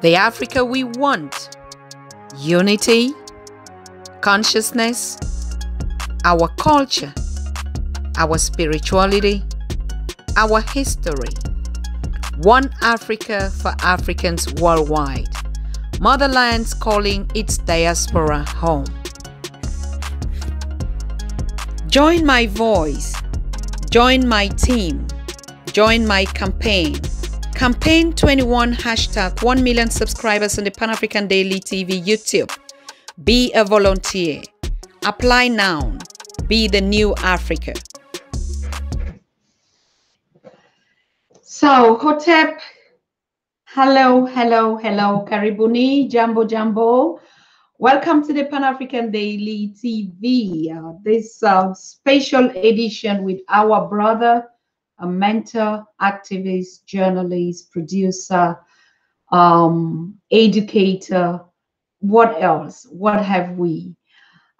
the Africa we want. Unity, consciousness, our culture, our spirituality, our history. One Africa for Africans worldwide. Motherland's calling its diaspora home. Join my voice. Join my team. Join my campaign. Campaign 21 hashtag 1 million subscribers on the Pan African Daily TV YouTube. Be a volunteer. Apply now. Be the new Africa. So, Hotep, hello, hello, hello, Karibuni, Jambo, Jambo. Welcome to the Pan African Daily TV. Uh, this uh, special edition with our brother, a mentor, activist, journalist, producer, um, educator. What else? What have we?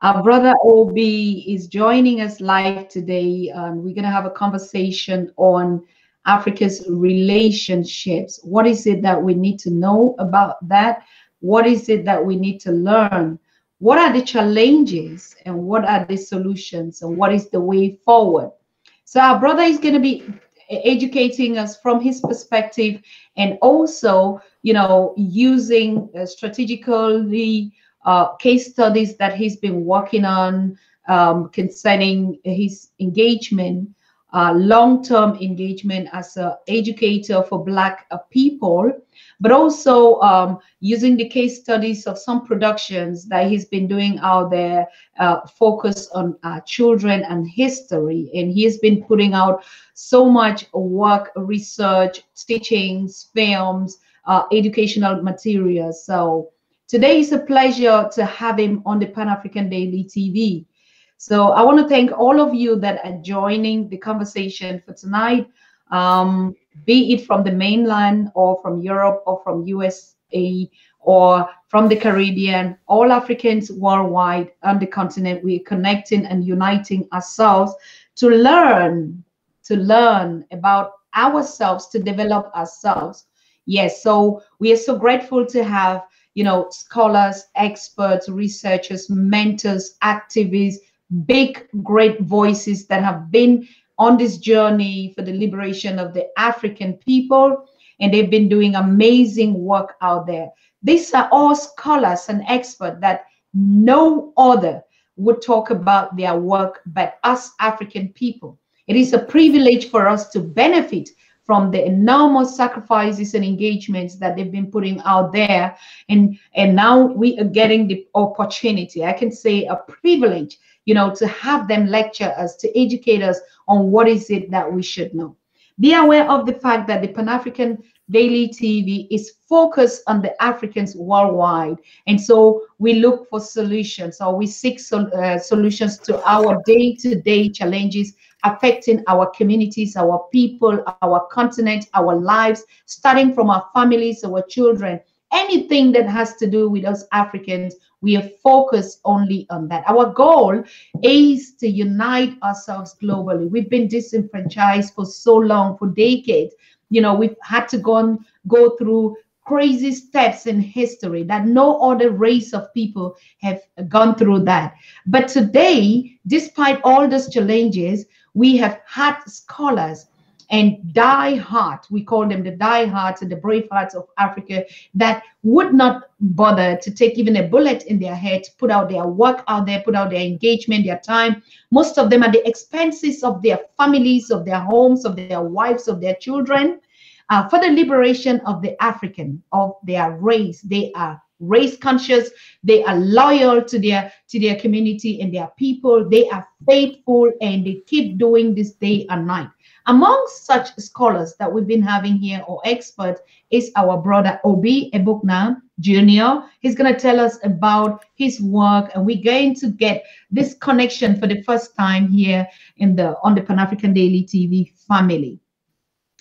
Our brother OB is joining us live today, and we're going to have a conversation on Africa's relationships. What is it that we need to know about that? What is it that we need to learn? What are the challenges and what are the solutions and what is the way forward? So, our brother is going to be educating us from his perspective and also, you know, using uh, strategically uh, case studies that he's been working on um, concerning his engagement uh, long-term engagement as an educator for Black uh, people, but also um, using the case studies of some productions that he's been doing out there, uh, focus on uh, children and history. And he has been putting out so much work, research, teachings, films, uh, educational materials. So today is a pleasure to have him on the Pan African Daily TV. So I want to thank all of you that are joining the conversation for tonight, um, be it from the mainland or from Europe or from USA or from the Caribbean, all Africans worldwide on the continent, we're connecting and uniting ourselves to learn, to learn about ourselves, to develop ourselves. Yes, so we are so grateful to have, you know, scholars, experts, researchers, mentors, activists, big, great voices that have been on this journey for the liberation of the African people, and they've been doing amazing work out there. These are all scholars and experts that no other would talk about their work but us African people. It is a privilege for us to benefit from the enormous sacrifices and engagements that they've been putting out there. And, and now we are getting the opportunity, I can say a privilege you know, to have them lecture us, to educate us on what is it that we should know. Be aware of the fact that the Pan African Daily TV is focused on the Africans worldwide. And so we look for solutions or we seek sol uh, solutions to our day to day challenges affecting our communities, our people, our continent, our lives, starting from our families, our children, anything that has to do with us Africans, we are focused only on that. Our goal is to unite ourselves globally. We've been disenfranchised for so long, for decades. You know, we've had to go, on, go through crazy steps in history that no other race of people have gone through that. But today, despite all those challenges, we have had scholars and die hard, we call them the die hearts and the brave hearts of Africa, that would not bother to take even a bullet in their head, put out their work out there, put out their engagement, their time. Most of them at the expenses of their families, of their homes, of their wives, of their children, uh, for the liberation of the African, of their race. They are race conscious they are loyal to their to their community and their people they are faithful and they keep doing this day and night among such scholars that we've been having here or experts is our brother Obi Ebukna Jr. He's going to tell us about his work and we're going to get this connection for the first time here in the on the Pan-African Daily TV family.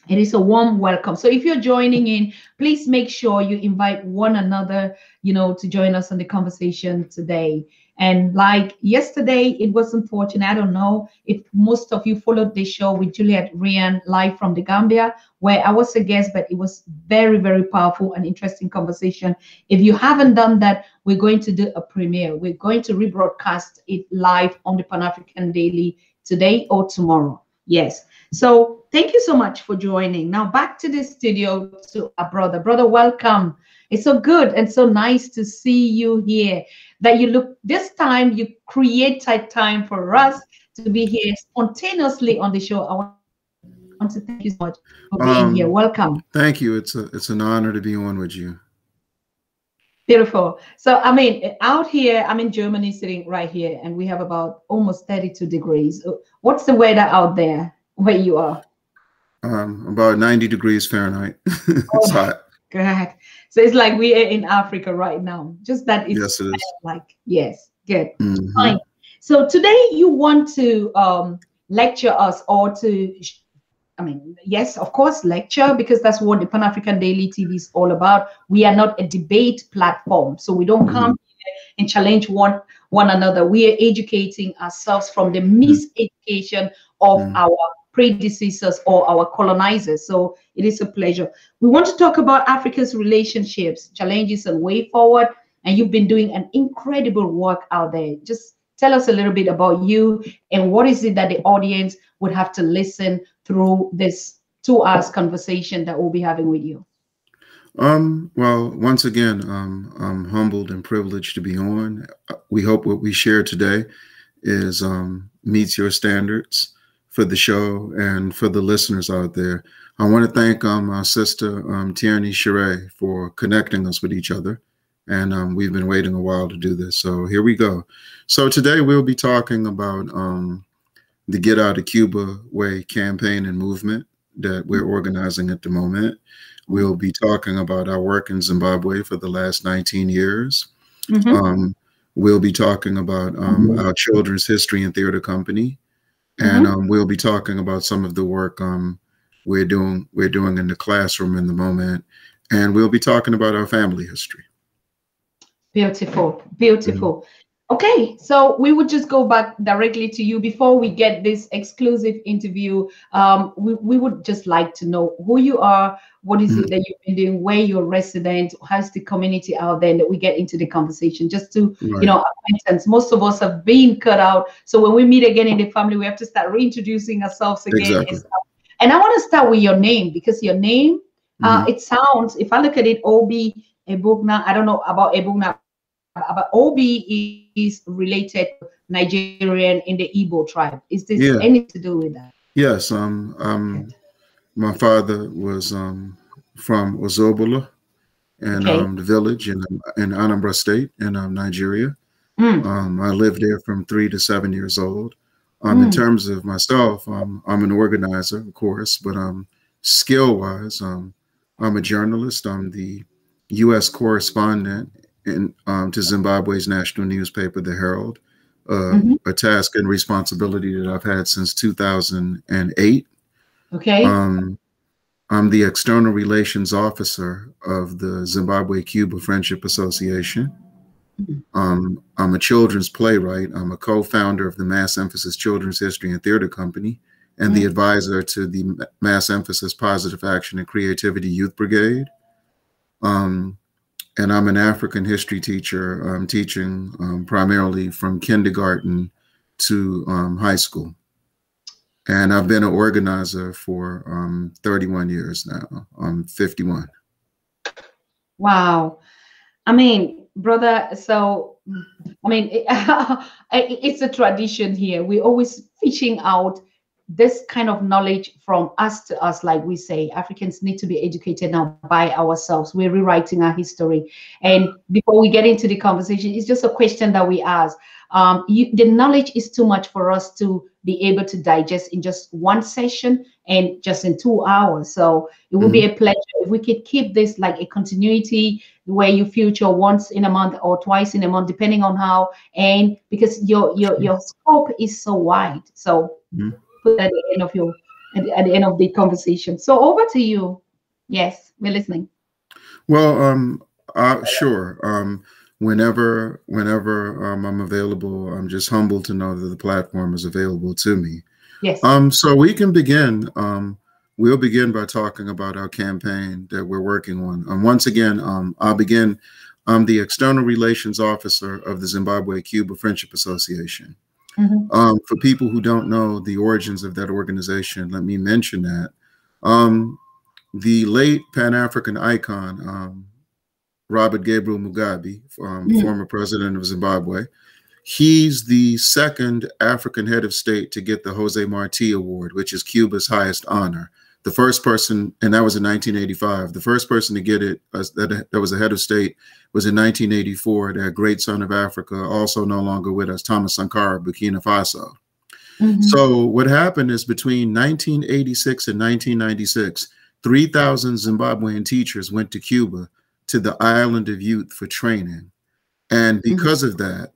It is a warm welcome. So if you're joining in, please make sure you invite one another, you know, to join us on the conversation today. And like yesterday, it was unfortunate. I don't know if most of you followed the show with Juliet Ryan live from the Gambia, where I was a guest, but it was very, very powerful and interesting conversation. If you haven't done that, we're going to do a premiere. We're going to rebroadcast it live on the Pan African Daily today or tomorrow. Yes. So thank you so much for joining. Now back to the studio to our brother. Brother, welcome. It's so good and so nice to see you here. That you look this time you create time for us to be here spontaneously on the show. I want to thank you so much for being um, here. Welcome. Thank you. It's a it's an honor to be on with you. Beautiful. So, I mean, out here, I'm in Germany, sitting right here, and we have about almost 32 degrees. What's the weather out there where you are? Um, about 90 degrees Fahrenheit. it's oh, hot. Good. So it's like we are in Africa right now. Just that it's yes, it is. like yes, good. Mm-hmm. Fine. So today you want to um, lecture us or to I mean, yes, of course, lecture because that's what the Pan African Daily TV is all about. We are not a debate platform, so we don't mm-hmm. come and challenge one one another. We are educating ourselves from the mm-hmm. miseducation of mm-hmm. our predecessors or our colonizers. So it is a pleasure. We want to talk about Africa's relationships, challenges, and way forward. And you've been doing an incredible work out there. Just tell us a little bit about you and what is it that the audience would have to listen through this two hours conversation that we'll be having with you? Um, well, once again, um, I'm humbled and privileged to be on. We hope what we share today is um, meets your standards for the show and for the listeners out there. I want to thank um, our sister um, Tierney Shere for connecting us with each other. And um, we've been waiting a while to do this. So here we go. So today we'll be talking about um, the Get Out of Cuba Way campaign and movement that we're organizing at the moment. We'll be talking about our work in Zimbabwe for the last 19 years. Mm-hmm. Um, we'll be talking about um, mm-hmm. our Children's History and Theater Company, and mm-hmm. um, we'll be talking about some of the work um, we're doing we're doing in the classroom in the moment, and we'll be talking about our family history. Beautiful, beautiful. Okay, so we would just go back directly to you before we get this exclusive interview. Um, we, we would just like to know who you are, what is it that you've been doing, where you're resident, how's the community out there, and that we get into the conversation. Just to, right. you know, acquaintance. Most of us have been cut out, so when we meet again in the family, we have to start reintroducing ourselves again. Exactly. And, and, I want to start with your name because your name, mm. uh, it sounds. If I look at it, Obi Ebugna. I don't know about Ebugna but Obi is related to Nigerian in the Igbo tribe. Is this yeah. anything to do with that? Yes. Um. Um. Okay. My father was um from Ozubulu, and okay. um the village in in Anambra State in um, Nigeria. Mm. Um, I lived there from three to seven years old. Um, mm. in terms of myself, um, I'm an organizer, of course, but um, skill wise, um, I'm a journalist. I'm the U.S. correspondent in, um, to Zimbabwe's national newspaper, the Herald, uh, mm-hmm. a task and responsibility that I've had since 2008. Okay. Um, I'm the external relations officer of the Zimbabwe Cuba Friendship Association. Mm-hmm. Um, I'm a children's playwright. I'm a co-founder of the Mass Emphasis Children's History and Theater Company and mm-hmm. the advisor to the Mass Emphasis Positive Action and Creativity Youth Brigade. Um, and I'm an African history teacher. I'm teaching um, primarily from kindergarten to um, high school. And I've been an organizer for um, 31 years now. I'm 51. Wow. I mean, brother, so, I mean, it, it's a tradition here. We're always fishing out this kind of knowledge from us to us, like we say, Africans need to be educated now by ourselves. We're rewriting our history. And before we get into the conversation, it's just a question that we ask. Um, you, the knowledge is too much for us to be able to digest in just one session and just in two hours. So it would mm-hmm. be a pleasure if we could keep this like a continuity where you future once in a month or twice in a month, depending on how and because your your your scope is so wide. So mm-hmm put at the end of your at the, at the end of the conversation. So over to you. Yes, we're listening. Well, um, uh, sure. Um, whenever whenever um, I'm available, I'm just humbled to know that the platform is available to me. Yes. Um, so we can begin. Um, we'll begin by talking about our campaign that we're working on. Um, once again, um, I'll begin. I'm the External Relations Officer of the Zimbabwe Cuba Friendship Association. Mm-hmm. Um, for people who don't know the origins of that organization, let me mention that. Um, the late Pan African icon, um, Robert Gabriel Mugabe, um, mm-hmm. former president of Zimbabwe, he's the second African head of state to get the Jose Marti Award, which is Cuba's highest honor. The first person, and that was in 1985. The first person to get it uh, that, that was the head of state was in 1984. That great son of Africa, also no longer with us, Thomas Sankara, Burkina Faso. Mm-hmm. So what happened is between 1986 and 1996, 3,000 Zimbabwean teachers went to Cuba to the island of youth for training. And mm-hmm. because mm-hmm. of that,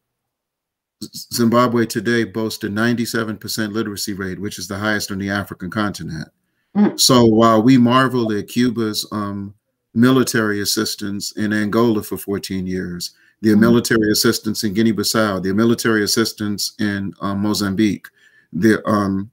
Zimbabwe today boasts a 97% literacy rate, which is the highest on the African continent. Mm. So while we marvel at Cuba's um, military assistance in Angola for 14 years, their mm. military assistance in Guinea-Bissau, their military assistance in um, Mozambique, the um,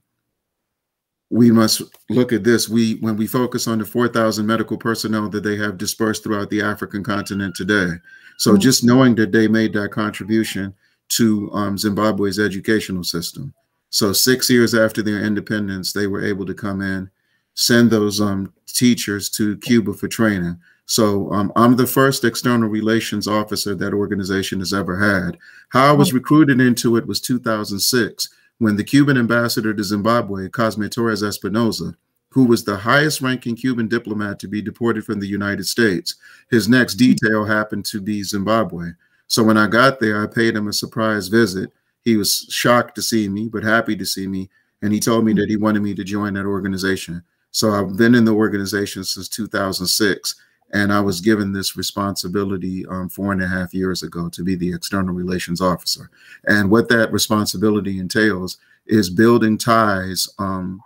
we must look at this. We when we focus on the 4,000 medical personnel that they have dispersed throughout the African continent today. So mm. just knowing that they made that contribution to um, Zimbabwe's educational system. So six years after their independence, they were able to come in, send those um, teachers to Cuba for training. So um, I'm the first external relations officer that organization has ever had. How I was recruited into it was 2006 when the Cuban ambassador to Zimbabwe, Cosme Torres Espinosa, who was the highest ranking Cuban diplomat to be deported from the United States, his next detail happened to be Zimbabwe. So when I got there, I paid him a surprise visit. He was shocked to see me, but happy to see me. And he told me that he wanted me to join that organization. So I've been in the organization since 2006. And I was given this responsibility um, four and a half years ago to be the external relations officer. And what that responsibility entails is building ties um,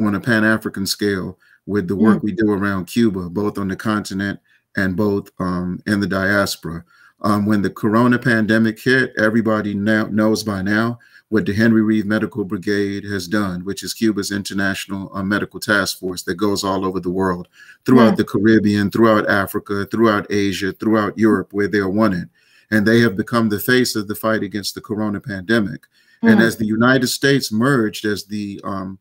on a Pan African scale with the work mm. we do around Cuba, both on the continent and both um, in the diaspora. Um, when the corona pandemic hit, everybody now knows by now what the Henry Reeve Medical Brigade has done, which is Cuba's international uh, medical task force that goes all over the world, throughout yeah. the Caribbean, throughout Africa, throughout Asia, throughout Europe, where they are wanted. And they have become the face of the fight against the corona pandemic. Yeah. And as the United States merged as the um,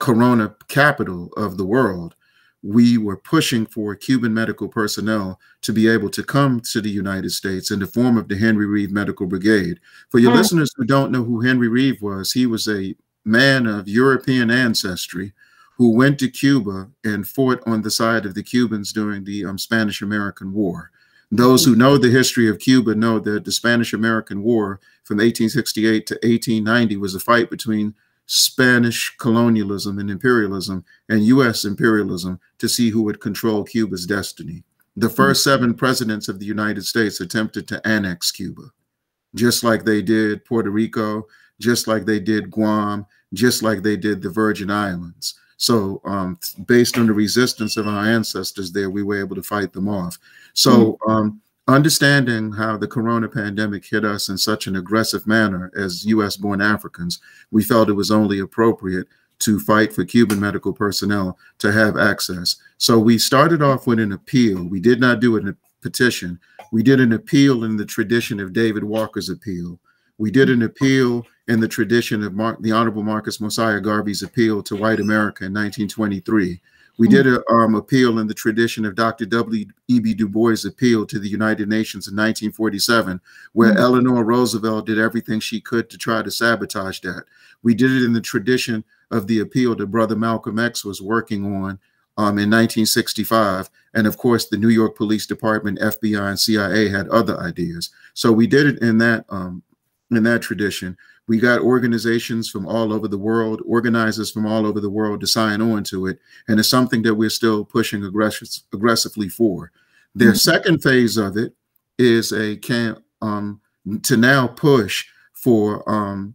corona capital of the world, we were pushing for Cuban medical personnel to be able to come to the United States in the form of the Henry Reeve Medical Brigade. For your listeners who don't know who Henry Reeve was, he was a man of European ancestry who went to Cuba and fought on the side of the Cubans during the um, Spanish American War. Those who know the history of Cuba know that the Spanish American War from 1868 to 1890 was a fight between Spanish colonialism and imperialism and U.S. imperialism to see who would control Cuba's destiny. The hmm. first seven presidents of the United States attempted to annex Cuba, just like they did Puerto Rico, just like they did Guam, just like they did the Virgin Islands. So, um, based on the resistance of our ancestors there, we were able to fight them off. So, hmm. um, understanding how the corona pandemic hit us in such an aggressive manner as US born Africans, we felt it was only appropriate to fight for Cuban medical personnel to have access. So we started off with an appeal. We did not do a petition. We did an appeal in the tradition of David Walker's appeal. We did an appeal in the tradition of Mar the Honorable Marcus Mosiah Garvey's appeal to white America in 1923. We did an um, appeal in the tradition of Dr. W.E.B. Du Bois' appeal to the United Nations in 1947, where mm -hmm. Eleanor Roosevelt did everything she could to try to sabotage that. We did it in the tradition of the appeal that Brother Malcolm X was working on um, in 1965. And of course, the New York Police Department, FBI, and CIA had other ideas. So we did it in that um, in that tradition. We got organizations from all over the world, organizers from all over the world to sign on to it. And it's something that we're still pushing aggressive, aggressively for. Their mm -hmm. second phase of it is a camp um, to now push for um,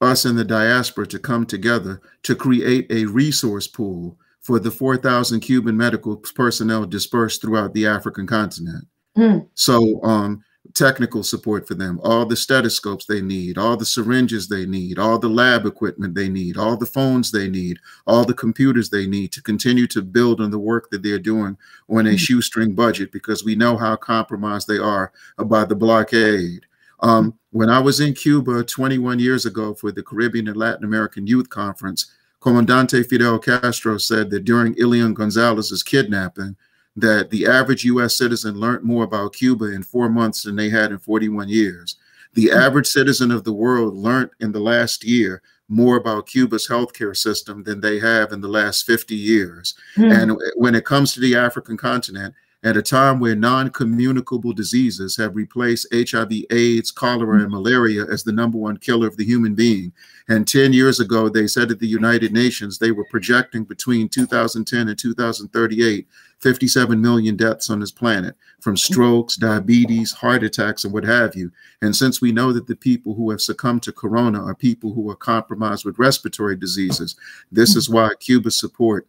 us in the diaspora to come together to create a resource pool for the 4,000 Cuban medical personnel dispersed throughout the African continent. Mm. So um, technical support for them, all the stethoscopes they need, all the syringes they need, all the lab equipment they need, all the phones they need, all the computers they need to continue to build on the work that they're doing on a mm-hmm. shoestring budget because we know how compromised they are about the blockade. Um, when I was in Cuba 21 years ago for the Caribbean and Latin American Youth Conference, Comandante Fidel Castro said that during Elian Gonzalez's kidnapping, that the average U.S. citizen learned more about Cuba in four months than they had in 41 years. The hmm. average citizen of the world learned in the last year more about Cuba's healthcare system than they have in the last 50 years. Mm. And when it comes to the African continent, at a time where non-communicable diseases have replaced HIV, AIDS, cholera, and malaria as the number one killer of the human being. And 10 years ago, they said at the United Nations they were projecting between 2010 and 2038 57 million deaths on this planet from mm-hmm. strokes, diabetes, heart attacks, and what have you. And since we know that the people who have succumbed to corona are people who are compromised with respiratory diseases, this mm-hmm. is why Cuba's support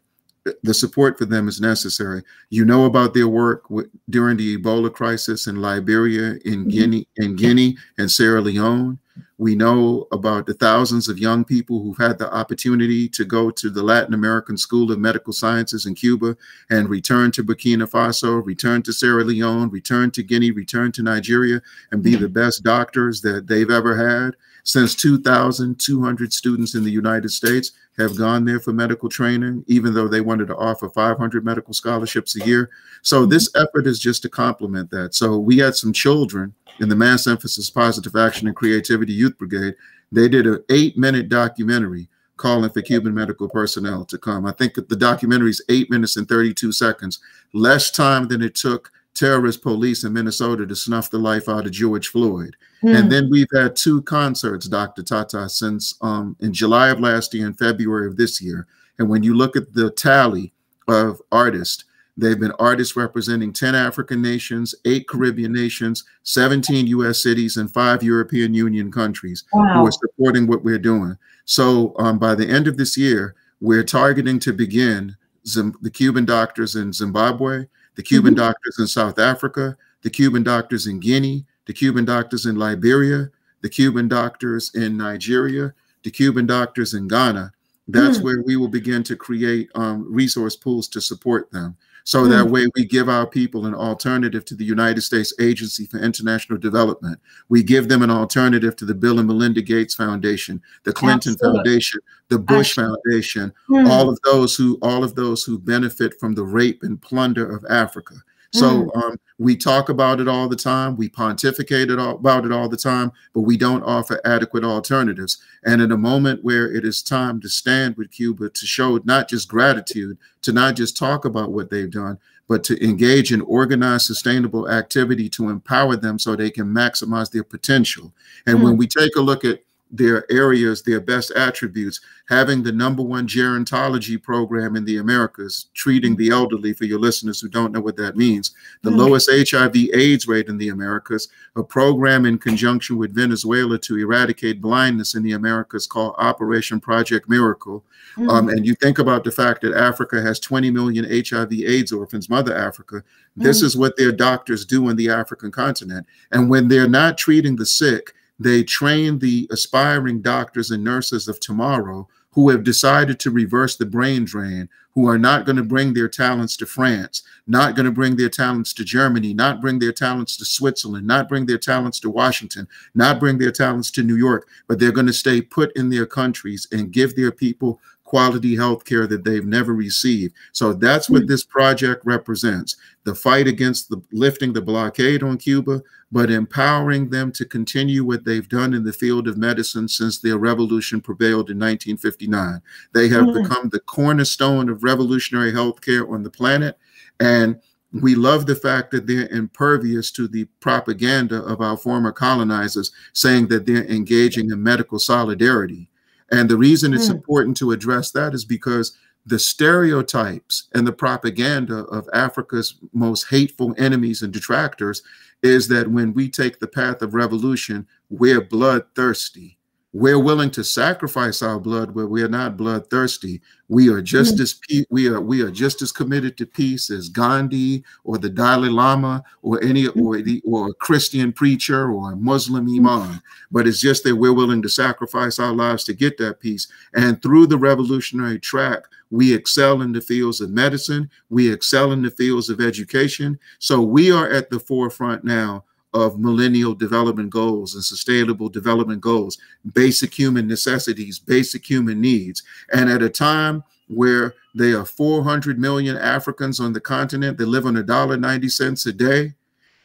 the support for them is necessary. You know about their work during the Ebola crisis in Liberia, in mm-hmm. Guinea, in Guinea, and Sierra Leone. We know about the thousands of young people who've had the opportunity to go to the Latin American School of Medical Sciences in Cuba and return to Burkina Faso, return to Sierra Leone, return to Guinea, return to Nigeria, and be the best doctors that they've ever had. Since 2,200 students in the United States have gone there for medical training, even though they wanted to offer 500 medical scholarships a year. So mm-hmm. this effort is just to complement that. So we had some children in the Mass Emphasis Positive Action and Creativity Youth Brigade. They did an eight minute documentary calling for Cuban medical personnel to come. I think the documentary is eight minutes and 32 seconds, less time than it took terrorist police in Minnesota to snuff the life out of George Floyd. Mm. And then we've had two concerts, Dr. Tata, since um, in July of last year and February of this year. And when you look at the tally of artists, they've been artists representing 10 African nations, eight Caribbean nations, 17 US cities, and five European Union countries wow. who are supporting what we're doing. So um, by the end of this year, we're targeting to begin Zim the Cuban doctors in Zimbabwe, the Cuban mm -hmm. doctors in South Africa, the Cuban doctors in Guinea, the Cuban doctors in Liberia, the Cuban doctors in Nigeria, the Cuban doctors in Ghana. That's mm. where we will begin to create um, resource pools to support them. So mm. that way we give our people an alternative to the United States Agency for International Development. We give them an alternative to the Bill and Melinda Gates Foundation, the Clinton Absolutely. Foundation, the Bush Absolutely. Foundation, mm. all of those who all of those who benefit from the rape and plunder of Africa. So mm. um, we talk about it all the time. We pontificate it all, about it all the time, but we don't offer adequate alternatives. And in a moment where it is time to stand with Cuba to show not just gratitude, to not just talk about what they've done, but to engage in organized, sustainable activity to empower them so they can maximize their potential. And mm. when we take a look at their areas, their best attributes, having the number one gerontology program in the Americas, treating the elderly for your listeners who don't know what that means, the mm. lowest HIV AIDS rate in the Americas, a program in conjunction with Venezuela to eradicate blindness in the Americas called Operation Project Miracle. Mm. Um, and you think about the fact that Africa has 20 million HIV AIDS orphans, Mother Africa. This mm. is what their doctors do in the African continent. And when they're not treating the sick, they train the aspiring doctors and nurses of tomorrow who have decided to reverse the brain drain, who are not going to bring their talents to France, not going to bring their talents to Germany, not bring their talents to Switzerland, not bring their talents to Washington, not bring their talents to New York, but they're going to stay put in their countries and give their people quality health care that they've never received. So that's what hmm. this project represents the fight against the lifting the blockade on Cuba, but empowering them to continue what they've done in the field of medicine since their revolution prevailed in 1959. They have mm -hmm. become the cornerstone of revolutionary healthcare on the planet. And we love the fact that they're impervious to the propaganda of our former colonizers saying that they're engaging in medical solidarity. And the reason it's mm. important to address that is because the stereotypes and the propaganda of Africa's most hateful enemies and detractors is that when we take the path of revolution, we're bloodthirsty. We're willing to sacrifice our blood where we are not bloodthirsty. We are just mm -hmm. as we are we are just as committed to peace as Gandhi or the Dalai Lama or any mm -hmm. or the or a Christian preacher or a Muslim mm-hmm. imam. But it's just that we're willing to sacrifice our lives to get that peace. And through the revolutionary track, we excel in the fields of medicine. We excel in the fields of education. So we are at the forefront now of millennial development goals and sustainable development goals, basic human necessities, basic human needs. And at a time where there are 400 million Africans on the continent that live on a dollar 90 cents a day,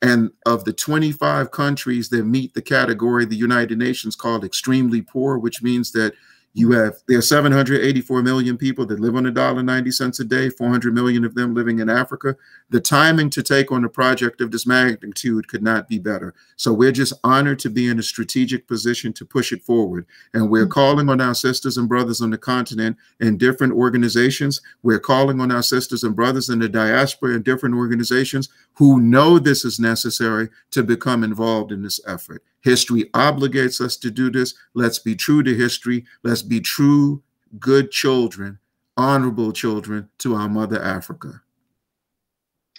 and of the 25 countries that meet the category the United Nations called extremely poor, which means that you have there are 784 million people that live on a dollar 90 cents a day, 400 million of them living in Africa. The timing to take on a project of this magnitude could not be better. So we're just honored to be in a strategic position to push it forward. And we're mm-hmm. calling on our sisters and brothers on the continent in different organizations. We're calling on our sisters and brothers in the diaspora in different organizations who know this is necessary to become involved in this effort. History obligates us to do this. Let's be true to history. Let's be true, good children, honorable children to our mother Africa.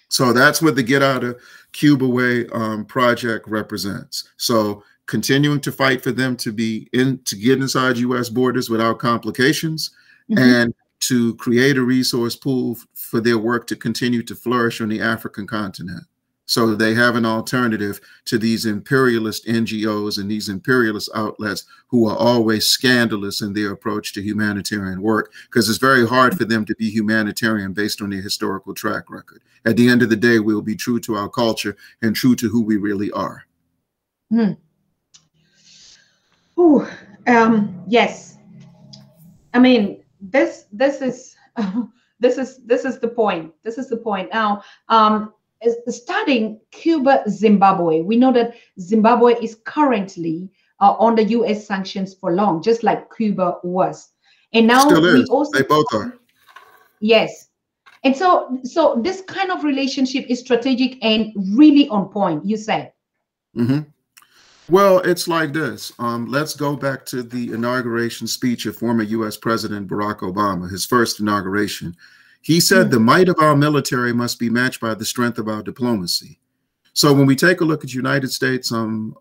So that's what the Get Out of Cuba Way um, project represents. So continuing to fight for them to be in to get inside U.S. borders without complications, mm -hmm. and to create a resource pool for their work to continue to flourish on the African continent. So they have an alternative to these imperialist NGOs and these imperialist outlets who are always scandalous in their approach to humanitarian work, because it's very hard for them to be humanitarian based on their historical track record. At the end of the day, we'll be true to our culture and true to who we really are. Hmm. Ooh, um, yes. I mean, this this is this is this is the point. This is the point. Now, um, studying Cuba, Zimbabwe, we know that Zimbabwe is currently uh, under U.S. sanctions for long, just like Cuba was. And now we also they both are. Yes, and so so this kind of relationship is strategic and really on point. You said. Mm-hmm. Well, it's like this. Um, let's go back to the inauguration speech of former U.S. President Barack Obama, his first inauguration. He said the might of our military must be matched by the strength of our diplomacy. So when we take a look at United States um,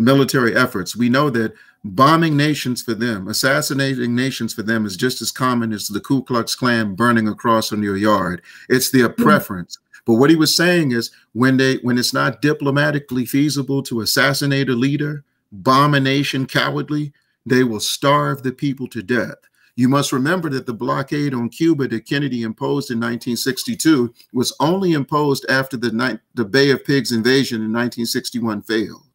military efforts, we know that bombing nations for them, assassinating nations for them is just as common as the Ku Klux Klan burning a cross on your yard. It's their hmm. preference. But what he was saying is when they when it's not diplomatically feasible to assassinate a leader, bomb a nation cowardly, they will starve the people to death. You must remember that the blockade on Cuba that Kennedy imposed in 1962 was only imposed after the, the Bay of Pigs invasion in 1961 failed.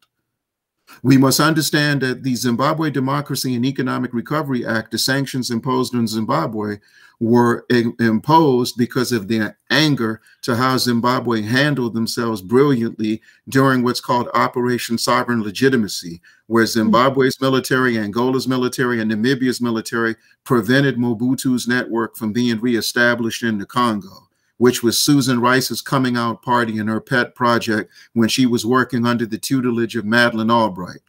We must understand that the Zimbabwe Democracy and Economic Recovery Act, the sanctions imposed on Zimbabwe, were imposed because of their anger to how Zimbabwe handled themselves brilliantly during what's called Operation Sovereign Legitimacy, where hmm. Zimbabwe's military, Angola's military, and Namibia's military prevented Mobutu's network from being reestablished in the Congo, which was Susan Rice's coming out party and her pet project when she was working under the tutelage of Madeleine Albright.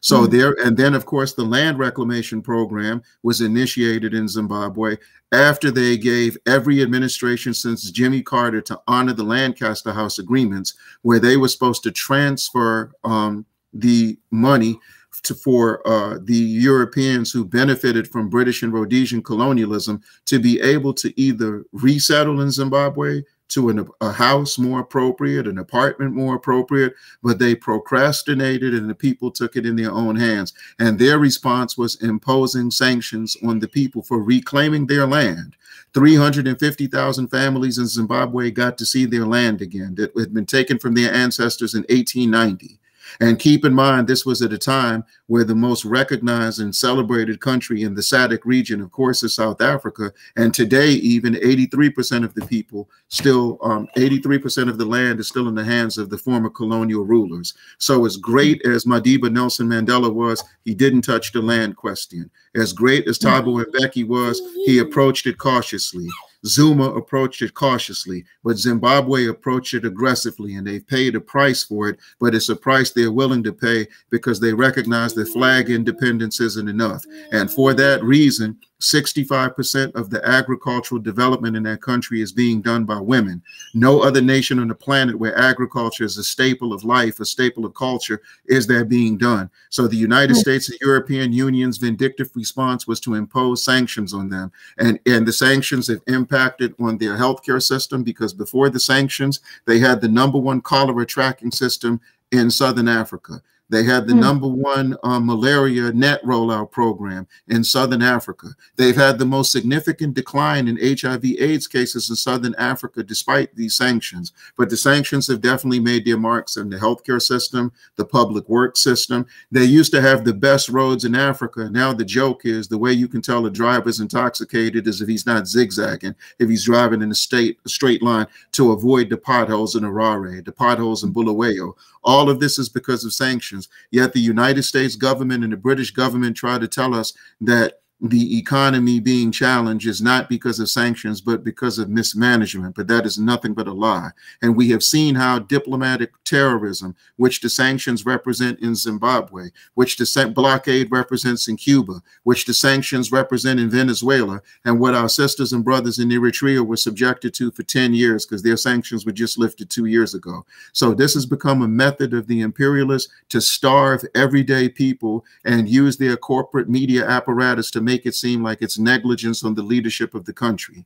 So mm. there, and then of course the land reclamation program was initiated in Zimbabwe after they gave every administration since Jimmy Carter to honor the Lancaster House agreements, where they were supposed to transfer um, the money to, for uh, the Europeans who benefited from British and Rhodesian colonialism to be able to either resettle in Zimbabwe to an, a house more appropriate, an apartment more appropriate, but they procrastinated and the people took it in their own hands. And their response was imposing sanctions on the people for reclaiming their land. 350,000 families in Zimbabwe got to see their land again that had been taken from their ancestors in 1890. And keep in mind, this was at a time where the most recognized and celebrated country in the SADC region, of course, is South Africa. And today, even 83% of the people still, 83% um, of the land is still in the hands of the former colonial rulers. So as great as Madiba Nelson Mandela was, he didn't touch the land question. As great as Thabo Mbeki was, he approached it cautiously. Zuma approached it cautiously, but Zimbabwe approached it aggressively, and they've paid a price for it. But it's a price they're willing to pay because they recognize that flag independence isn't enough. And for that reason, 65% of the agricultural development in that country is being done by women. No other nation on the planet where agriculture is a staple of life, a staple of culture, is that being done. So the United mm-hmm. States and European Union's vindictive response was to impose sanctions on them. And, and the sanctions have impacted on their healthcare system because before the sanctions, they had the number one cholera tracking system in Southern Africa. They had the mm. number one uh, malaria net rollout program in Southern Africa. They've had the most significant decline in HIV AIDS cases in Southern Africa despite these sanctions. But the sanctions have definitely made their marks in the healthcare system, the public works system. They used to have the best roads in Africa. Now the joke is the way you can tell a driver's intoxicated is if he's not zigzagging, if he's driving in a, state, a straight line to avoid the potholes in Harare, the potholes in Bulawayo. All of this is because of sanctions. Yet the United States government and the British government try to tell us that the economy being challenged is not because of sanctions, but because of mismanagement. But that is nothing but a lie. And we have seen how diplomatic terrorism, which the sanctions represent in Zimbabwe, which the blockade represents in Cuba, which the sanctions represent in Venezuela, and what our sisters and brothers in Eritrea were subjected to for 10 years because their sanctions were just lifted two years ago. So this has become a method of the imperialists to starve everyday people and use their corporate media apparatus to make it seem like it's negligence on the leadership of the country.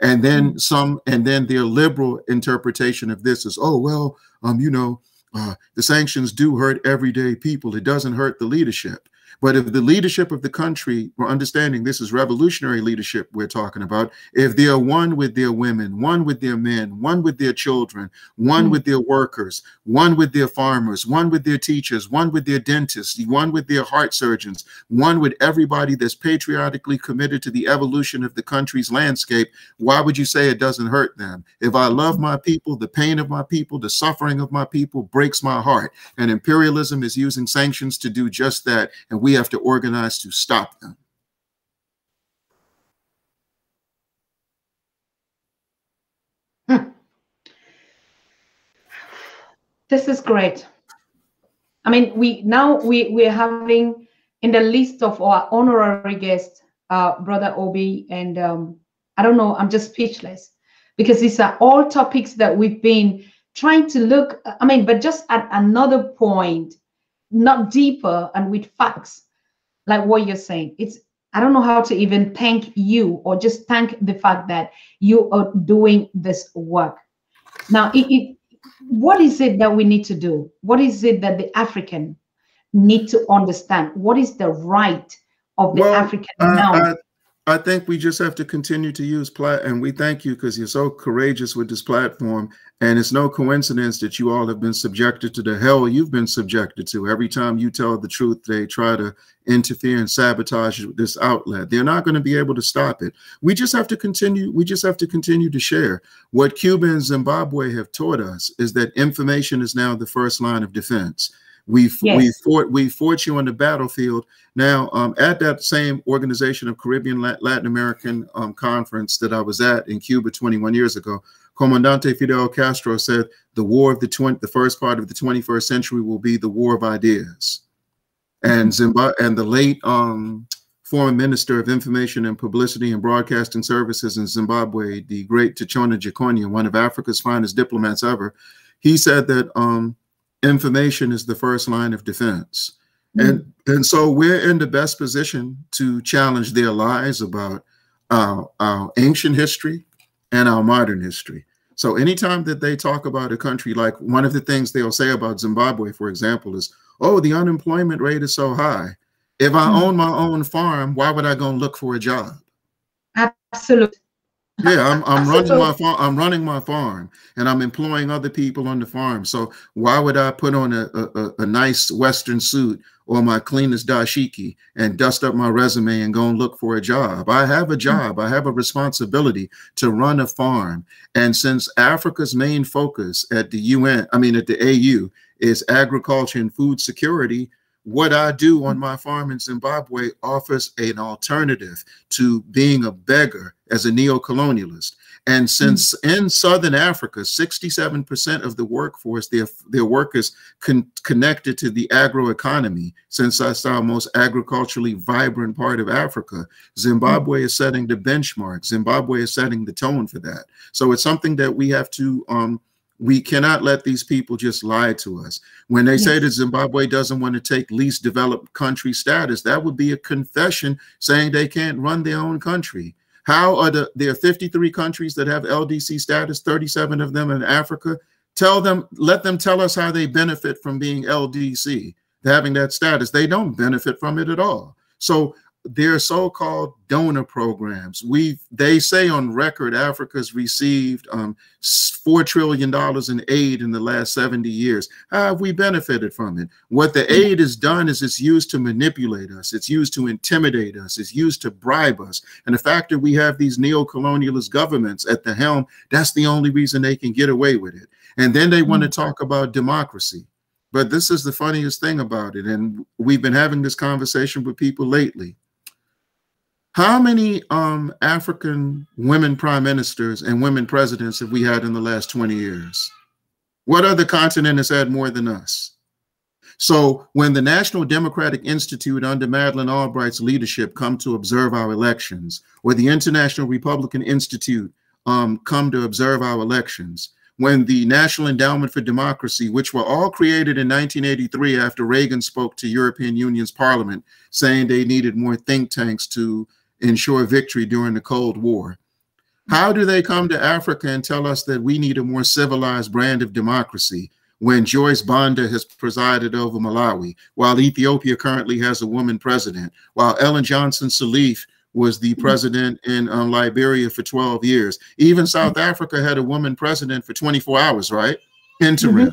And then mm. some, and then their liberal interpretation of this is, oh, well, um, you know, uh, the sanctions do hurt everyday people. It doesn't hurt the leadership. But if the leadership of the country, we're understanding this is revolutionary leadership we're talking about, if they are one with their women, one with their men, one with their children, one mm. with their workers, one with their farmers, one with their teachers, one with their dentists, one with their heart surgeons, one with everybody that's patriotically committed to the evolution of the country's landscape, why would you say it doesn't hurt them? If I love my people, the pain of my people, the suffering of my people breaks my heart. And imperialism is using sanctions to do just that. And we have to organize to stop them. Hmm. This is great. I mean, we now we we're having in the list of our honorary guests, uh, Brother Obi, and um, I don't know, I'm just speechless because these are all topics that we've been trying to look. I mean, but just at another point not deeper and with facts like what you're saying. It's i don't know how to even thank you or just thank the fact that you are doing this work. Now it, it, what is it that we need to do? What is it that the african need to understand? What is the right of the well, african now I, I think we just have to continue to use plat, and we thank you because you're so courageous with this platform. And it's no coincidence that you all have been subjected to the hell you've been subjected to. Every time you tell the truth, they try to interfere and sabotage this outlet. They're not going to be able to stop it. We just have to continue. We just have to continue to share. What Cuba and Zimbabwe have taught us is that information is now the first line of defense. We yes. we fought we fought you on the battlefield. Now, um, at that same organization of Caribbean Latin American um, conference that I was at in Cuba 21 years ago, Comandante Fidel Castro said the war of the 20, the first part of the 21st century will be the war of ideas. And Zimbabwe and the late um, former minister of information and publicity and broadcasting services in Zimbabwe, the great Tichaona Jokonya, one of Africa's finest diplomats ever, he said that um, information is the first line of defense. Mm. And and so we're in the best position to challenge their lies about our, our ancient history and our modern history. So anytime that they talk about a country, like one of the things they'll say about Zimbabwe, for example, is, oh, the unemployment rate is so high. If I mm. own my own farm, why would I go and look for a job? Absolutely. Yeah, I'm, I'm running my farm. I'm running my farm, and I'm employing other people on the farm. So why would I put on a, a, a nice Western suit or my cleanest dashiki and dust up my resume and go and look for a job? I have a hmm. job. I have a responsibility to run a farm. And since Africa's main focus at the UN, I mean at the AU, is agriculture and food security, what I do on my farm in Zimbabwe offers an alternative to being a beggar as a neo-colonialist. And since mm -hmm. in Southern Africa, 67% of the workforce, their, their workers con connected to the agroeconomy, since that's our most agriculturally vibrant part of Africa, Zimbabwe mm -hmm. is setting the benchmark. Zimbabwe is setting the tone for that. So it's something that we have to um, we cannot let these people just lie to us. When they yes. say that Zimbabwe doesn't want to take least developed country status, that would be a confession saying they can't run their own country. How are the there are 53 countries that have LDC status, 37 of them in Africa? Tell them, let them tell us how they benefit from being LDC, having that status. They don't benefit from it at all. So their so-called donor programs. We they say on record Africa's received um, four trillion dollars in aid in the last 70 years. How have we benefited from it? What the aid has done is it's used to manipulate us. It's used to intimidate us. It's used to bribe us. And the fact that we have these neo-colonialist governments at the helm, that's the only reason they can get away with it. And then they want to mm. talk about democracy. But this is the funniest thing about it. And we've been having this conversation with people lately how many um, African women prime ministers and women presidents have we had in the last 20 years? What other continent has had more than us? So when the National Democratic Institute under Madeleine Albright's leadership come to observe our elections, or the International Republican Institute um, come to observe our elections, when the National Endowment for Democracy, which were all created in 1983 after Reagan spoke to European Union's parliament, saying they needed more think tanks to ensure victory during the Cold War. How do they come to Africa and tell us that we need a more civilized brand of democracy when Joyce Banda has presided over Malawi, while Ethiopia currently has a woman president, while Ellen Johnson Sirleaf was the mm-hmm. president in um, Liberia for 12 years. Even South Africa had a woman president for 24 hours, right? Interim. Mm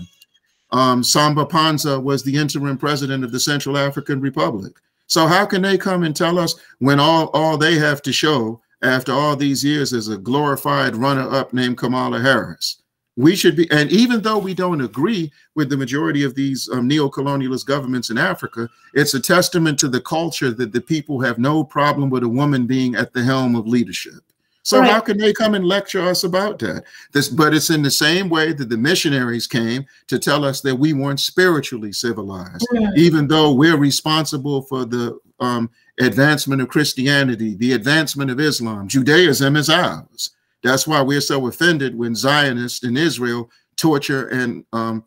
-hmm. um, Samba Panza was the interim president of the Central African Republic. So how can they come and tell us when all, all they have to show after all these years is a glorified runner-up named Kamala Harris? We should be, and even though we don't agree with the majority of these um, neo-colonialist governments in Africa, it's a testament to the culture that the people have no problem with a woman being at the helm of leadership. So right. how can they come and lecture us about that? This, but it's in the same way that the missionaries came to tell us that we weren't spiritually civilized, even though we're responsible for the um, advancement of Christianity, the advancement of Islam. Judaism is ours. That's why we're so offended when Zionists in Israel torture and um,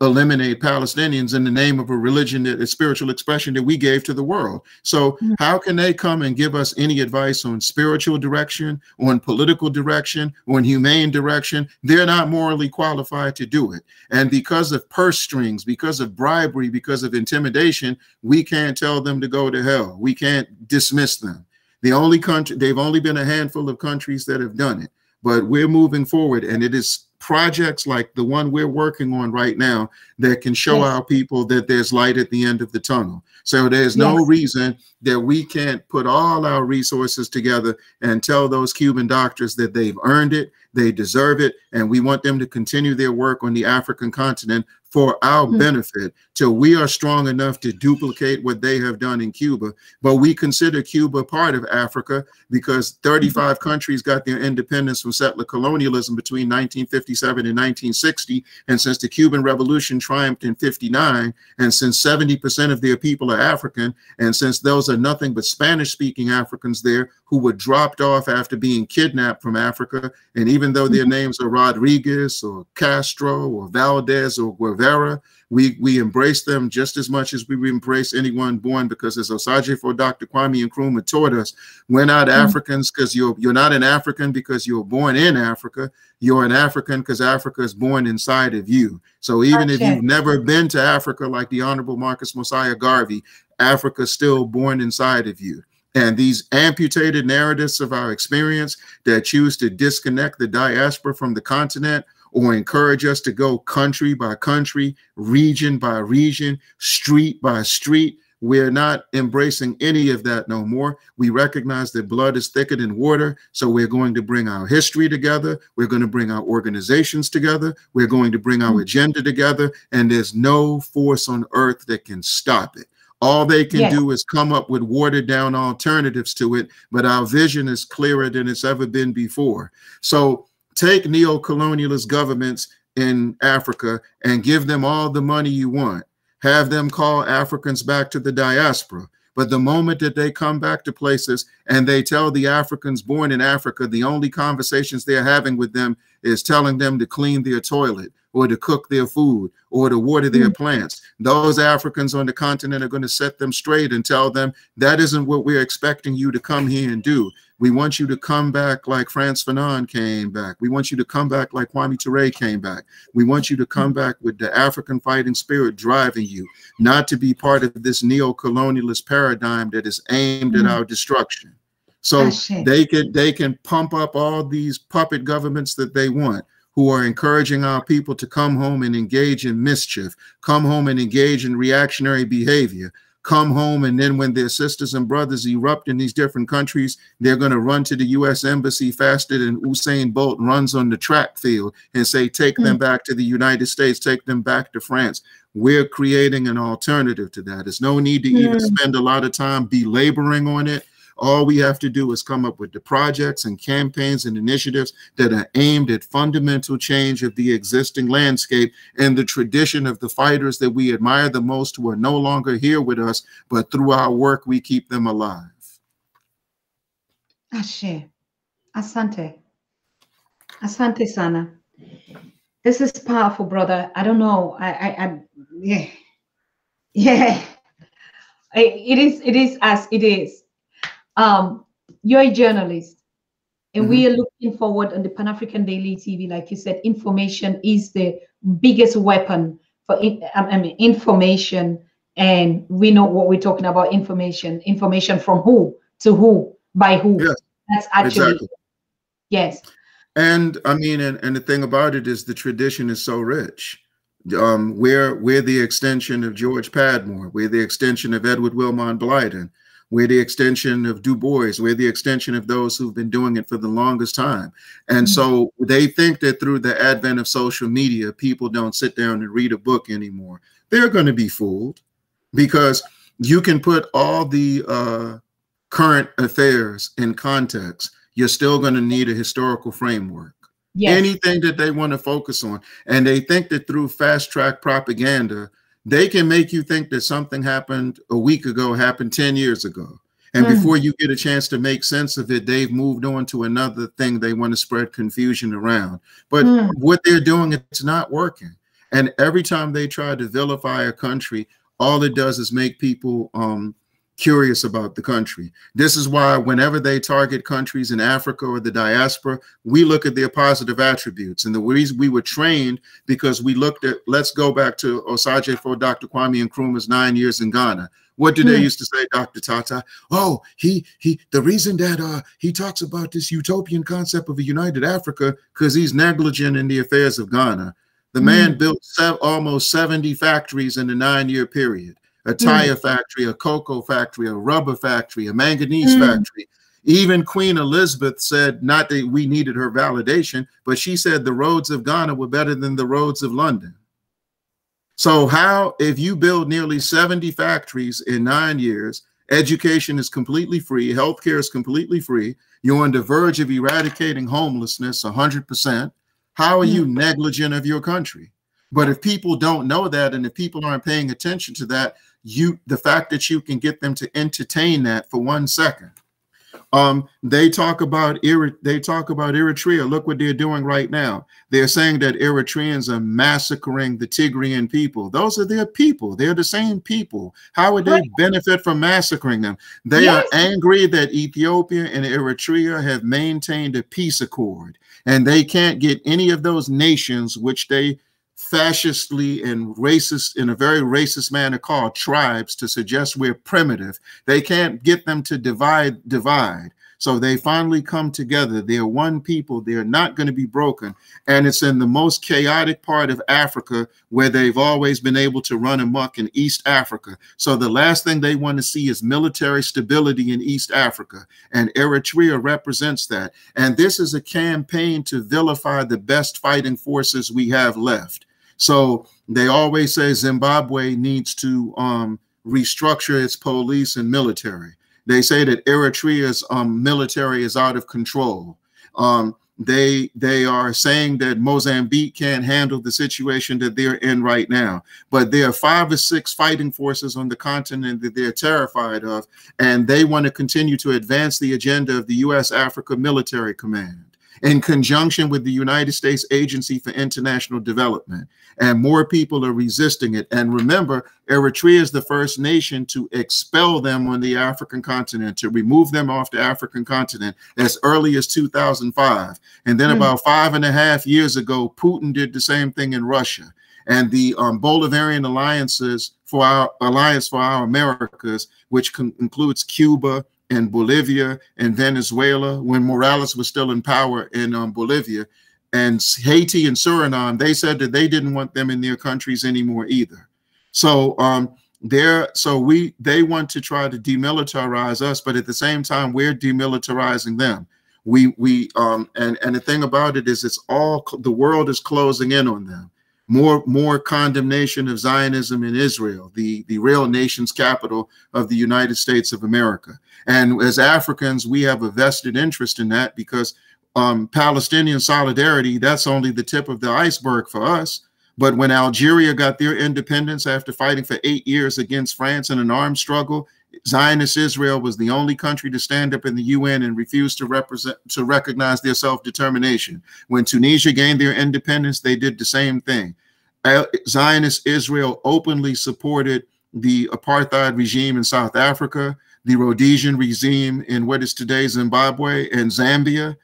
eliminate Palestinians in the name of a religion that is spiritual expression that we gave to the world. So mm-hmm. how can they come and give us any advice on spiritual direction, on political direction, on humane direction? They're not morally qualified to do it. And because of purse strings, because of bribery, because of intimidation, we can't tell them to go to hell. We can't dismiss them. The only country, they've only been a handful of countries that have done it, but we're moving forward and it is projects like the one we're working on right now that can show yes. our people that there's light at the end of the tunnel. So there's no yes. reason that we can't put all our resources together and tell those Cuban doctors that they've earned it, they deserve it, and we want them to continue their work on the African continent for our mm -hmm. benefit till we are strong enough to duplicate what they have done in Cuba. But we consider Cuba part of Africa because 35 mm -hmm. countries got their independence from settler colonialism between 1957 and 1960. And since the Cuban Revolution triumphed in 59, and since 70% of their people are African, and since those are nothing but Spanish speaking Africans there who were dropped off after being kidnapped from Africa, and even though their names are Rodriguez or Castro or Valdez or Guevara, we, we embrace them just as much as we embrace anyone born because as Osagyefo Dr. Kwame Nkrumah taught us, we're not mm -hmm. Africans because you're, you're not an African because you were born in Africa. You're an African because Africa is born inside of you. So even okay. if you've never been to Africa like the Honorable Marcus Mosiah Garvey, Africa's still born inside of you. And these amputated narratives of our experience that choose to disconnect the diaspora from the continent or encourage us to go country by country, region by region, street by street. We're not embracing any of that no more. We recognize that blood is thicker than water. So we're going to bring our history together. We're going to bring our organizations together. We're going to bring our hmm. agenda together. And there's no force on earth that can stop it. All they can yes. do is come up with watered down alternatives to it, but our vision is clearer than it's ever been before. So take neo-colonialist governments in Africa and give them all the money you want. Have them call Africans back to the diaspora. But the moment that they come back to places and they tell the Africans born in Africa, the only conversations they're having with them is telling them to clean their toilet or to cook their food or to water their mm plants. Those Africans on the continent are going to set them straight and tell them that isn't what we're expecting you to come here and do. We want you to come back like Frantz Fanon came back. We want you to come back like Kwame Ture came back. We want you to come back with the African fighting spirit driving you, not to be part of this neo-colonialist paradigm that is aimed mm at our destruction. So they can they can pump up all these puppet governments that they want who are encouraging our people to come home and engage in mischief, come home and engage in reactionary behavior, come home and then when their sisters and brothers erupt in these different countries, they're going to run to the U.S. embassy faster than Usain Bolt runs on the track field and say, take mm. them back to the United States, take them back to France. We're creating an alternative to that. There's no need to mm. even spend a lot of time belaboring on it. All we have to do is come up with the projects and campaigns and initiatives that are aimed at fundamental change of the existing landscape and the tradition of the fighters that we admire the most who are no longer here with us, but through our work, we keep them alive. Ashe. Asante. Asante Sana. This is powerful, brother. I don't know. I, I, I yeah. Yeah. It is, it is as it is um, you're a journalist, and mm-hmm. we are looking forward on the Pan African Daily TV. Like you said, information is the biggest weapon for in, I mean, information, and we know what we're talking about. Information, information from who to who by who. Yes, That's actually exactly. yes. And I mean, and, and the thing about it is the tradition is so rich. Um, we're we're the extension of George Padmore. We're the extension of Edward Wilmot Blyden. We're the extension of Du Bois. We're the extension of those who've been doing it for the longest time. And mm -hmm. so they think that through the advent of social media, people don't sit down and read a book anymore. They're going to be fooled because you can put all the uh, current affairs in context. You're still going to need a historical framework. Yes. Anything that they want to focus on. And they think that through fast track propaganda, they can make you think that something happened a week ago happened 10 years ago and mm. before you get a chance to make sense of it they've moved on to another thing they want to spread confusion around but mm. what they're doing it's not working and every time they try to vilify a country all it does is make people um, curious about the country. This is why whenever they target countries in Africa or the diaspora, we look at their positive attributes. And the reason we were trained because we looked at, let's go back to Osagyefo Dr. Kwame Nkrumah's nine years in Ghana. What did they hmm. used to say, Dr. Tata? Oh, he he. The reason that uh he talks about this utopian concept of a united Africa because he's negligent in the affairs of Ghana. The man mm. built almost 70 factories in a nine-year period a tire mm. factory, a cocoa factory, a rubber factory, a manganese mm. factory. Even Queen Elizabeth said, not that we needed her validation, but she said the roads of Ghana were better than the roads of London. So, how, if you build nearly 70 factories in nine years, education is completely free, healthcare is completely free, you're on the verge of eradicating homelessness 100%, how are you mm. negligent of your country? But if people don't know that and if people aren't paying attention to that, you the fact that you can get them to entertain that for one second. Um they talk about they talk about eritrea. Look what they're doing right now. They're saying that eritreans are massacring the tigrian people. Those are their people. They're the same people. How would they benefit from massacring them? They yes. are angry that ethiopia and eritrea have maintained a peace accord and they can't get any of those nations which they fascistly and racist in a very racist manner called tribes to suggest we're primitive. They can't get them to divide, divide. So they finally come together. They're one people. They're not going to be broken. And it's in the most chaotic part of Africa where they've always been able to run amok in East Africa. So the last thing they want to see is military stability in East Africa. And Eritrea represents that. And this is a campaign to vilify the best fighting forces we have left. So they always say Zimbabwe needs to um, restructure its police and military. They say that Eritrea's um, military is out of control. Um, they they are saying that Mozambique can't handle the situation that they're in right now. But there are five or six fighting forces on the continent that they're terrified of, and they want to continue to advance the agenda of the U.S. Africa Military Command in conjunction with the United States Agency for International Development. And more people are resisting it. And remember, Eritrea is the first nation to expel them on the African continent, to remove them off the African continent as early as 2005. And then mm about five and a half years ago, Putin did the same thing in Russia. And the um, Bolivarian alliances for our alliance for our Americas, which includes Cuba, and Bolivia and Venezuela when Morales was still in power in um, Bolivia. And Haiti and Suriname, they said that they didn't want them in their countries anymore either. So um, they're so we they want to try to demilitarize us, but at the same time we're demilitarizing them. We we um and and the thing about it is it's all the world is closing in on them more more condemnation of Zionism in Israel, the the real nation's capital of the United States of America. And as Africans, we have a vested interest in that because um, Palestinian solidarity that's only the tip of the iceberg for us. But when Algeria got their independence after fighting for eight years against France in an armed struggle, Zionist Israel was the only country to stand up in the UN and refuse to represent to recognize their self-determination. When Tunisia gained their independence, they did the same thing. Zionist Israel openly supported the apartheid regime in South Africa, the Rhodesian regime in what is today Zimbabwe and Zambia.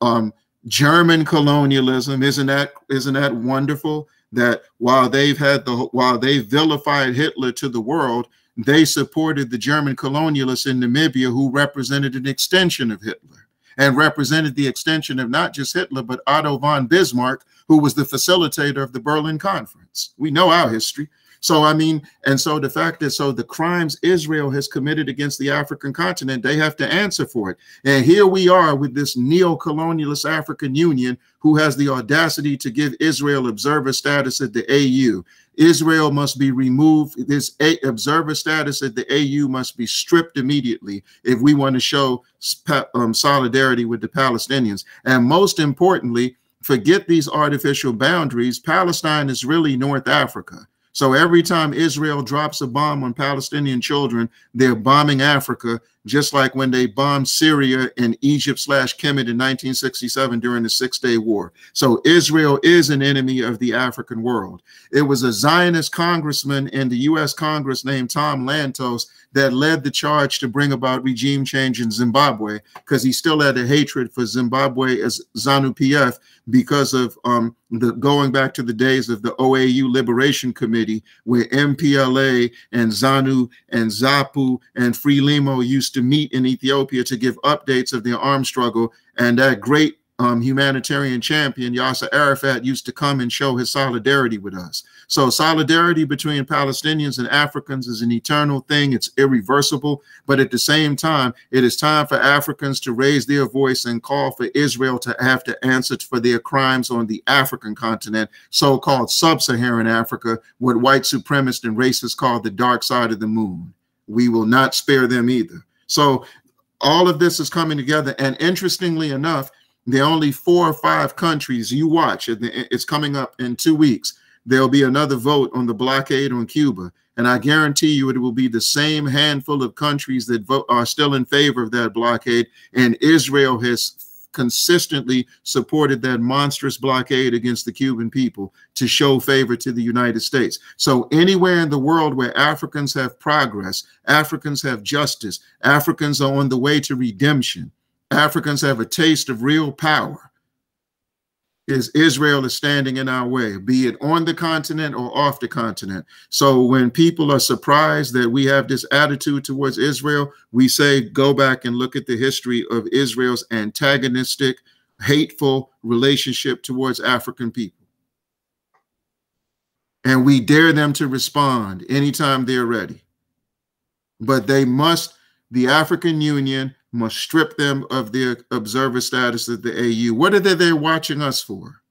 Um, German colonialism isn't that isn't that wonderful? That while they've had the while they vilified Hitler to the world, they supported the German colonialists in Namibia who represented an extension of Hitler and represented the extension of not just Hitler, but Otto von Bismarck, who was the facilitator of the Berlin Conference. We know our history. So, I mean, and so the fact is, so the crimes Israel has committed against the African continent, they have to answer for it. And here we are with this neo colonialist African Union who has the audacity to give Israel observer status at the AU. Israel must be removed. This observer status at the AU must be stripped immediately if we want to show um, solidarity with the Palestinians. And most importantly, forget these artificial boundaries. Palestine is really North Africa. So every time Israel drops a bomb on Palestinian children, they're bombing Africa, just like when they bombed Syria and Egypt slash Kemet in 1967 during the Six Day War. So Israel is an enemy of the African world. It was a Zionist congressman in the U.S. Congress named Tom Lantos that led the charge to bring about regime change in Zimbabwe because he still had a hatred for Zimbabwe as ZANU PF because of um, the going back to the days of the OAU Liberation Committee, where MPLA and ZANU and ZAPU and Frelimo used to meet in Ethiopia to give updates of the armed struggle. And that great um, humanitarian champion, Yasser Arafat, used to come and show his solidarity with us. So solidarity between Palestinians and Africans is an eternal thing. It's irreversible. But at the same time, it is time for Africans to raise their voice and call for Israel to have to answer for their crimes on the African continent, so-called sub-Saharan Africa, what white supremacists and racists call the dark side of the moon. We will not spare them either. So all of this is coming together. And interestingly enough, the only four or five countries you watch. It's coming up in two weeks. There'll be another vote on the blockade on Cuba. And I guarantee you it will be the same handful of countries that vote, are still in favor of that blockade. And Israel has consistently supported that monstrous blockade against the Cuban people to show favor to the United States. So anywhere in the world where Africans have progress, Africans have justice, Africans are on the way to redemption, Africans have a taste of real power is Israel is standing in our way, be it on the continent or off the continent. So when people are surprised that we have this attitude towards Israel, we say, go back and look at the history of Israel's antagonistic, hateful relationship towards African people. And we dare them to respond anytime they're ready. But they must, the African Union must strip them of their observer status at the AU. What are they there watching us for?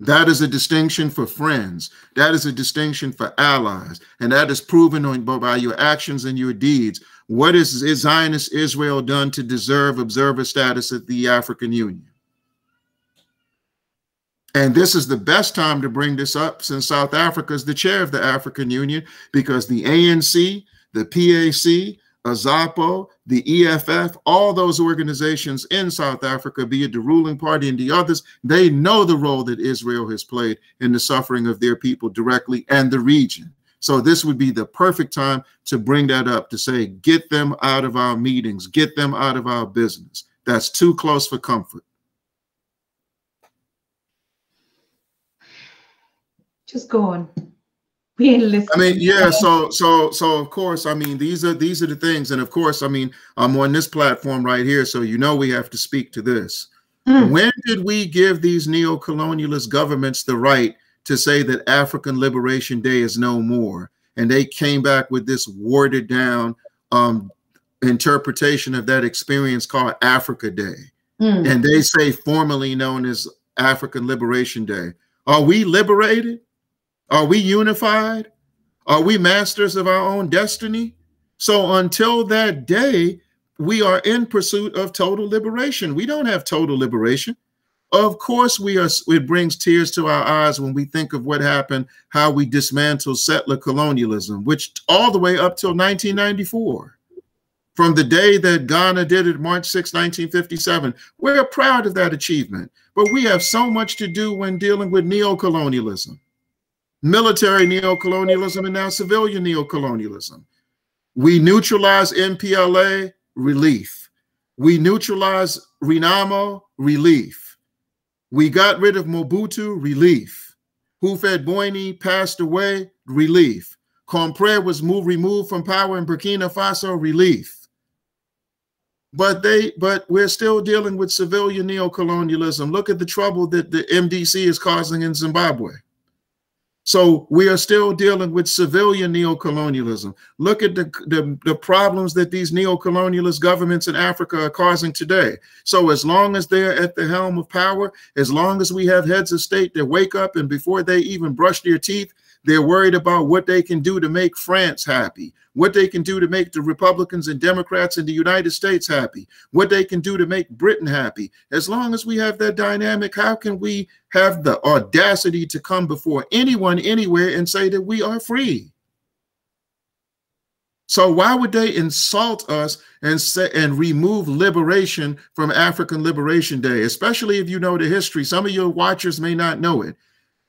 That is a distinction for friends. That is a distinction for allies. And that is proven on, by your actions and your deeds. What is, is Zionist Israel done to deserve observer status at the African Union? And this is the best time to bring this up since South Africa is the chair of the African Union because the ANC, the PAC, AZAPO, the EFF, all those organizations in South Africa, be it the ruling party and the others, they know the role that Israel has played in the suffering of their people directly and the region. So this would be the perfect time to bring that up to say, get them out of our meetings, get them out of our business. That's too close for comfort. Just go on. I mean, yeah. So, so, so of course, I mean, these are these are the things, and of course, I mean, I'm on this platform right here, so you know we have to speak to this. Mm. When did we give these neo-colonialist governments the right to say that African Liberation Day is no more? And they came back with this watered down um, interpretation of that experience called Africa Day, mm. and they say formally known as African Liberation Day. Are we liberated? Are we unified? Are we masters of our own destiny? So until that day, we are in pursuit of total liberation. We don't have total liberation. Of course, we are. It brings tears to our eyes when we think of what happened, how we dismantled settler colonialism, which all the way up till 1994, from the day that Ghana did it, March 6, 1957. We're proud of that achievement, but we have so much to do when dealing with neo-colonialism military neocolonialism, and now civilian neocolonialism. We neutralize MPLA, relief. We neutralize Renamo, relief. We got rid of Mobutu, relief. Houphouët-Boigny passed away, relief. Compaoré was moved, removed from power in Burkina Faso, relief. But they, but we're still dealing with civilian neocolonialism. Look at the trouble that the MDC is causing in Zimbabwe. So we are still dealing with civilian neocolonialism. Look at the, the, the, problems that these neocolonialist governments in Africa are causing today. So as long as they're at the helm of power, as long as we have heads of state that wake up and before they even brush their teeth, they're worried about what they can do to make France happy, what they can do to make the Republicans and Democrats in the United States happy, what they can do to make Britain happy. As long as we have that dynamic, how can we have the audacity to come before anyone anywhere and say that we are free? So why would they insult us and say and remove liberation from African Liberation Day, especially if you know the history? Some of your watchers may not know it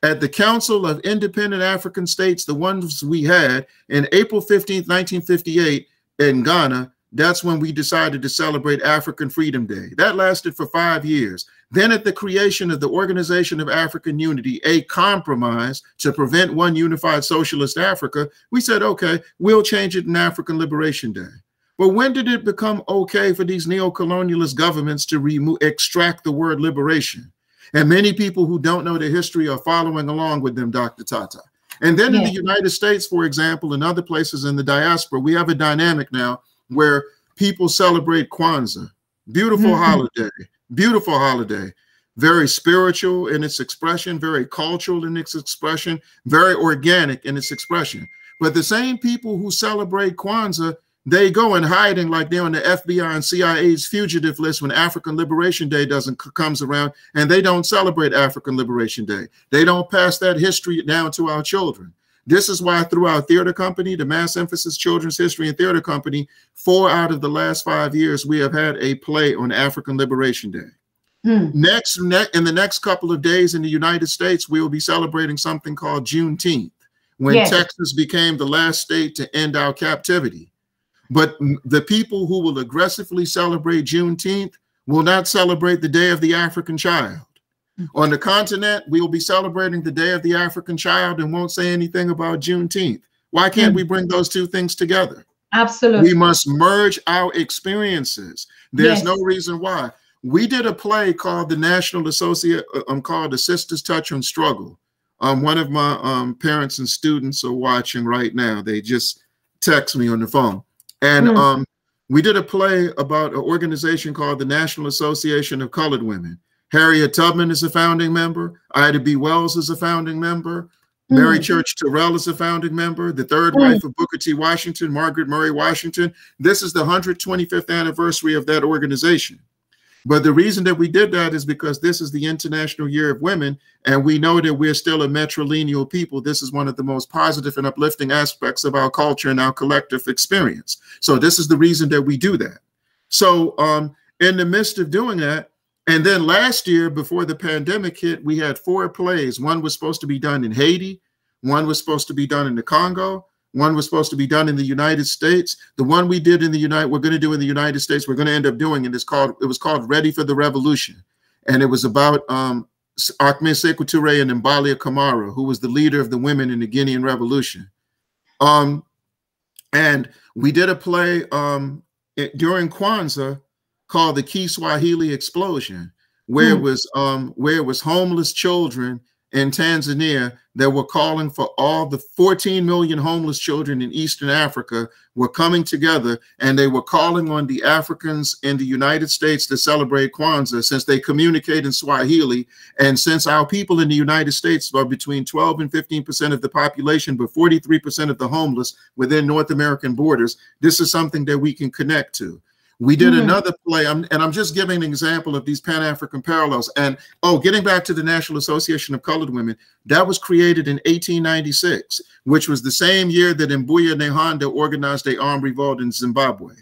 at the Council of Independent African States, the ones we had in April 15th, 1958 in Ghana, that's when we decided to celebrate African Freedom Day. That lasted for five years. Then at the creation of the Organization of African Unity, a compromise to prevent one unified socialist Africa, we said, okay, we'll change it in African Liberation Day. But when did it become okay for these neo-colonialist governments to remove, extract the word liberation? And many people who don't know the history are following along with them, Dr. Tata. And then yeah. in the United States, for example, and other places in the diaspora, we have a dynamic now where people celebrate Kwanzaa. Beautiful mm -hmm. holiday, beautiful holiday. Very spiritual in its expression, very cultural in its expression, very organic in its expression. But the same people who celebrate Kwanzaa they go in hiding like they're on the FBI and CIA's fugitive list when African Liberation Day doesn't comes around, and they don't celebrate African Liberation Day. They don't pass that history down to our children. This is why through our theater company, the Mass Emphasis Children's History and Theater Company, four out of the last five years, we have had a play on African Liberation Day. Hmm. Next, ne in the next couple of days in the United States, we will be celebrating something called Juneteenth, when yes. Texas became the last state to end our captivity. But the people who will aggressively celebrate Juneteenth will not celebrate the Day of the African Child. Mm-hmm. On the continent, we will be celebrating the Day of the African Child and won't say anything about Juneteenth. Why can't mm-hmm. we bring those two things together? Absolutely. We must merge our experiences. There's yes. no reason why. We did a play called the National Associate, uh, um, called The Sisters Touch and Struggle. Um, one of my um, parents and students are watching right now. They just text me on the phone. And mm. um, we did a play about an organization called the National Association of Colored Women. Harriet Tubman is a founding member. Ida B. Wells is a founding member. Mm. Mary Church Terrell is a founding member. The third mm. wife of Booker T. Washington, Margaret Murray Washington. This is the 125th anniversary of that organization. But the reason that we did that is because this is the International Year of Women, and we know that we're still a matrilineal people. This is one of the most positive and uplifting aspects of our culture and our collective experience. So this is the reason that we do that. So um, in the midst of doing that, and then last year, before the pandemic hit, we had four plays. One was supposed to be done in Haiti, one was supposed to be done in the Congo, one was supposed to be done in the United States. The one we did in the United, we're going to do in the United States, we're going to end up doing, and it's called, it was called Ready for the Revolution. And it was about um, Ahmed Sekou Toure and Mbalia Kamara, who was the leader of the women in the Guinean Revolution. Um, and we did a play um, it, during Kwanzaa called the Kiswahili Explosion, where mm. it was um, where it was homeless children in Tanzania that were calling for all the 14 million homeless children in Eastern Africa were coming together and they were calling on the Africans in the United States to celebrate Kwanzaa since they communicate in Swahili. And since our people in the United States are between 12 and 15% of the population, but 43% of the homeless within North American borders, this is something that we can connect to. We did mm another play, and I'm just giving an example of these Pan African parallels. And oh, getting back to the National Association of Colored Women, that was created in 1896, which was the same year that Mbuya Nehanda organized a armed revolt in Zimbabwe,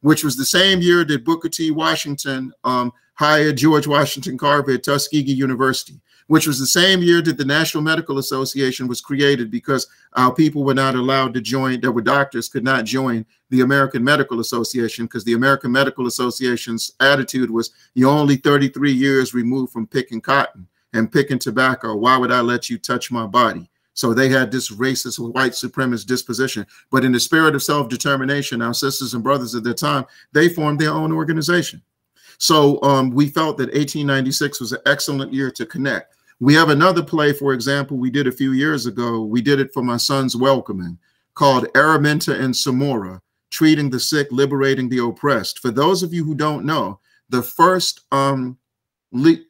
which was the same year that Booker T. Washington um, hired George Washington Carver at Tuskegee University which was the same year that the National Medical Association was created because our people were not allowed to join, there were doctors could not join the American Medical Association because the American Medical Association's attitude was you're only 33 years removed from picking cotton and picking tobacco. Why would I let you touch my body? So they had this racist, white supremacist disposition. But in the spirit of self-determination, our sisters and brothers at that time, they formed their own organization. So um, we felt that 1896 was an excellent year to connect. We have another play, for example, we did a few years ago. We did it for my son's welcoming called Araminta and Samora, Treating the Sick, Liberating the Oppressed. For those of you who don't know, the first um,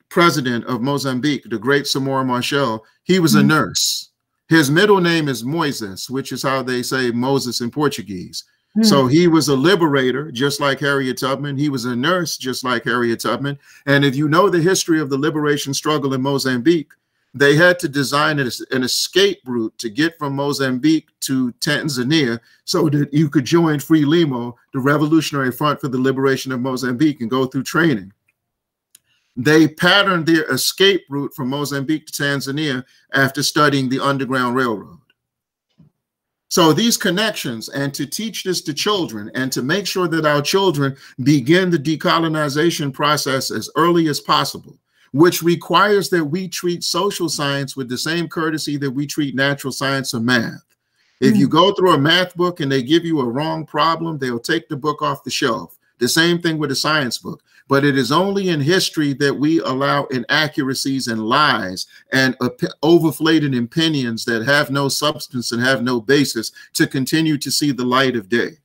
president of Mozambique, the great Samora Machel, he was mm -hmm. a mm-hmm. nurse. His middle name is Moises, which is how they say Moses in Portuguese. Hmm. So he was a liberator, just like Harriet Tubman. He was a nurse, just like Harriet Tubman. And if you know the history of the liberation struggle in Mozambique, they had to design an escape route to get from Mozambique to Tanzania so that you could join Frelimo, the Revolutionary Front for the Liberation of Mozambique, and go through training. They patterned their escape route from Mozambique to Tanzania after studying the Underground Railroad. So these connections and to teach this to children and to make sure that our children begin the decolonization process as early as possible, which requires that we treat social science with the same courtesy that we treat natural science or math. If you hmm. go through a math book and they give you a wrong problem, they'll take the book off the shelf. The same thing with a science book. But it is only in history that we allow inaccuracies and lies and overflated opinions that have no substance and have no basis to continue to see the light of day.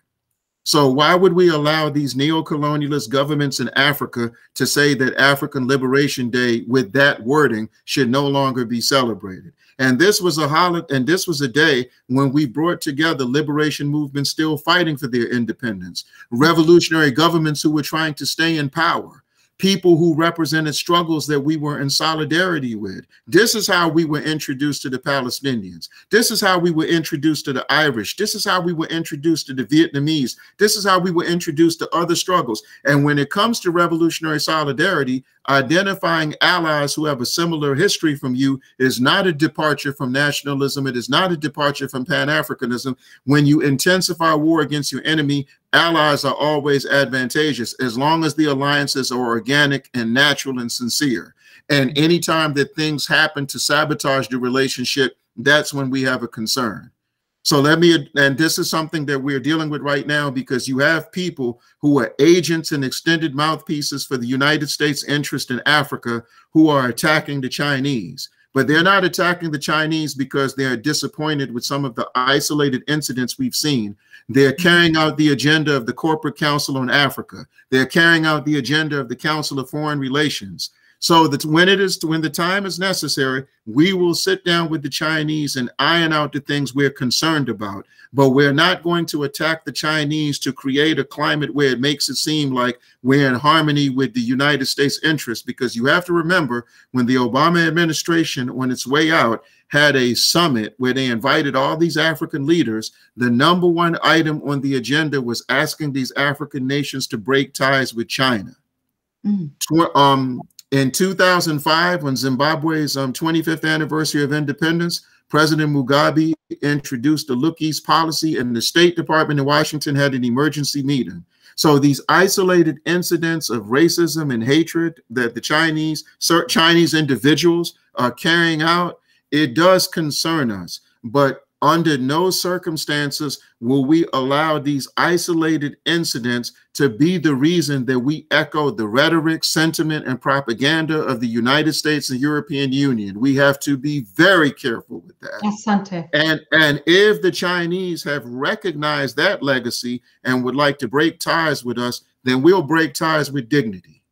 So why would we allow these neo-colonialist governments in Africa to say that African Liberation Day with that wording should no longer be celebrated? And this was a holiday, and this was a day when we brought together liberation movements still fighting for their independence, revolutionary governments who were trying to stay in power, people who represented struggles that we were in solidarity with. This is how we were introduced to the Palestinians. This is how we were introduced to the Irish. This is how we were introduced to the Vietnamese. This is how we were introduced to other struggles. And when it comes to revolutionary solidarity, identifying allies who have a similar history from you is not a departure from nationalism. It is not a departure from Pan-Africanism. When you intensify war against your enemy, allies are always advantageous as long as the alliances are organic and natural and sincere. And anytime that things happen to sabotage the relationship, that's when we have a concern. So let me, and this is something that we're dealing with right now because you have people who are agents and extended mouthpieces for the United States interest in Africa who are attacking the Chinese. But they're not attacking the Chinese because they're disappointed with some of the isolated incidents we've seen. They're mm-hmm. carrying out the agenda of the Corporate Council on Africa. They're carrying out the agenda of the Council of Foreign Relations. So that when it is when the time is necessary, we will sit down with the Chinese and iron out the things we're concerned about. But we're not going to attack the Chinese to create a climate where it makes it seem like we're in harmony with the United States interests. Because you have to remember when the Obama administration, on its way out, had a summit where they invited all these African leaders, the number one item on the agenda was asking these African nations to break ties with China. Mm. Um, in 2005, when Zimbabwe's um, 25th anniversary of independence, President Mugabe introduced the Look East policy, and the State Department in Washington had an emergency meeting. So these isolated incidents of racism and hatred that the Chinese, Chinese individuals are carrying out, it does concern us. But under no circumstances will we allow these isolated incidents to be the reason that we echo the rhetoric, sentiment, and propaganda of the United States and European Union. We have to be very careful with that. Asante. And, and if the Chinese have recognized that legacy and would like to break ties with us, then we'll break ties with dignity.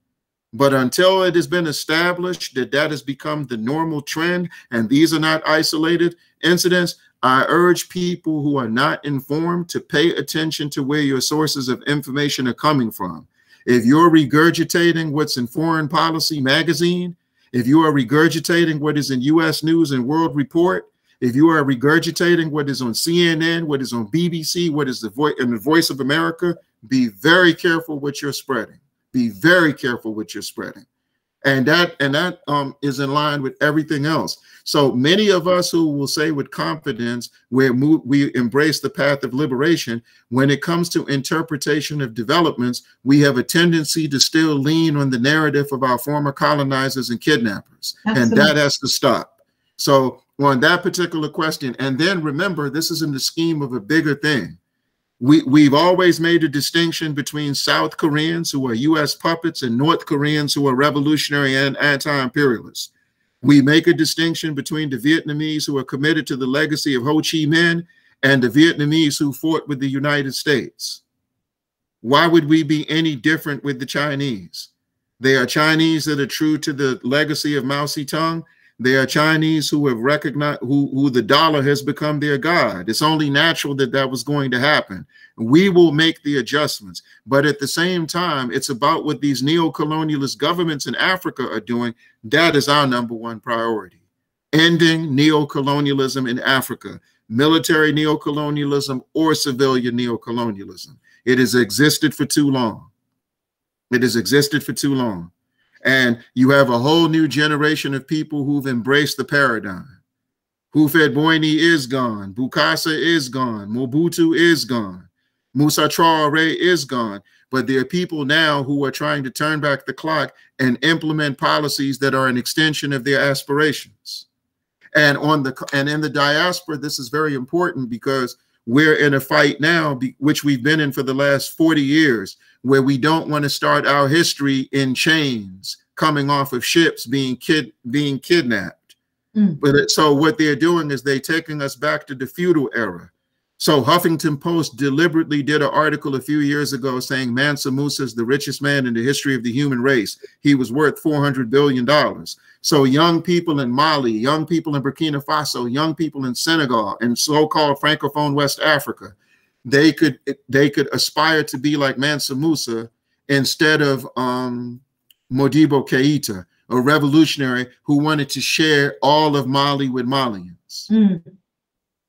But until it has been established that that has become the normal trend and these are not isolated incidents, I urge people who are not informed to pay attention to where your sources of information are coming from. If you're regurgitating what's in Foreign Policy magazine, if you are regurgitating what is in US News and World Report, if you are regurgitating what is on CNN, what is on BBC, what is the voice in the Voice of America, be very careful what you're spreading. Be very careful what you're spreading and that and that um, is in line with everything else. So many of us who will say with confidence we we embrace the path of liberation. When it comes to interpretation of developments, we have a tendency to still lean on the narrative of our former colonizers and kidnappers, Absolutely. and that has to stop. So on that particular question, and then remember, this is in the scheme of a bigger thing we, we've always made a distinction between South Koreans who are US puppets and North Koreans who are revolutionary and anti-imperialists. We make a distinction between the Vietnamese who are committed to the legacy of Ho Chi Minh and the Vietnamese who fought with the United States. Why would we be any different with the Chinese? They are Chinese that are true to the legacy of Mao Zedong there are Chinese who have recognized who, who the dollar has become their god. It's only natural that that was going to happen. We will make the adjustments. But at the same time, it's about what these neo-colonialist governments in Africa are doing. That is our number one priority. Ending neo-colonialism in Africa, military neo-colonialism or civilian neo-colonialism. It has existed for too long. It has existed for too long. And you have a whole new generation of people who've embraced the paradigm. Houphouët-Boigny is gone. Bokassa is gone. Mobutu is gone. Moussa Traore is gone. But there are people now who are trying to turn back the clock and implement policies that are an extension of their aspirations. And on the and in the diaspora, this is very important because we're in a fight now, which we've been in for the last 40 years, where we don't want to start our history in chains, coming off of ships being kid being kidnapped. Mm. But it, so what they're doing is they're taking us back to the feudal era. So Huffington Post deliberately did an article a few years ago saying Mansa Musa is the richest man in the history of the human race. He was worth $400 billion. So young people in Mali, young people in Burkina Faso, young people in Senegal and so-called Francophone West Africa, they could they could aspire to be like Mansa Musa instead of um, Modibo Keita, a revolutionary who wanted to share all of Mali with Malians. Mm.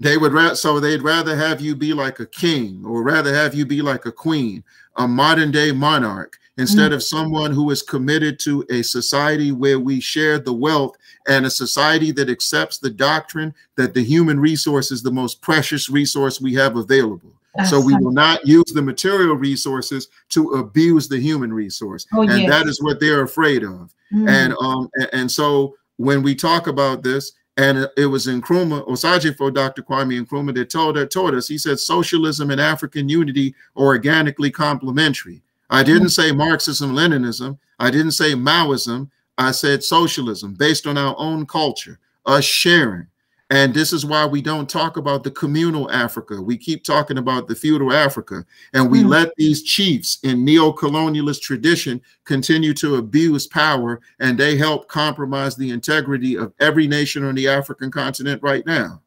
They would rather so they'd rather have you be like a king or rather have you be like a queen, a modern day monarch, instead mm. of someone who is committed to a society where we share the wealth and a society that accepts the doctrine that the human resource is the most precious resource we have available. So we will not use the material resources to abuse the human resource. Oh, and yes. that is what they're afraid of. Mm. And um and, and so when we talk about this, and it was in Nkrumah, Osagyefo Dr. Kwame Nkrumah that told, that told us, he said socialism and African unity are organically complementary. I didn't say Marxism, Leninism. I didn't say Maoism. I said socialism based on our own culture, us sharing. And this is why we don't talk about the communal Africa. We keep talking about the feudal Africa. And we mm. let these chiefs in neo-colonialist tradition continue to abuse power and they help compromise the integrity of every nation on the African continent right now.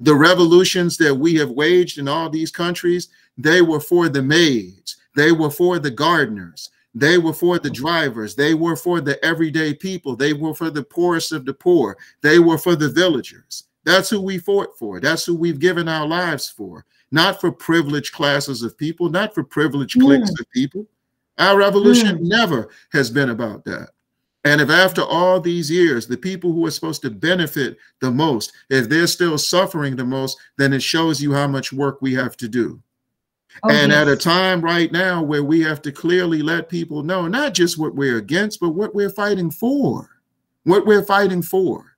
The revolutions that we have waged in all these countries, they were for the maids. They were for the gardeners. They were for the drivers. They were for the everyday people. They were for the poorest of the poor. They were for the villagers. That's who we fought for. That's who we've given our lives for. Not for privileged classes of people, not for privileged mm. cliques of people. Our revolution mm. never has been about that. And if after all these years, the people who are supposed to benefit the most, if they're still suffering the most, then it shows you how much work we have to do. Oh, and yes. at a time right now where we have to clearly let people know not just what we're against, but what we're fighting for, what we're fighting for.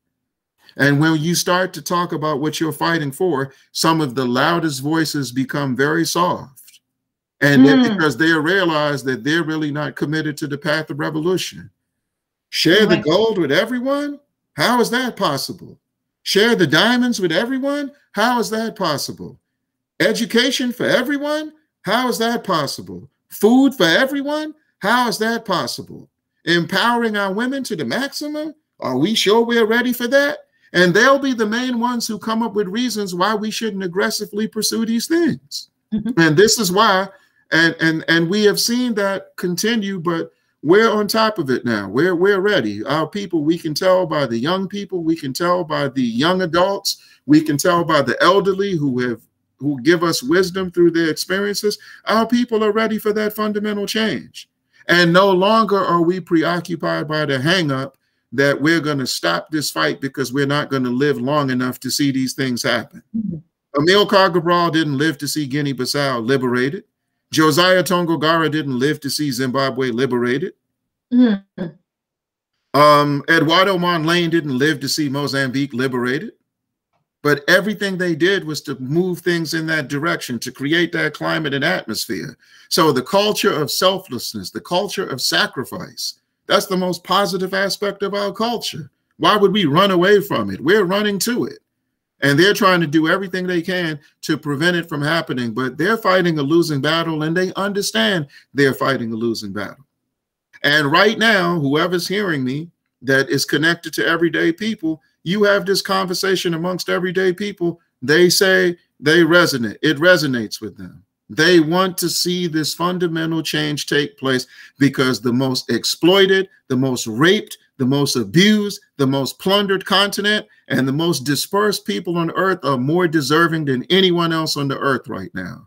And when you start to talk about what you're fighting for, some of the loudest voices become very soft. And mm. because they realize that they're really not committed to the path of revolution. Share the gold with everyone? How is that possible? Share the diamonds with everyone? How is that possible? Education for everyone? How is that possible? Food for everyone? How is that possible? Empowering our women to the maximum? Are we sure we're ready for that? And they'll be the main ones who come up with reasons why we shouldn't aggressively pursue these things. Mm-hmm. And this is why, and and and we have seen that continue, but we're on top of it now. We're we're ready. Our people, we can tell by the young people, we can tell by the young adults, we can tell by the elderly who have who give us wisdom through their experiences, our people are ready for that fundamental change. And no longer are we preoccupied by the hangup that we're going to stop this fight because we're not going to live long enough to see these things happen. Mm-hmm. Amilcar Cabral didn't live to see Guinea-Bissau liberated. Josiah Tongogara didn't live to see Zimbabwe liberated. Mm-hmm. Um, Eduardo Mondlane didn't live to see Mozambique liberated. But everything they did was to move things in that direction, to create that climate and atmosphere. So the culture of selflessness, the culture of sacrifice, that's the most positive aspect of our culture. Why would we run away from it? We're running to it. And they're trying to do everything they can to prevent it from happening, but they're fighting a losing battle and they understand they're fighting a losing battle. And right now, whoever's hearing me that is connected to everyday people, you have this conversation amongst everyday people, they say they resonate. It resonates with them. They want to see this fundamental change take place because the most exploited, the most raped, the most abused, the most plundered continent, and the most dispersed people on earth are more deserving than anyone else on the earth right now.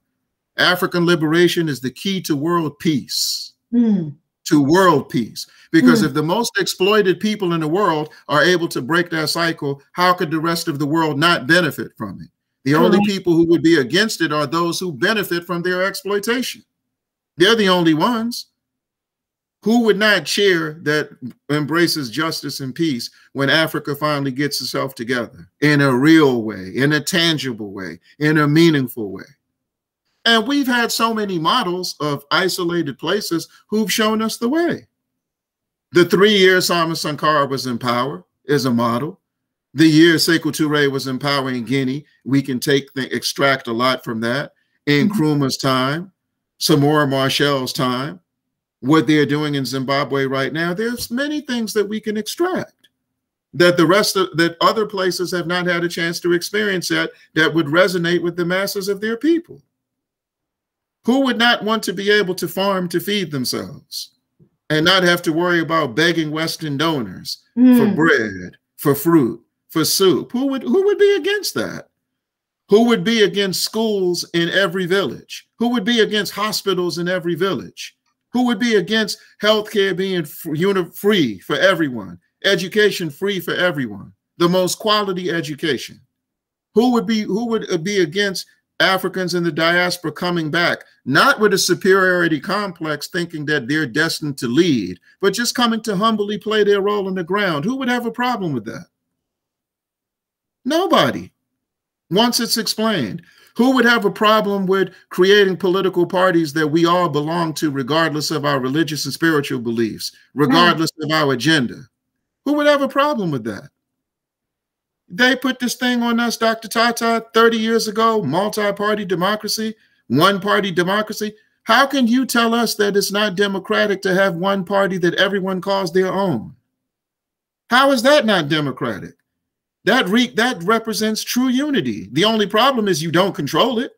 African liberation is the key to world peace. Mm. To world peace. Because mm. if the most exploited people in the world are able to break that cycle, how could the rest of the world not benefit from it? The only people who would be against it are those who benefit from their exploitation. They're the only ones. Who would not cheer that embraces justice and peace when Africa finally gets itself together in a real way, in a tangible way, in a meaningful way? And we've had so many models of isolated places who've shown us the way. The three years Thomas Sankara was in power is a model. The year Sekou Touré was empowering Guinea, we can take the, extract a lot from that. In mm-hmm. Nkrumah's time, Samora Machel's time, what they're doing in Zimbabwe right now, there's many things that we can extract that the rest of that other places have not had a chance to experience yet that would resonate with the masses of their people. Who would not want to be able to farm to feed themselves? and not have to worry about begging Western donors mm. for bread, for fruit, for soup. Who would who would be against that? Who would be against schools in every village? Who would be against hospitals in every village? Who would be against healthcare being free for everyone, education free for everyone, the most quality education? Who would be who would be against Africans in the diaspora coming back, not with a superiority complex thinking that they're destined to lead, but just coming to humbly play their role on the ground. Who would have a problem with that? Nobody. Once it's explained. Who would have a problem with creating political parties that we all belong to, regardless of our religious and spiritual beliefs, hmm. regardless of our agenda? Who would have a problem with that? They put this thing on us, Dr. Tata, 30 years ago, multi-party democracy, one-party democracy. How can you tell us that it's not democratic to have one party that everyone calls their own? How is that not democratic? That re that represents true unity. The only problem is you don't control it.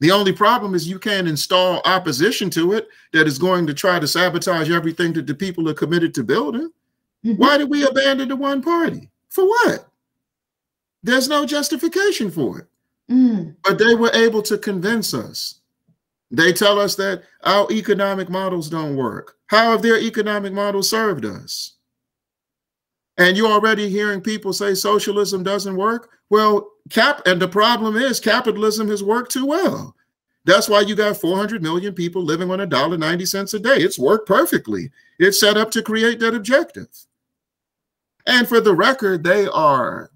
The only problem is you can't install opposition to it that is going to try to sabotage everything that the people are committed to building. Mm -hmm. Why did we abandon the one party? For what? There's no justification for it. Mm. But they were able to convince us. They tell us that our economic models don't work. How have their economic models served us? And you're already hearing people say socialism doesn't work. Well, cap and the problem is capitalism has worked too well. That's why you got 400 million people living on a dollar 90 cents a day. It's worked perfectly. It's set up to create that objective. And for the record, they are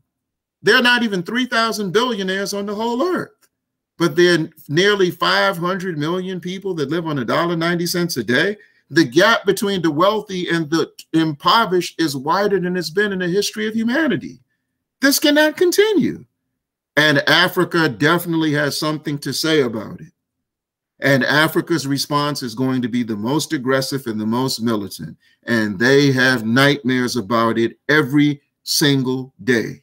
they're not even 3,000 billionaires on the whole earth, but there are nearly 500 million people that live on a dollar 90 cents a day. The gap between the wealthy and the impoverished is wider than it's been in the history of humanity. This cannot continue. And Africa definitely has something to say about it. And Africa's response is going to be the most aggressive and the most militant. And they have nightmares about it every single day.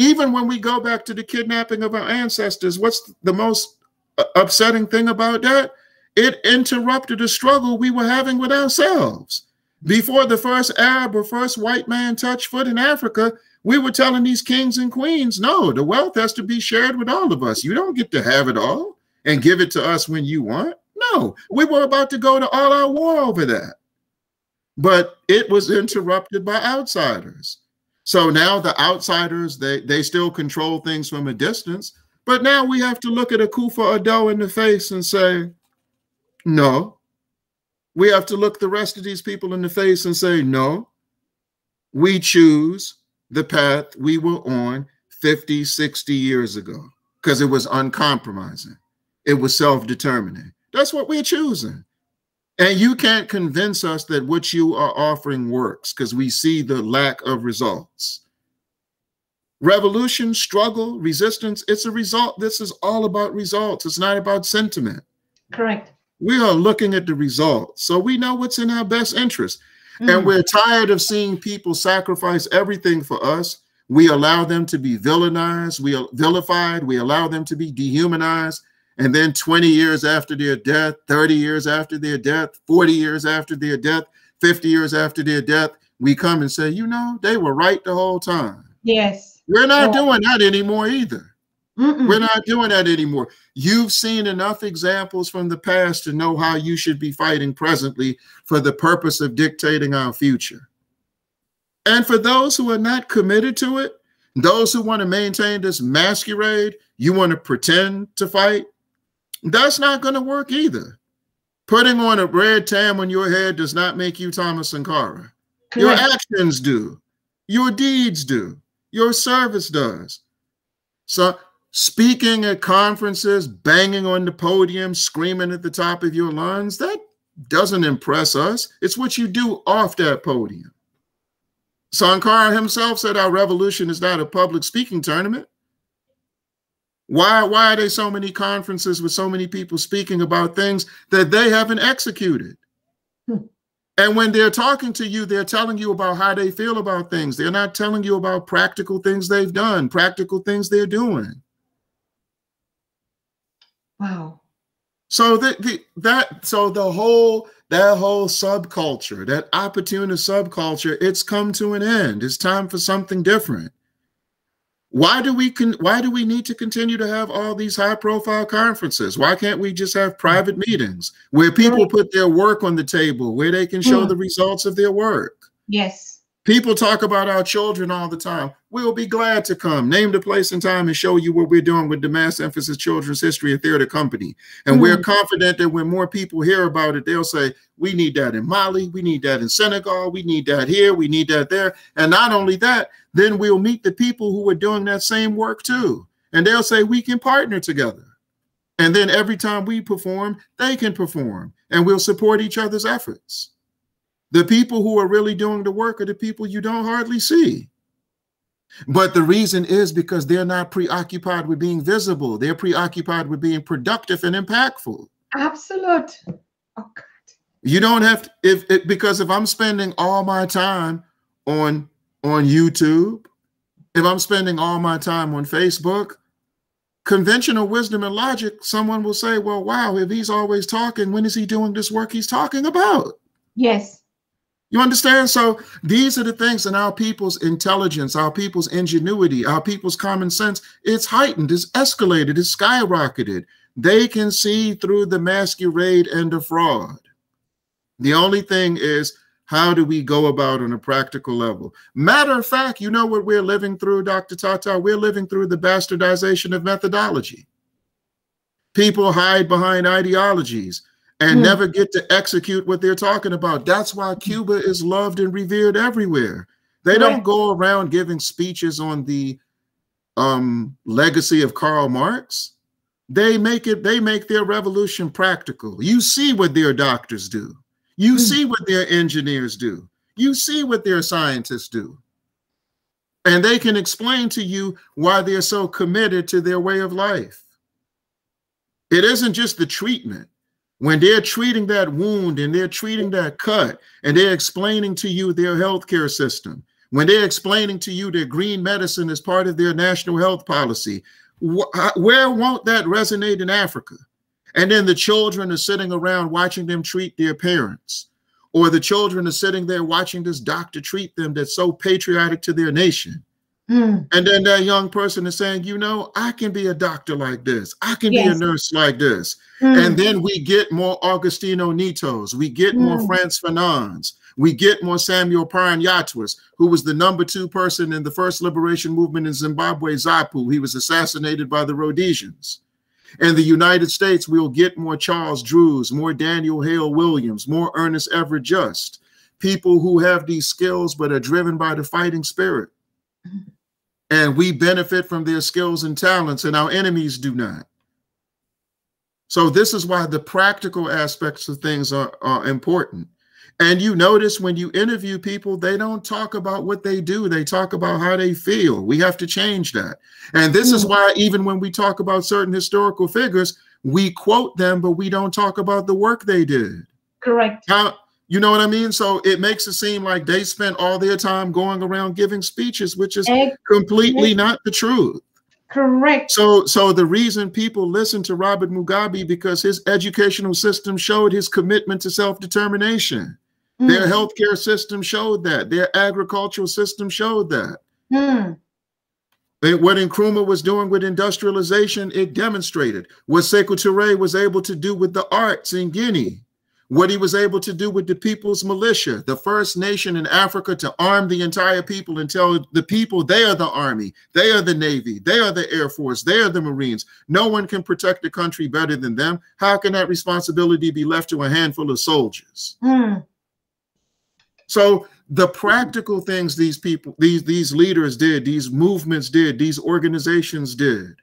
Even when we go back to the kidnapping of our ancestors, what's the most uh, upsetting thing about that? It interrupted a struggle we were having with ourselves. Before the first Arab or first white man touched foot in Africa, we were telling these kings and queens, no, the wealth has to be shared with all of us. You don't get to have it all and give it to us when you want. No, we were about to go to all out war over that. But it was interrupted by outsiders. So now the outsiders, they, they still control things from a distance. But now we have to look at Akufo Addo in the face and say, no. We have to look the rest of these people in the face and say, no. We choose the path we were on 50, 60 years ago because it was uncompromising. It was self-determining. That's what we're choosing. And you can't convince us that what you are offering works because we see the lack of results. Revolution, struggle, resistance, it's a result. This is all about results. It's not about sentiment. Correct. We are looking at the results. So we know what's in our best interest. Mm. And we're tired of seeing people sacrifice everything for us. We allow them to be villainized, we are vilified, we allow them to be dehumanized, and then 20 years after their death, 30 years after their death, 40 years after their death, 50 years after their death, we come and say, you know, they were right the whole time. Yes. We're not yeah. doing that anymore either. Mm -mm. We're not doing that anymore. You've seen enough examples from the past to know how you should be fighting presently for the purpose of dictating our future. And for those who are not committed to it, those who want to maintain this masquerade, you want to pretend to fight, that's not going to work either. Putting on a red tam on your head does not make you Thomas Sankara. Correct. Your actions do. Your deeds do. Your service does. So speaking at conferences, banging on the podium, screaming at the top of your lungs, that doesn't impress us. It's what you do off that podium. Sankara himself said our revolution is not a public speaking tournament. Why, why are there so many conferences with so many people speaking about things that they haven't executed? Hmm. And when they're talking to you, they're telling you about how they feel about things. They're not telling you about practical things they've done, practical things they're doing. Wow. So that the, that so the whole that whole subculture, that opportunist subculture, it's come to an end. It's time for something different. Why do we con- why do we need to continue to have all these high profile conferences? Why can't we just have private meetings where people put their work on the table, where they can show mm. the results of their work? Yes. People talk about our children all the time. We'll be glad to come, name the place and time, and show you what we're doing with the Mass Emphasis Children's History and Theater Company. And mm. we're confident that when more people hear about it, they'll say, We need that in Mali, we need that in Senegal, we need that here, we need that there. And not only that, then we'll meet the people who are doing that same work too. And they'll say, We can partner together. And then every time we perform, they can perform, and we'll support each other's efforts. The people who are really doing the work are the people you don't hardly see. But the reason is because they're not preoccupied with being visible. They're preoccupied with being productive and impactful. Absolute. Oh God. You don't have to if it, because if I'm spending all my time on on YouTube, if I'm spending all my time on Facebook, conventional wisdom and logic, someone will say, well, wow, if he's always talking, when is he doing this work he's talking about? Yes. You understand? So these are the things in our people's intelligence, our people's ingenuity, our people's common sense. It's heightened, it's escalated, it's skyrocketed. They can see through the masquerade and the fraud. The only thing is, how do we go about on a practical level? Matter of fact, you know what we're living through, Dr. Tata? We're living through the bastardization of methodology. People hide behind ideologies and mm. never get to execute what they're talking about. That's why Cuba is loved and revered everywhere. They right. don't go around giving speeches on the um, legacy of Karl Marx. They make it, they make their revolution practical. You see what their doctors do. You mm. see what their engineers do. You see what their scientists do. And they can explain to you why they're so committed to their way of life. It isn't just the treatment. When they're treating that wound and they're treating that cut and they're explaining to you their healthcare system, when they're explaining to you that green medicine is part of their national health policy, wh where won't that resonate in Africa? And then the children are sitting around watching them treat their parents. Or the children are sitting there watching this doctor treat them that's so patriotic to their nation. Mm. And then that young person is saying, you know, I can be a doctor like this. I can yes. be a nurse like this. Mm. And then we get more Agostinho Netos. We get mm. more Frantz Fanons. We get more Samuel Parirenyatwas, who was the number two person in the first liberation movement in Zimbabwe, ZAPU. He was assassinated by the Rhodesians. In the United States, we'll get more Charles Drews, more Daniel Hale Williams, more Ernest Everett Just, people who have these skills but are driven by the fighting spirit. And we benefit from their skills and talents, and our enemies do not. So, this is why the practical aspects of things are, are important. And you notice when you interview people, they don't talk about what they do, they talk about how they feel. We have to change that. And this is hmm. why, even when we talk about certain historical figures, we quote them, but we don't talk about the work they did. Correct. How, you know what I mean? So it makes it seem like they spent all their time going around giving speeches, which is completely not the truth. Correct. So, so the reason people listen to Robert Mugabe because his educational system showed his commitment to self-determination. Mm. Their healthcare system showed that. Their agricultural system showed that. Mm. What Nkrumah was doing with industrialization, it demonstrated. What Sekou Touré was able to do with the arts in Guinea, what he was able to do with the People's Militia, the first nation in Africa to arm the entire people and tell the people they are the army, they are the navy, they are the air force, they are the marines. No one can protect the country better than them. How can that responsibility be left to a handful of soldiers? Mm. So the practical things these people, these these leaders did, these movements did, these organizations did.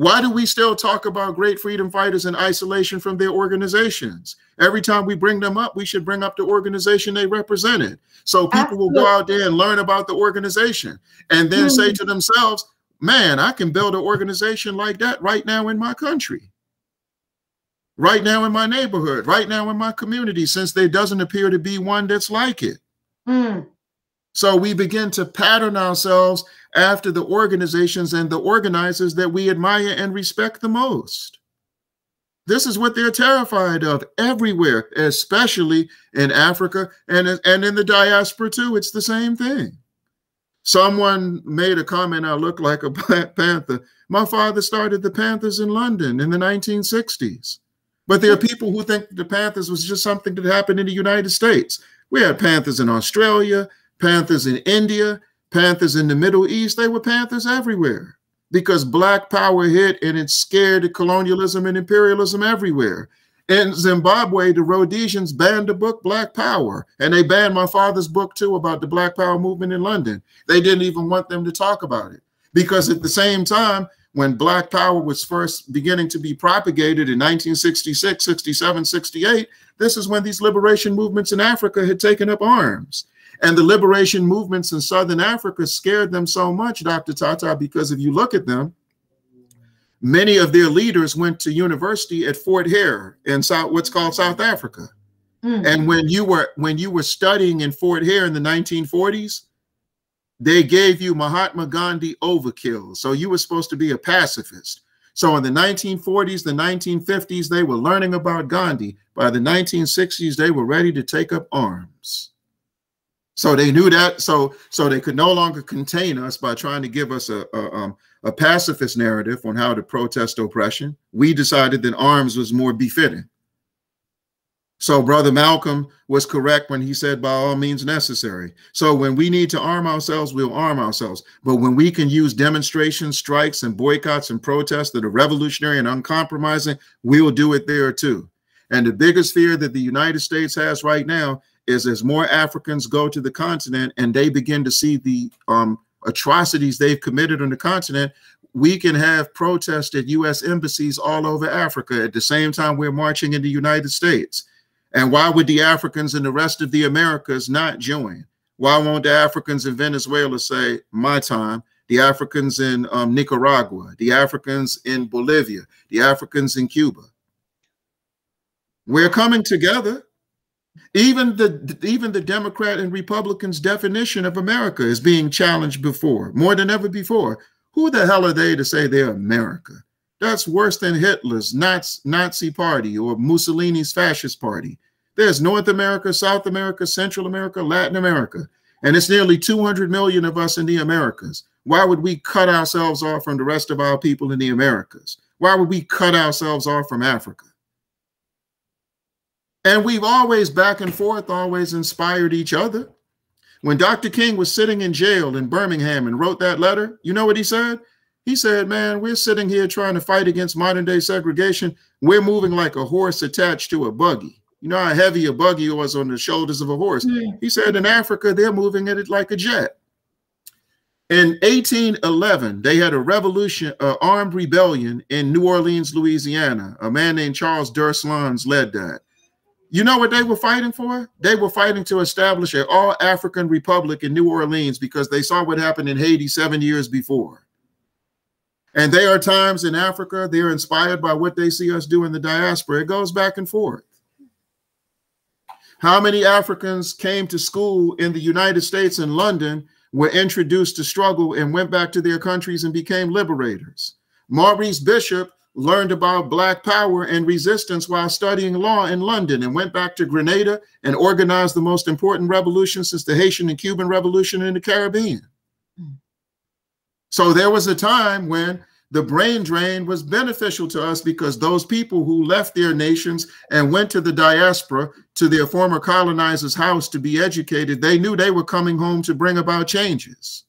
Why do we still talk about great freedom fighters in isolation from their organizations? Every time we bring them up, we should bring up the organization they represented. So people Absolutely. will go out there and learn about the organization and then mm. say to themselves, man, I can build an organization like that right now in my country right now in my neighborhood, right now in my community, since there doesn't appear to be one that's like it. Mm. So we begin to pattern ourselves after the organizations and the organizers that we admire and respect the most. This is what they're terrified of everywhere, especially in Africa and, and in the diaspora too. It's the same thing. Someone made a comment, I look like a Black Panther. My father started the Panthers in London in the 1960s. But there are people who think the Panthers was just something that happened in the United States. We had Panthers in Australia, Panthers in India, Panthers in the Middle East. They were Panthers everywhere because Black power hit and it scared colonialism and imperialism everywhere. In Zimbabwe, the Rhodesians banned the book Black Power, and they banned my father's book too about the Black Power movement in London. They didn't even want them to talk about it because at the same time, when Black Power was first beginning to be propagated in 1966, 67, 68, this is when these liberation movements in Africa had taken up arms. And the liberation movements in Southern Africa scared them so much, Dr. Tata, because if you look at them, many of their leaders went to university at Fort Hare in South, what's called South Africa. Mm. And when you were when you were studying in Fort Hare in the 1940s, they gave you Mahatma Gandhi overkill. So you were supposed to be a pacifist. So in the 1940s, the 1950s, they were learning about Gandhi. By the 1960s, they were ready to take up arms. So they knew that. So so they could no longer contain us by trying to give us a, a, um, a pacifist narrative on how to protest oppression. We decided that arms was more befitting. So Brother Malcolm was correct when he said, by all means necessary. So when we need to arm ourselves, we'll arm ourselves. But when we can use demonstrations, strikes, and boycotts and protests that are revolutionary and uncompromising, we'll do it there too. And the biggest fear that the United States has right now is as more Africans go to the continent and they begin to see the um, atrocities they've committed on the continent, we can have protests at U.S. embassies all over Africa at the same time we're marching in the United States. And why would the Africans in the rest of the Americas not join? Why won't the Africans in Venezuela say, my time? The Africans in um, Nicaragua, the Africans in Bolivia, the Africans in Cuba. We're coming together. Even the even the Democrat and Republicans' definition of America is being challenged before, more than ever before. Who the hell are they to say they're America? That's worse than Hitler's Nazi, party or Mussolini's fascist party. There's North America, South America, Central America, Latin America, and it's nearly 200 million of us in the Americas. Why would we cut ourselves off from the rest of our people in the Americas? Why would we cut ourselves off from Africa? And we've always back and forth, always inspired each other. When Dr. King was sitting in jail in Birmingham and wrote that letter, you know what he said? He said, Man, we're sitting here trying to fight against modern day segregation. We're moving like a horse attached to a buggy. You know how heavy a buggy was on the shoulders of a horse. Mm. He said in Africa, they're moving at it like a jet. In 1811, they had a revolution, uh, armed rebellion in New Orleans, Louisiana. A man named Charles Deslondes led that. You know what they were fighting for? They were fighting to establish an all African republic in New Orleans because they saw what happened in Haiti seven years before. And there are times in Africa, they're inspired by what they see us do in the diaspora. It goes back and forth. How many Africans came to school in the United States and London, were introduced to struggle and went back to their countries and became liberators? Maurice Bishop learned about Black power and resistance while studying law in London and went back to Grenada and organized the most important revolution since the Haitian and Cuban Revolution in the Caribbean. So there was a time when the brain drain was beneficial to us because those people who left their nations and went to the diaspora to their former colonizer's house to be educated, they knew they were coming home to bring about changes.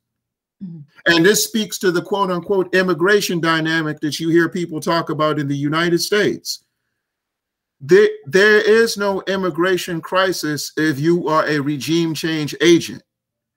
Mm-hmm. And this speaks to the quote unquote immigration dynamic that you hear people talk about in the United States. There, there is no immigration crisis if you are a regime change agent.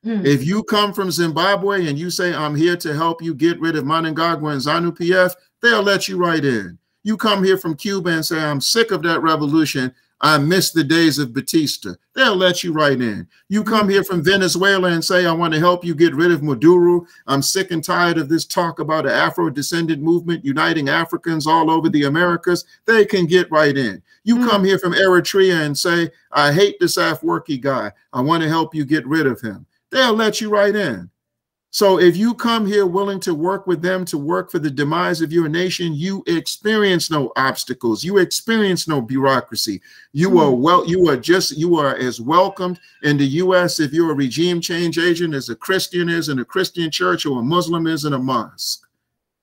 Mm. If you come from Zimbabwe and you say, I'm here to help you get rid of Mnangagwa and ZANU PF, they'll let you right in. You come here from Cuba and say, I'm sick of that revolution. I miss the days of Batista. They'll let you right in. You come here from Venezuela and say, I want to help you get rid of Maduro. I'm sick and tired of this talk about an Afro descendant movement uniting Africans all over the Americas. They can get right in. You mm. come here from Eritrea and say, I hate this Afwerki guy. I want to help you get rid of him they'll let you right in. So if you come here willing to work with them to work for the demise of your nation, you experience no obstacles. You experience no bureaucracy. You are hmm. well, you are just you are as welcomed in the US if you're a regime change agent as a Christian is in a Christian church or a Muslim is in a mosque.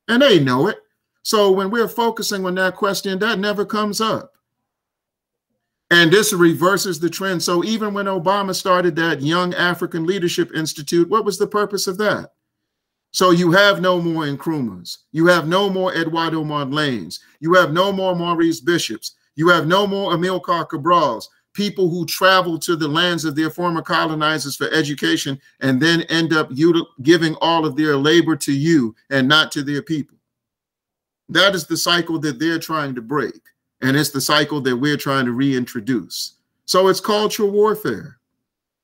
And they know it. So when we're focusing on that question, that never comes up. And this reverses the trend. So even when Obama started that Young African Leadership Institute, what was the purpose of that? So you have no more Nkrumahs. You have no more Eduardo Mondlanes. You have no more Maurice Bishops. You have no more Amilcar Cabrals, people who travel to the lands of their former colonizers for education and then end up giving all of their labor to you and not to their people. That is the cycle that they're trying to break. And it's the cycle that we're trying to reintroduce. So it's cultural warfare.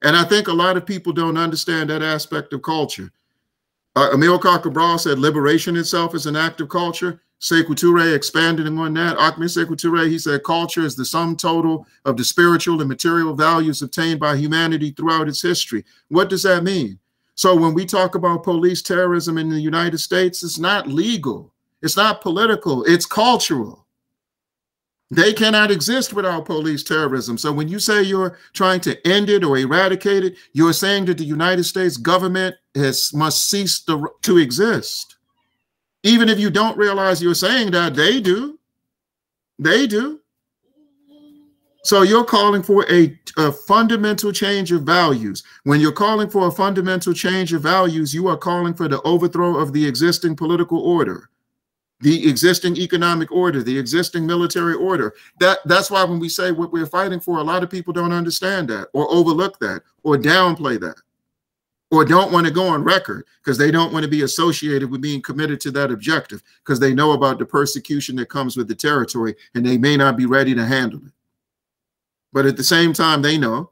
And I think a lot of people don't understand that aspect of culture. Uh, Amilcar Cabral said liberation itself is an act of culture. Sekou Touré expanding on that. Ahmed Sekou Touré, he said culture is the sum total of the spiritual and material values obtained by humanity throughout its history. What does that mean? So when we talk about police terrorism in the United States, it's not legal. It's not political. It's cultural. They cannot exist without police terrorism. So when you say you're trying to end it or eradicate it, you're saying that the United States government has must cease to, to exist. Even if you don't realize you're saying that, they do. They do. So you're calling for a, a, fundamental change of values. When you're calling for a fundamental change of values, you are calling for the overthrow of the existing political order the existing economic order, the existing military order. That that's why when we say what we're fighting for, a lot of people don't understand that or overlook that or downplay that or don't want to go on record because they don't want to be associated with being committed to that objective because they know about the persecution that comes with the territory and they may not be ready to handle it. But at the same time, they know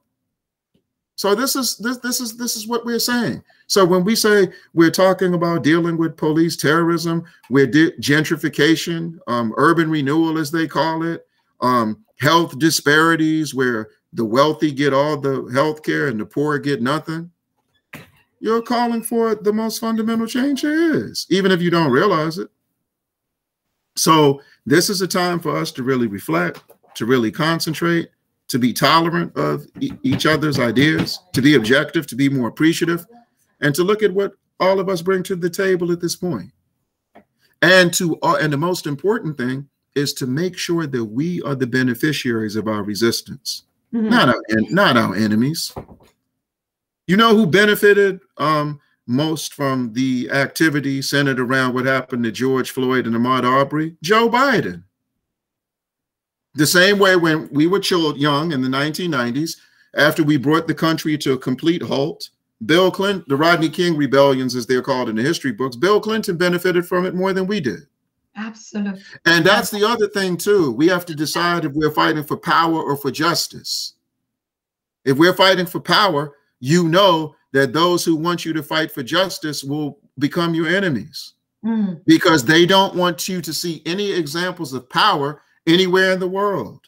so this is this this is this is what we're saying. So when we say we're talking about dealing with police terrorism, we're gentrification, um, urban renewal, as they call it, um, health disparities, where the wealthy get all the health care and the poor get nothing. You're calling for the most fundamental change there is, even if you don't realize it. So this is a time for us to really reflect, to really concentrate, to be tolerant of e each other's ideas, to be objective, to be more appreciative, and to look at what all of us bring to the table at this point. And to uh, and the most important thing is to make sure that we are the beneficiaries of our resistance, mm -hmm. not our not our enemies. You know who benefited um, most from the activity centered around what happened to George Floyd and Ahmaud Arbery? Joe Biden. The same way when we were children, young in the 1990s, after we brought the country to a complete halt, Bill Clinton, the Rodney King rebellions, as they're called in the history books, Bill Clinton benefited from it more than we did. Absolutely. And that's the other thing, too. We have to decide if we're fighting for power or for justice. If we're fighting for power, you know that those who want you to fight for justice will become your enemies mm. because they don't want you to see any examples of power anywhere in the world.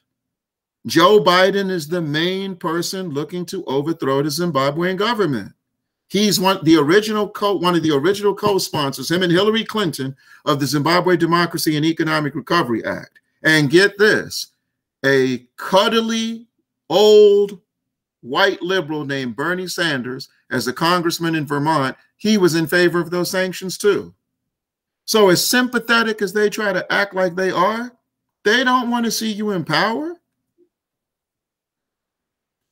Joe Biden is the main person looking to overthrow the Zimbabwean government. He's one the original co one of the original co-sponsors, him and Hillary Clinton, of the Zimbabwe Democracy and Economic Recovery Act. And get this, a cuddly old white liberal named Bernie Sanders, as a congressman in Vermont, he was in favor of those sanctions too. So as sympathetic as they try to act like they are, they don't want to see you in power.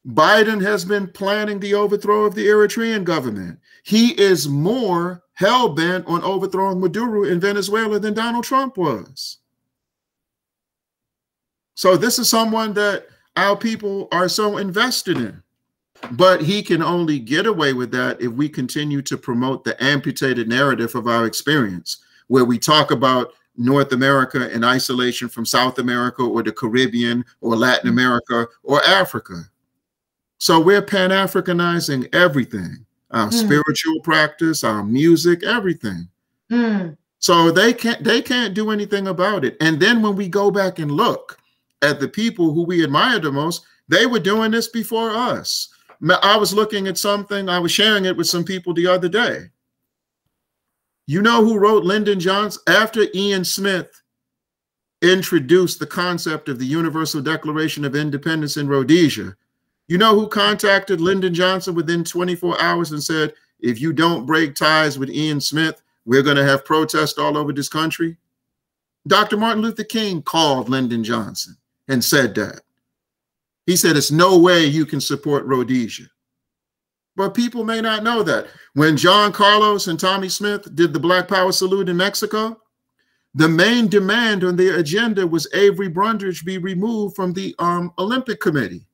Biden has been planning the overthrow of the Eritrean government. He is more hell bent on overthrowing Maduro in Venezuela than Donald Trump was. So, this is someone that our people are so invested in. But he can only get away with that if we continue to promote the amputated narrative of our experience, where we talk about North America in isolation from South America or the Caribbean or Latin. America or Africa. So we're Pan Africanizing everything our mm. spiritual practice, our music, everything. Mm. So they can't they can't do anything about it. And then when we go back and look at the people who we admire the most, they were doing this before us. I was looking at something, I was sharing it with some people the other day. You know who wrote Lyndon Johnson? After Ian Smith introduced the concept of the Universal Declaration of Independence in Rhodesia, you know who contacted Lyndon Johnson within 24 hours and said, if you don't break ties with Ian Smith, we're going to have protests all over this country? Dr. Martin Luther King called Lyndon Johnson and said that. He said, it's no way you can support Rhodesia. But people may not know that. When John Carlos and Tommie Smith did the Black Power salute in Mexico, the main demand on their agenda was Avery Brundage be removed from the um, Olympic Committee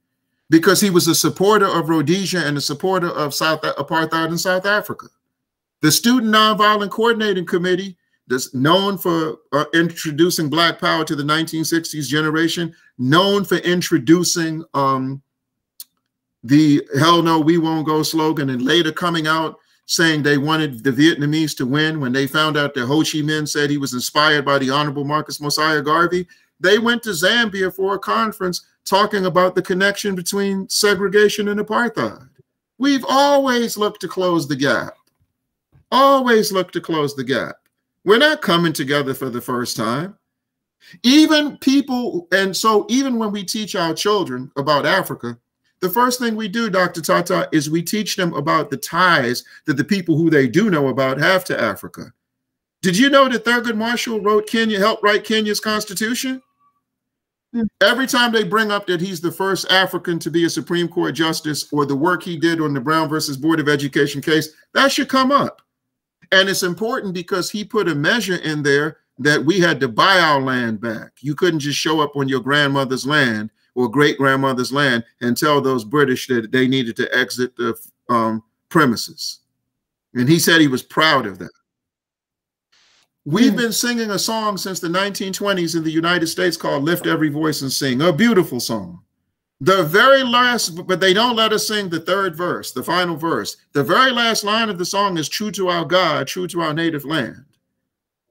because he was a supporter of Rhodesia and a supporter of South apartheid in South Africa. The Student Nonviolent Coordinating Committee, that's known for uh, introducing Black Power to the 1960s generation, known for introducing um, the hell no, we won't go slogan, and later coming out saying they wanted the Vietnamese to win when they found out that Ho Chi Minh said he was inspired by the Honorable Marcus Mosiah Garvey. They went to Zambia for a conference talking about the connection between segregation and apartheid. We've always looked to close the gap. Always looked to close the gap. We're not coming together for the first time. Even people, and so even when we teach our children about Africa, the first thing we do, Dr. Tata, is we teach them about the ties that the people who they do know about have to Africa. Did you know that Thurgood Marshall wrote Kenya, helped write Kenya's constitution? Mm. Every time they bring up that he's the first African to be a Supreme Court justice or the work he did on the Brown versus Board of Education case, that should come up. And it's important because he put a measure in there that we had to buy our land back. You couldn't just show up on your grandmother's land or great grandmother's land and tell those British that they needed to exit the um, premises. And he said he was proud of that. We've mm. been singing a song since the 1920s in the United States called Lift Every Voice and Sing, a beautiful song. The very last, but they don't let us sing the third verse, the final verse. The very last line of the song is true to our God, true to our native land.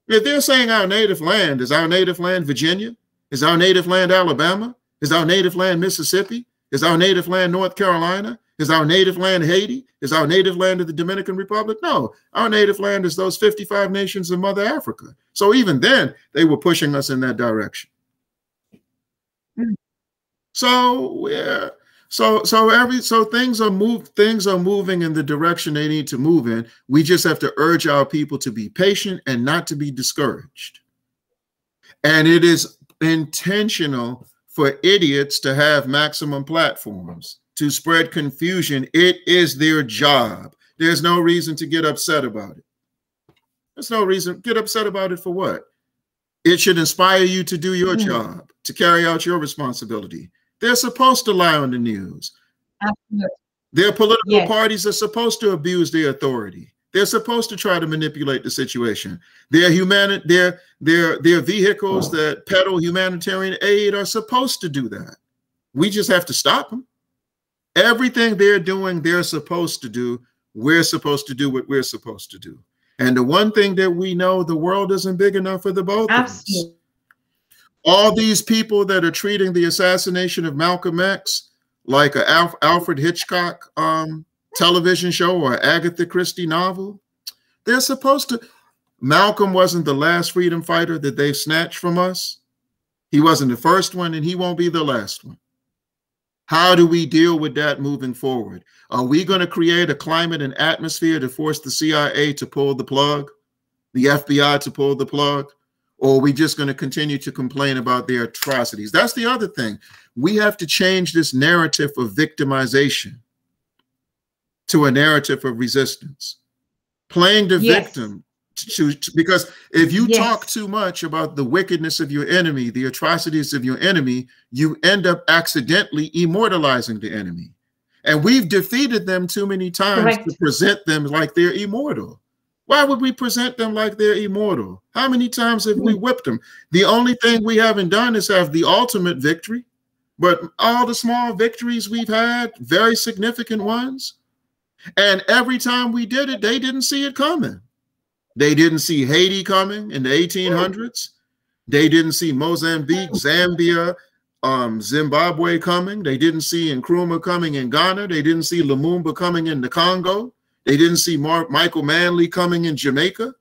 If they're saying our native land, is our native land Virginia? Is our native land Alabama? Is our native land Mississippi? Is our native land North Carolina? Is our native land Haiti? Is our native land of the Dominican Republic? No, our native land is those 55 nations of Mother Africa. So even then, they were pushing us in that direction. Mm. So yeah, so so every so things are move things are moving in the direction they need to move in. We just have to urge our people to be patient and not to be discouraged. And it is intentional for idiots to have maximum platforms to spread confusion. It is their job. There's no reason to get upset about it. There's no reason. Get upset about it for what? It should inspire you to do your mm. job, to carry out your responsibility. They're supposed to lie on the news. Absolutely. Their political yes. parties are supposed to abuse their authority. They're supposed to try to manipulate the situation. Their human, their their their vehicles that peddle humanitarian aid are supposed to do that. We just have to stop them. Everything they're doing, they're supposed to do. We're supposed to do what we're supposed to do. And the one thing that we know, the world isn't big enough for the both Absolutely. of us. All these people that are treating the assassination of Malcolm X like a Alf Alfred Hitchcock um, television show or Agatha Christie novel, they're supposed to. Malcolm wasn't the last freedom fighter that they've snatched from us. He wasn't the first one, and he won't be the last one. How do we deal with that moving forward? Are we going to create a climate and atmosphere to force the CIA to pull the plug, the FBI to pull the plug? Or are we just going to continue to complain about their atrocities? That's the other thing. We have to change this narrative of victimization to a narrative of resistance. Playing the yes. victim to, to, because if you yes. talk too much about the wickedness of your enemy, the atrocities of your enemy, you end up accidentally immortalizing the enemy. And we've defeated them too many times Correct. to present them like they're immortal. Why would we present them like they're immortal? How many times have we mm. whipped them? The only thing we haven't done is have the ultimate victory. But all the small victories we've had, very significant ones. And every time we did it, they didn't see it coming. They didn't see Haiti coming in the 1800s. They didn't see Mozambique, Zambia, um, Zimbabwe coming. They didn't see Nkrumah coming in Ghana. They didn't see Lumumba coming in the Congo. They didn't see Mar Michael Manley coming in Jamaica.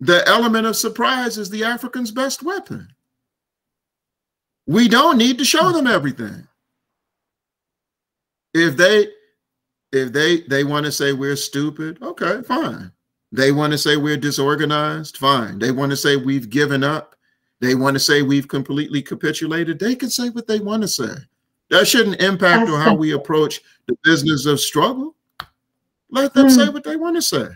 The element of surprise is the African's best weapon. We don't need to show them everything. If they if they they want to say we're stupid, okay, fine. They want to say we're disorganized, fine. They want to say we've given up. They want to say we've completely capitulated. They can say what they want to say. That shouldn't impact on how we approach the business of struggle. Let them mm. say what they want to say.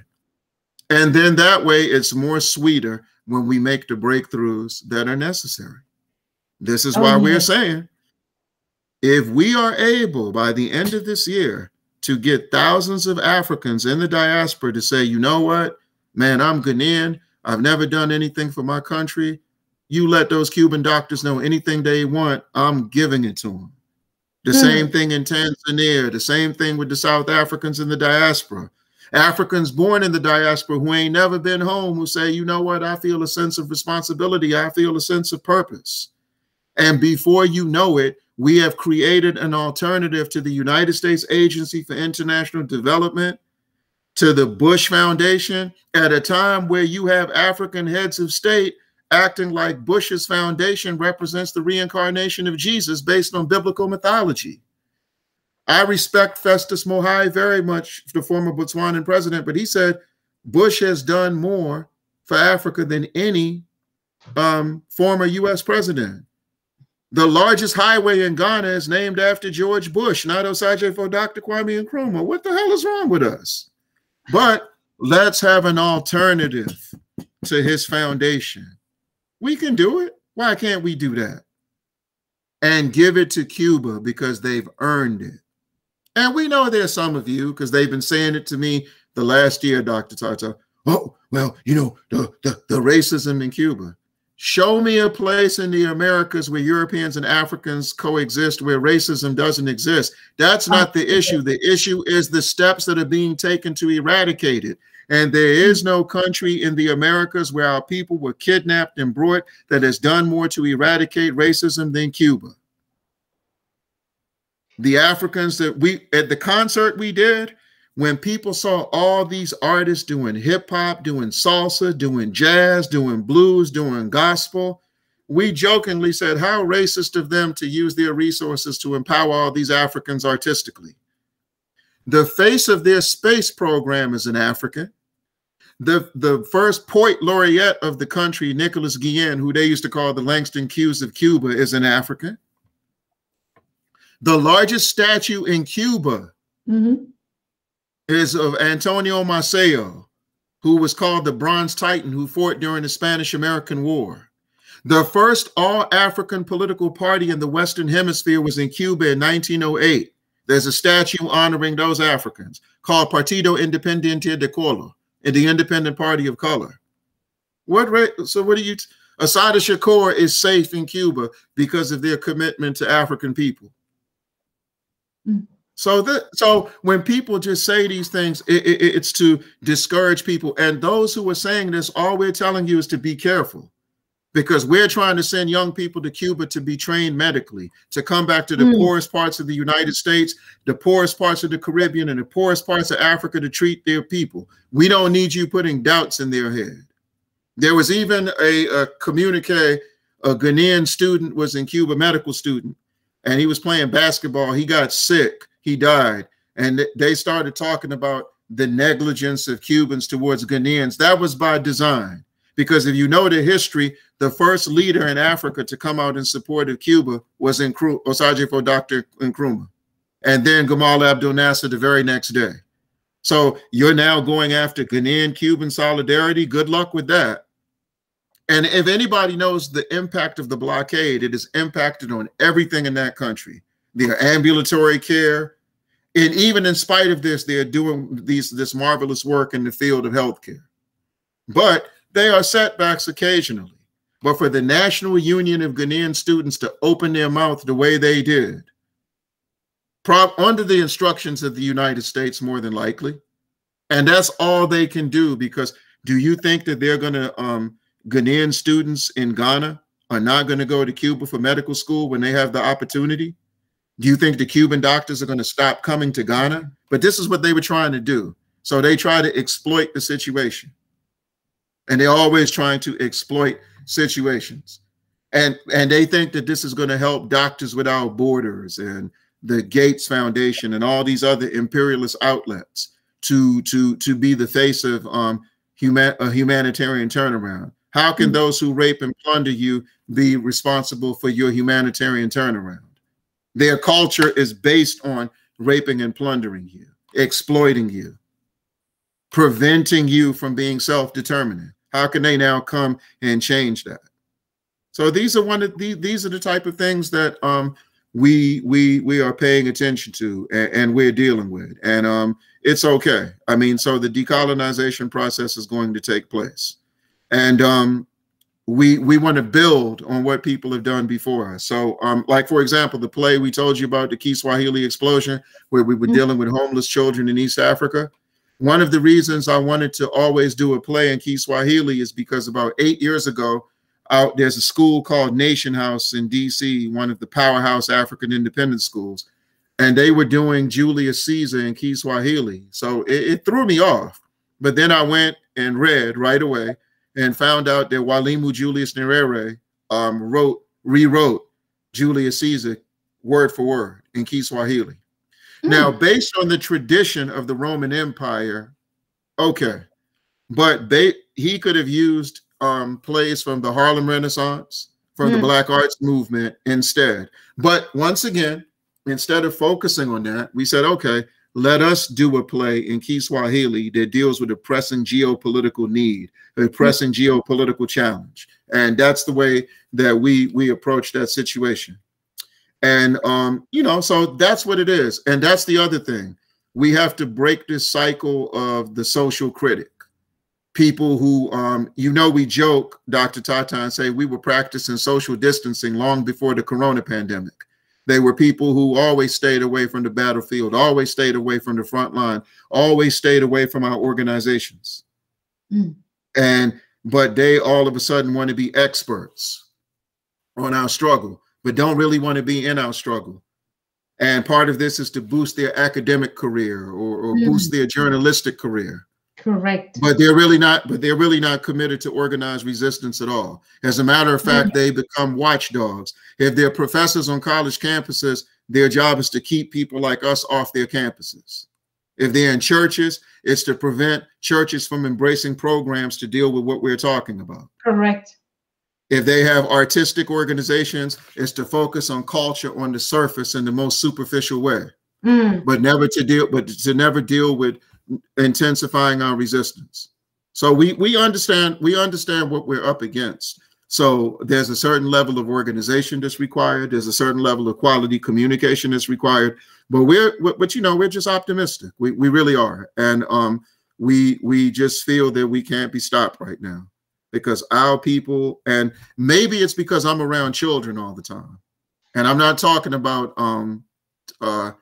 And then that way it's more sweeter when we make the breakthroughs that are necessary. This is oh, why yeah. we're saying if we are able by the end of this year to get thousands of Africans in the diaspora to say, you know what, man, I'm Ghanaian. I've never done anything for my country. You let those Cuban doctors know anything they want, I'm giving it to them. The mm. same thing in Tanzania, the same thing with the South Africans in the diaspora. Africans born in the diaspora who ain't never been home who say, you know what, I feel a sense of responsibility, I feel a sense of purpose. And before you know it, we have created an alternative to the United States Agency for International Development, to the Bush Foundation, at a time where you have African heads of state acting like Bush's foundation represents the reincarnation of Jesus based on biblical mythology. I respect Festus Mogae very much, the former Botswanan president, but he said Bush has done more for Africa than any um, former U.S. president. The largest highway in Ghana is named after George Bush, not Osagyefo Dr. Kwame Nkrumah. What the hell is wrong with us? But let's have an alternative to his foundation. We can do it. Why can't we do that? And give it to Cuba because they've earned it. And we know there's some of you because they've been saying it to me the last year, Dr. Tata. Oh, well, you know, the, the, the racism in Cuba. Show me a place in the Americas where Europeans and Africans coexist where racism doesn't exist. That's oh, not the issue. The issue is the steps that are being taken to eradicate it. And there hmm. is no country in the Americas where our people were kidnapped and brought that has done more to eradicate racism than Cuba. The Africans that we, at the concert we did, when people saw all these artists doing hip hop, doing salsa, doing jazz, doing blues, doing gospel, we jokingly said, How racist of them to use their resources to empower all these Africans artistically. The face of their space program is an African the the first poet laureate of the country, Nicholas Guillen, who they used to call the Langston Hughes of Cuba, is an African. The largest statue in Cuba mm-hmm. Is of Antonio Maceo, who was called the Bronze Titan, who fought during the Spanish American War. The first all African political party in the Western Hemisphere was in Cuba in 1908. There's a statue honoring those Africans called Partido Independiente de Color in the Independent Party of Color. What so what do you Assata Shakur is safe in Cuba because of their commitment to African people. Mm. So that so when people just say these things, it, it, it's to discourage people. And those who are saying this, all we're telling you is to be careful because we're trying to send young people to Cuba to be trained medically, to come back to the mm. poorest parts of the United States, the poorest parts of the Caribbean, and the poorest parts of Africa to treat their people. We don't need you putting doubts in their head. There was even a, a communique, a Ghanaian student was in Cuba, medical student, and he was playing basketball. He got sick, he died. And they started talking about the negligence of Cubans towards Ghanaians. That was by design because if you know the history, the first leader in Africa to come out in support of Cuba was in Osagyefo Dr. Nkrumah, and then Gamal Abdel Nasser the very next day. So you're now going after Ghanaian Cuban solidarity. Good luck with that. And if anybody knows the impact of the blockade, it has impacted on everything in that country. Their ambulatory care, and even in spite of this, they're doing these this marvelous work in the field of healthcare. But they are setbacks occasionally. But for the National Union of Ghanaian Students to open their mouth the way they did, under the instructions of the United States, more than likely, and that's all they can do because do you think that they're going to, um, Ghanaian students in Ghana are not going to go to Cuba for medical school when they have the opportunity? Do you think the Cuban doctors are going to stop coming to Ghana? But this is what they were trying to do. So they try to exploit the situation and they're always trying to exploit situations and and they think that this is going to help doctors without borders and the gates foundation and all these other imperialist outlets to to to be the face of um human a humanitarian turnaround how can mm -hmm. those who rape and plunder you be responsible for your humanitarian turnaround their culture is based on raping and plundering you exploiting you preventing you from being self-determinant how can they now come and change that? So these are one of the, these are the type of things that um, we we we are paying attention to and, and we're dealing with, and um, it's okay. I mean, so the decolonization process is going to take place, and um, we we want to build on what people have done before us. So, um, like for example, the play we told you about, the Kiswahili explosion, where we were mm-hmm. dealing with homeless children in East Africa. One of the reasons I wanted to always do a play in Kiswahili is because about eight years ago, out there's a school called Nation House in D.C., one of the powerhouse African independent schools, and they were doing Julius Caesar in Kiswahili. So it, it threw me off. But then I went and read right away and found out that Mwalimu Julius Nyerere um, wrote, rewrote Julius Caesar word for word in Kiswahili. Mm. Now, based on the tradition of the Roman Empire, okay, but they he could have used um, plays from the Harlem Renaissance, from mm. the hmm. Black Arts Movement instead. But once again, instead of focusing on that, we said, okay, let us do a play in Kiswahili that deals with a pressing geopolitical need, a pressing geopolitical challenge. And that's the way that we we approach that situation. And um, you know, so that's what it is. And that's the other thing. We have to break this cycle of the social critic. People who um, you know, we joke, Dr. Tata, and say we were practicing social distancing long before the corona pandemic. They were people who always stayed away from the battlefield, always stayed away from the front line, always stayed away from our organizations. Mm. And but they all of a sudden want to be experts on our struggle, but don't really want to be in our struggle. And part of this is to boost their academic career or, or mm. boost their journalistic career. Correct. But they're really not, but they're really not committed to organized resistance at all. As a matter of fact, they become watchdogs. If they're professors on college campuses, their job is to keep people like us off their campuses. If they're in churches, it's to prevent churches from embracing programs to deal with what we're talking about. Correct. If they have artistic organizations, it's to focus on culture on the surface in the most superficial way, mm. but never to deal, but to never deal with intensifying our resistance. So we we understand we understand what we're up against. So there's a certain level of organization that's required. There's a certain level of quality communication that's required. But we're but you know we're just optimistic. We we really are, and um we we just feel that we can't be stopped right now because our people and maybe it's because I'm around children all the time, and I'm not talking about um uh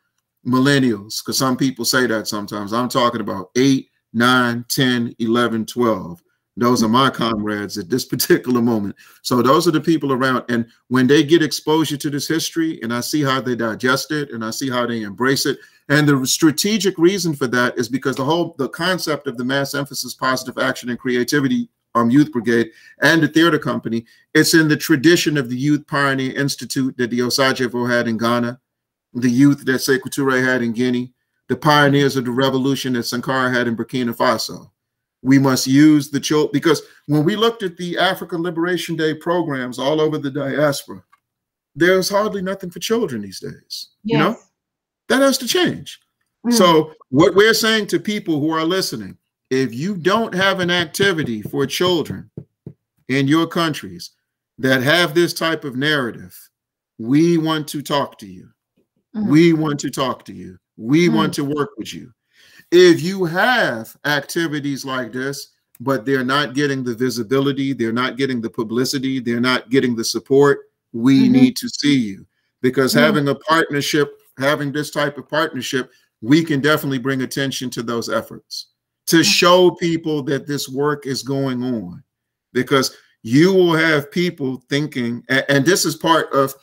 millennials, because some people say that sometimes. I'm talking about 8, 9, 10, 11, 12. Those are my comrades at this particular moment. So those are the people around. And when they get exposure to this history and I see how they digest it and I see how they embrace it. And the strategic reason for that is because the whole the concept of the mass emphasis positive action and creativity um, youth brigade and the theater company, it's in the tradition of the Youth Pioneer Institute that the Osagyefo had in Ghana the youth that Sekou Touré had in Guinea, the pioneers of the revolution that Sankara had in Burkina Faso. We must use the children because when we looked at the African Liberation Day programs all over the diaspora, there's hardly nothing for children these days. Yes. You know, that has to change. Mm. So, what we're saying to people who are listening, if you don't have an activity for children in your countries that have this type of narrative, we want to talk to you. Mm-hmm. We want to talk to you. We mm-hmm. want to work with you. If you have activities like this, but they're not getting the visibility, they're not getting the publicity, they're not getting the support, we mm-hmm. need to see you because mm-hmm. having a partnership, having this type of partnership, we can definitely bring attention to those efforts to mm-hmm. show people that this work is going on because you will have people thinking, and, this is part of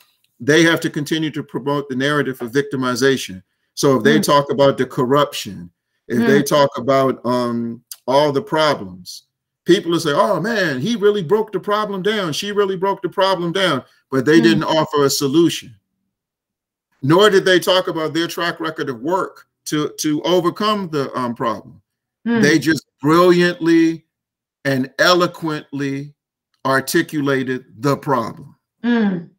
they have to continue to promote the narrative of victimization. So if they mm. talk about the corruption, if mm. they talk about um, all the problems, people will say, "Oh man, he really broke the problem down. She really broke the problem down," but they mm. didn't offer a solution. Nor did they talk about their track record of work to to overcome the um, problem. Mm. They just brilliantly and eloquently articulated the problem. Mm.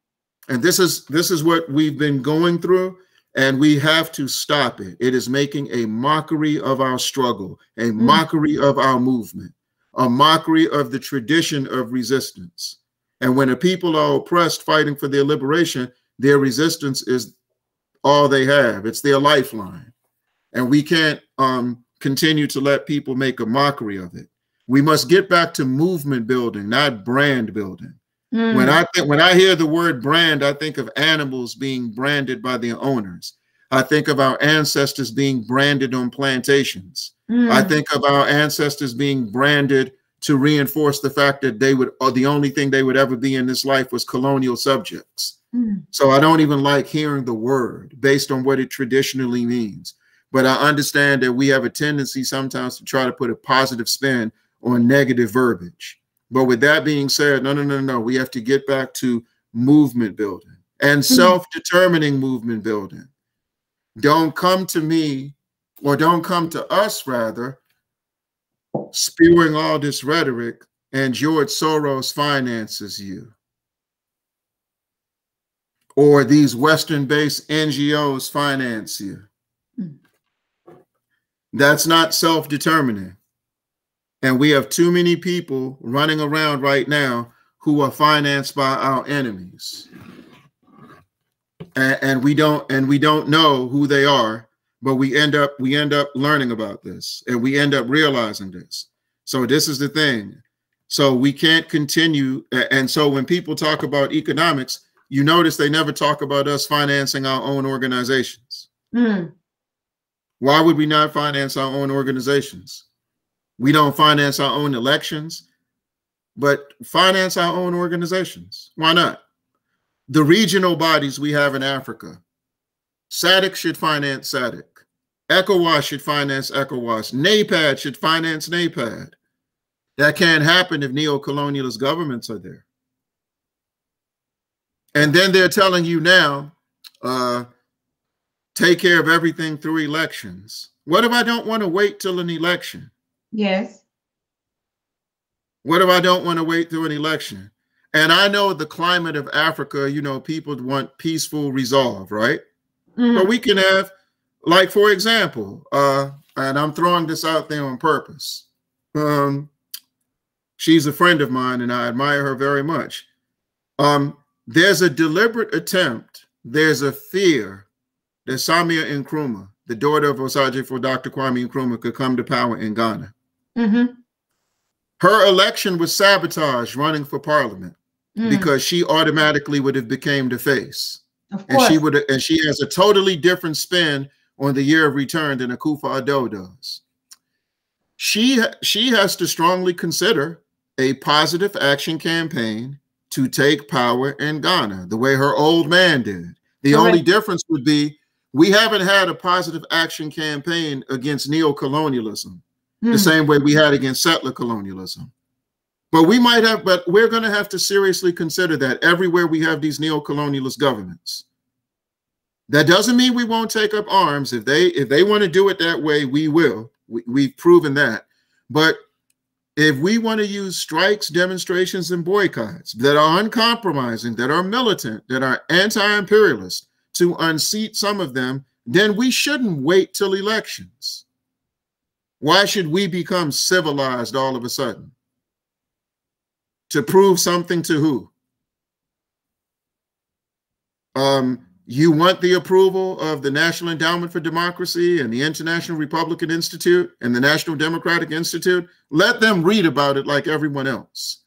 And this is this is what we've been going through and we have to stop it. It is making a mockery of our struggle, a mm. mockery of our movement, a mockery of the tradition of resistance. And when the people are oppressed fighting for their liberation, their resistance is all they have. It's their lifeline. And we can't um, continue to let people make a mockery of it. We must get back to movement building, not brand building. Mm. When I think when I hear the word brand, I think of animals being branded by their owners. I think of our ancestors being branded on plantations. Mm. I think of our ancestors being branded to reinforce the fact that they would, or the only thing they would ever be in this life was colonial subjects. Mm. So I don't even like hearing the word based on what it traditionally means. But I understand that we have a tendency sometimes to try to put a positive spin on negative verbiage. But with that being said, no, no, no, no, we have to get back to movement building and Mhm. self determining movement building. Don't come to me, or don't come to us, rather, spewing all this rhetoric and George Soros finances you. Or these Western based NGOs finance you. Mm. That's not self determining. And we have too many people running around right now who are financed by our enemies. And, and we don't and we don't know who they are, but we end up we end up learning about this and we end up realizing this. So this is the thing. So we can't continue. And so when people talk about economics, you notice they never talk about us financing our own organizations. Mm. Why would we not finance our own organizations? We don't finance our own elections, but finance our own organizations. Why not? The regional bodies we have in Africa, SADC should finance SADC. ECOWAS should finance ECOWAS. NEPAD should finance NEPAD. That can't happen if neo-colonialist governments are there. And then they're telling you now, uh, take care of everything through elections. What if I don't want to wait till an election? Yes. What if I don't want to wait through an election? And I know the climate of Africa, you know, people want peaceful resolve, right? Mm. But we can have, like, for example, uh, and I'm throwing this out there on purpose. Um, she's a friend of mine and I admire her very much. Um, there's a deliberate attempt, there's a fear that Samia Nkrumah, the daughter of Osagyefo Dr. Kwame Nkrumah, could come to power in Ghana. Hmm Her election was sabotaged running for parliament Mm. because she automatically would have became the face. And she would and she has a totally different spin on the year of return than Akufo-Addo does. She she has to strongly consider a positive action campaign to take power in Ghana, the way her old man did. The Correct. only difference would be we haven't had a positive action campaign against neo-colonialism the Mm. same way we had against settler colonialism. But we might have, but we're going to have to seriously consider that everywhere we have these neo-colonialist governments. That doesn't mean we won't take up arms. If they if they want to do it that way, we will. We, we've proven that. But if we want to use strikes, demonstrations, and boycotts that are uncompromising, that are militant, that are anti-imperialist, to unseat some of them, then we shouldn't wait till elections. Why should we become civilized all of a sudden? To prove something to who? Um, you want the approval of the National Endowment for Democracy and the International Republican Institute and the National Democratic Institute? Let them read about it like everyone else.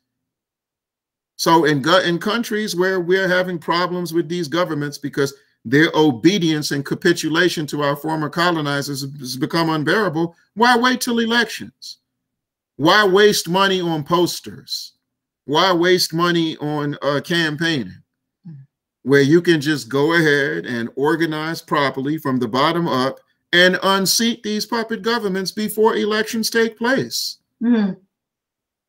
So in, in countries where we're having problems with these governments because their obedience and capitulation to our former colonizers has become unbearable, why wait till elections? Why waste money on posters? Why waste money on uh, campaigning? Where you can just go ahead and organize properly from the bottom up and unseat these puppet governments before elections take place. Mm.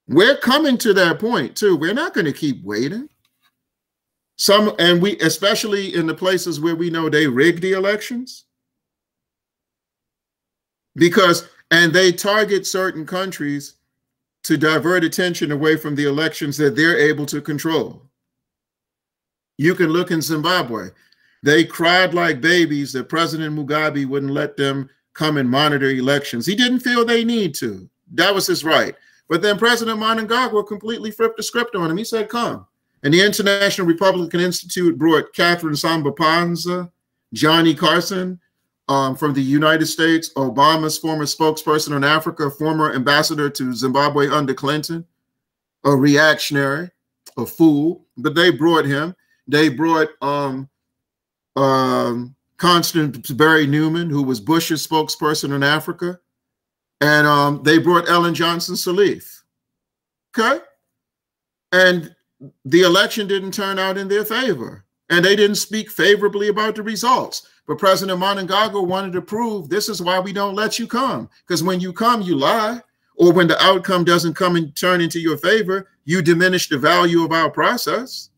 We're coming to that point too. We're not going to keep waiting. Some and we especially in the places where we know they rigged the elections. Because and they target certain countries to divert attention away from the elections that they're able to control. You can look in Zimbabwe. They cried like babies that President Mugabe wouldn't let them come and monitor elections. He didn't feel they need to. That was his right. But then President Mnangagwa completely flipped the script on him. He said, come. And the International Republican Institute brought Catherine Samba Panza, Johnnie Carson, um, from the United States, Obama's former spokesperson on Africa, former ambassador to Zimbabwe under Clinton, a reactionary, a fool, but they brought him. They brought um, um, Constance Berry Newman, who was Bush's spokesperson in Africa, and um, they brought Ellen Johnson Sirleaf. Okay, and the election didn't turn out in their favor, and they didn't speak favorably about the results. But President Mnangagwa wanted to prove this is why we don't let you come, because when you come, you lie or when the outcome doesn't come and turn into your favor, you diminish the value of our process.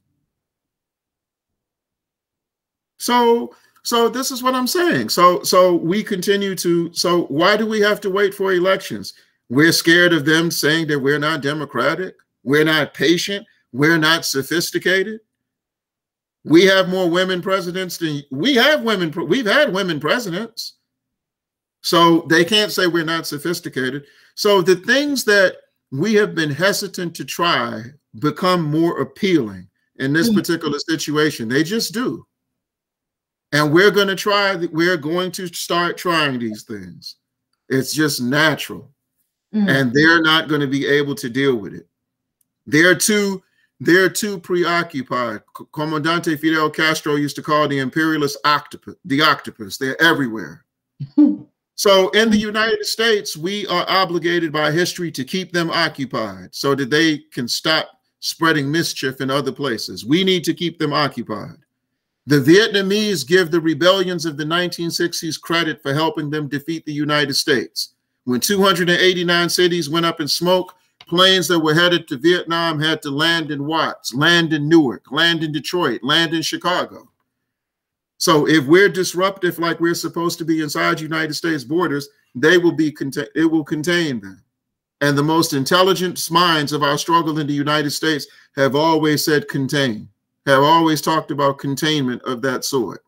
So, so this is what I'm saying. So, so we continue to. So, why do we have to wait for elections? We're scared of them saying that we're not democratic, we're not patient, we're not sophisticated. We have more women presidents than we have women. We've had women presidents. So they can't say we're not sophisticated. So the things that we have been hesitant to try become more appealing in this mm. particular situation. They just do. And we're going to try, we're going to start trying these things. It's just natural. Mm. And they're not going to be able to deal with it. They're too, they're too preoccupied. Comandante Fidel Castro used to call the imperialist octopus, the octopus. They're everywhere. So in the United States, we are obligated by history to keep them occupied so that they can stop spreading mischief in other places. We need to keep them occupied. The Vietnamese give the rebellions of the 1960s credit for helping them defeat the United States. When 289 cities went up in smoke, planes that were headed to Vietnam had to land in Watts, land in Newark, land in Detroit, land in Chicago. So if we're disruptive like we're supposed to be inside United States borders, they will be it will contain them. And the most intelligent minds of our struggle in the United States have always said contain, have always talked about containment of that sort.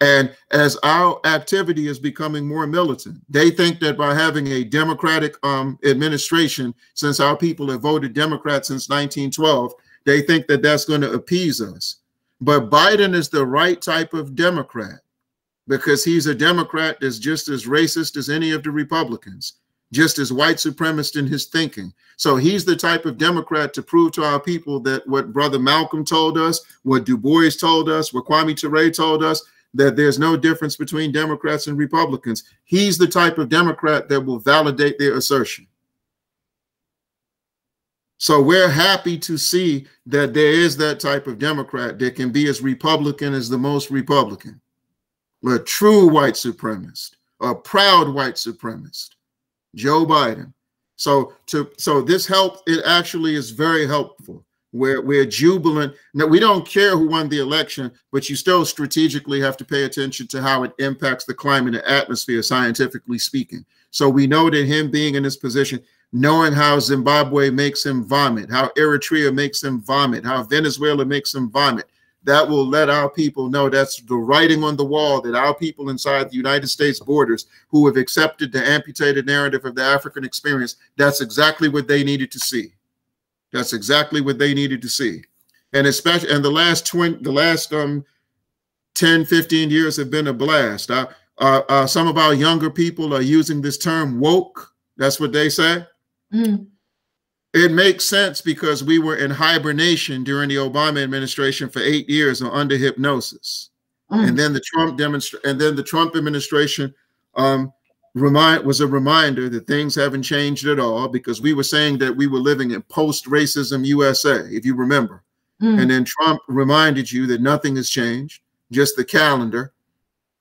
And as our activity is becoming more militant, they think that by having a Democratic um, administration, since our people have voted Democrat since 1912, they think that that's going to appease us. But Biden is the right type of Democrat because he's a Democrat that's just as racist as any of the Republicans, just as white supremacist in his thinking. So he's the type of Democrat to prove to our people that what Brother Malcolm told us, what Du Bois told us, what Kwame Ture told us, that there's no difference between Democrats and Republicans. He's the type of Democrat that will validate their assertion. So we're happy to see that there is that type of Democrat that can be as Republican as the most Republican, a true white supremacist, a proud white supremacist, Joe Biden. So to so this help it actually is very helpful. We're we're jubilant. Now we don't care who won the election, but you still strategically have to pay attention to how it impacts the climate and atmosphere, scientifically speaking. So we know that him being in this position, knowing how Zimbabwe makes him vomit, how Eritrea makes him vomit, how Venezuela makes him vomit. That will let our people know that's the writing on the wall that our people inside the United States borders who have accepted the amputated narrative of the African experience, that's exactly what they needed to see. That's exactly what they needed to see. And especially and the last 20, the last um 10, 15 years have been a blast. Uh, uh, uh, some of our younger people are using this term woke. That's what they say. Mm. It makes sense because we were in hibernation during the Obama administration for eight years or under hypnosis. Mm. And then the Trump demonstration and then the Trump administration um, remind was a reminder that things haven't changed at all because we were saying that we were living in post-racism USA, if you remember. Mm. And then Trump reminded you that nothing has changed, just the calendar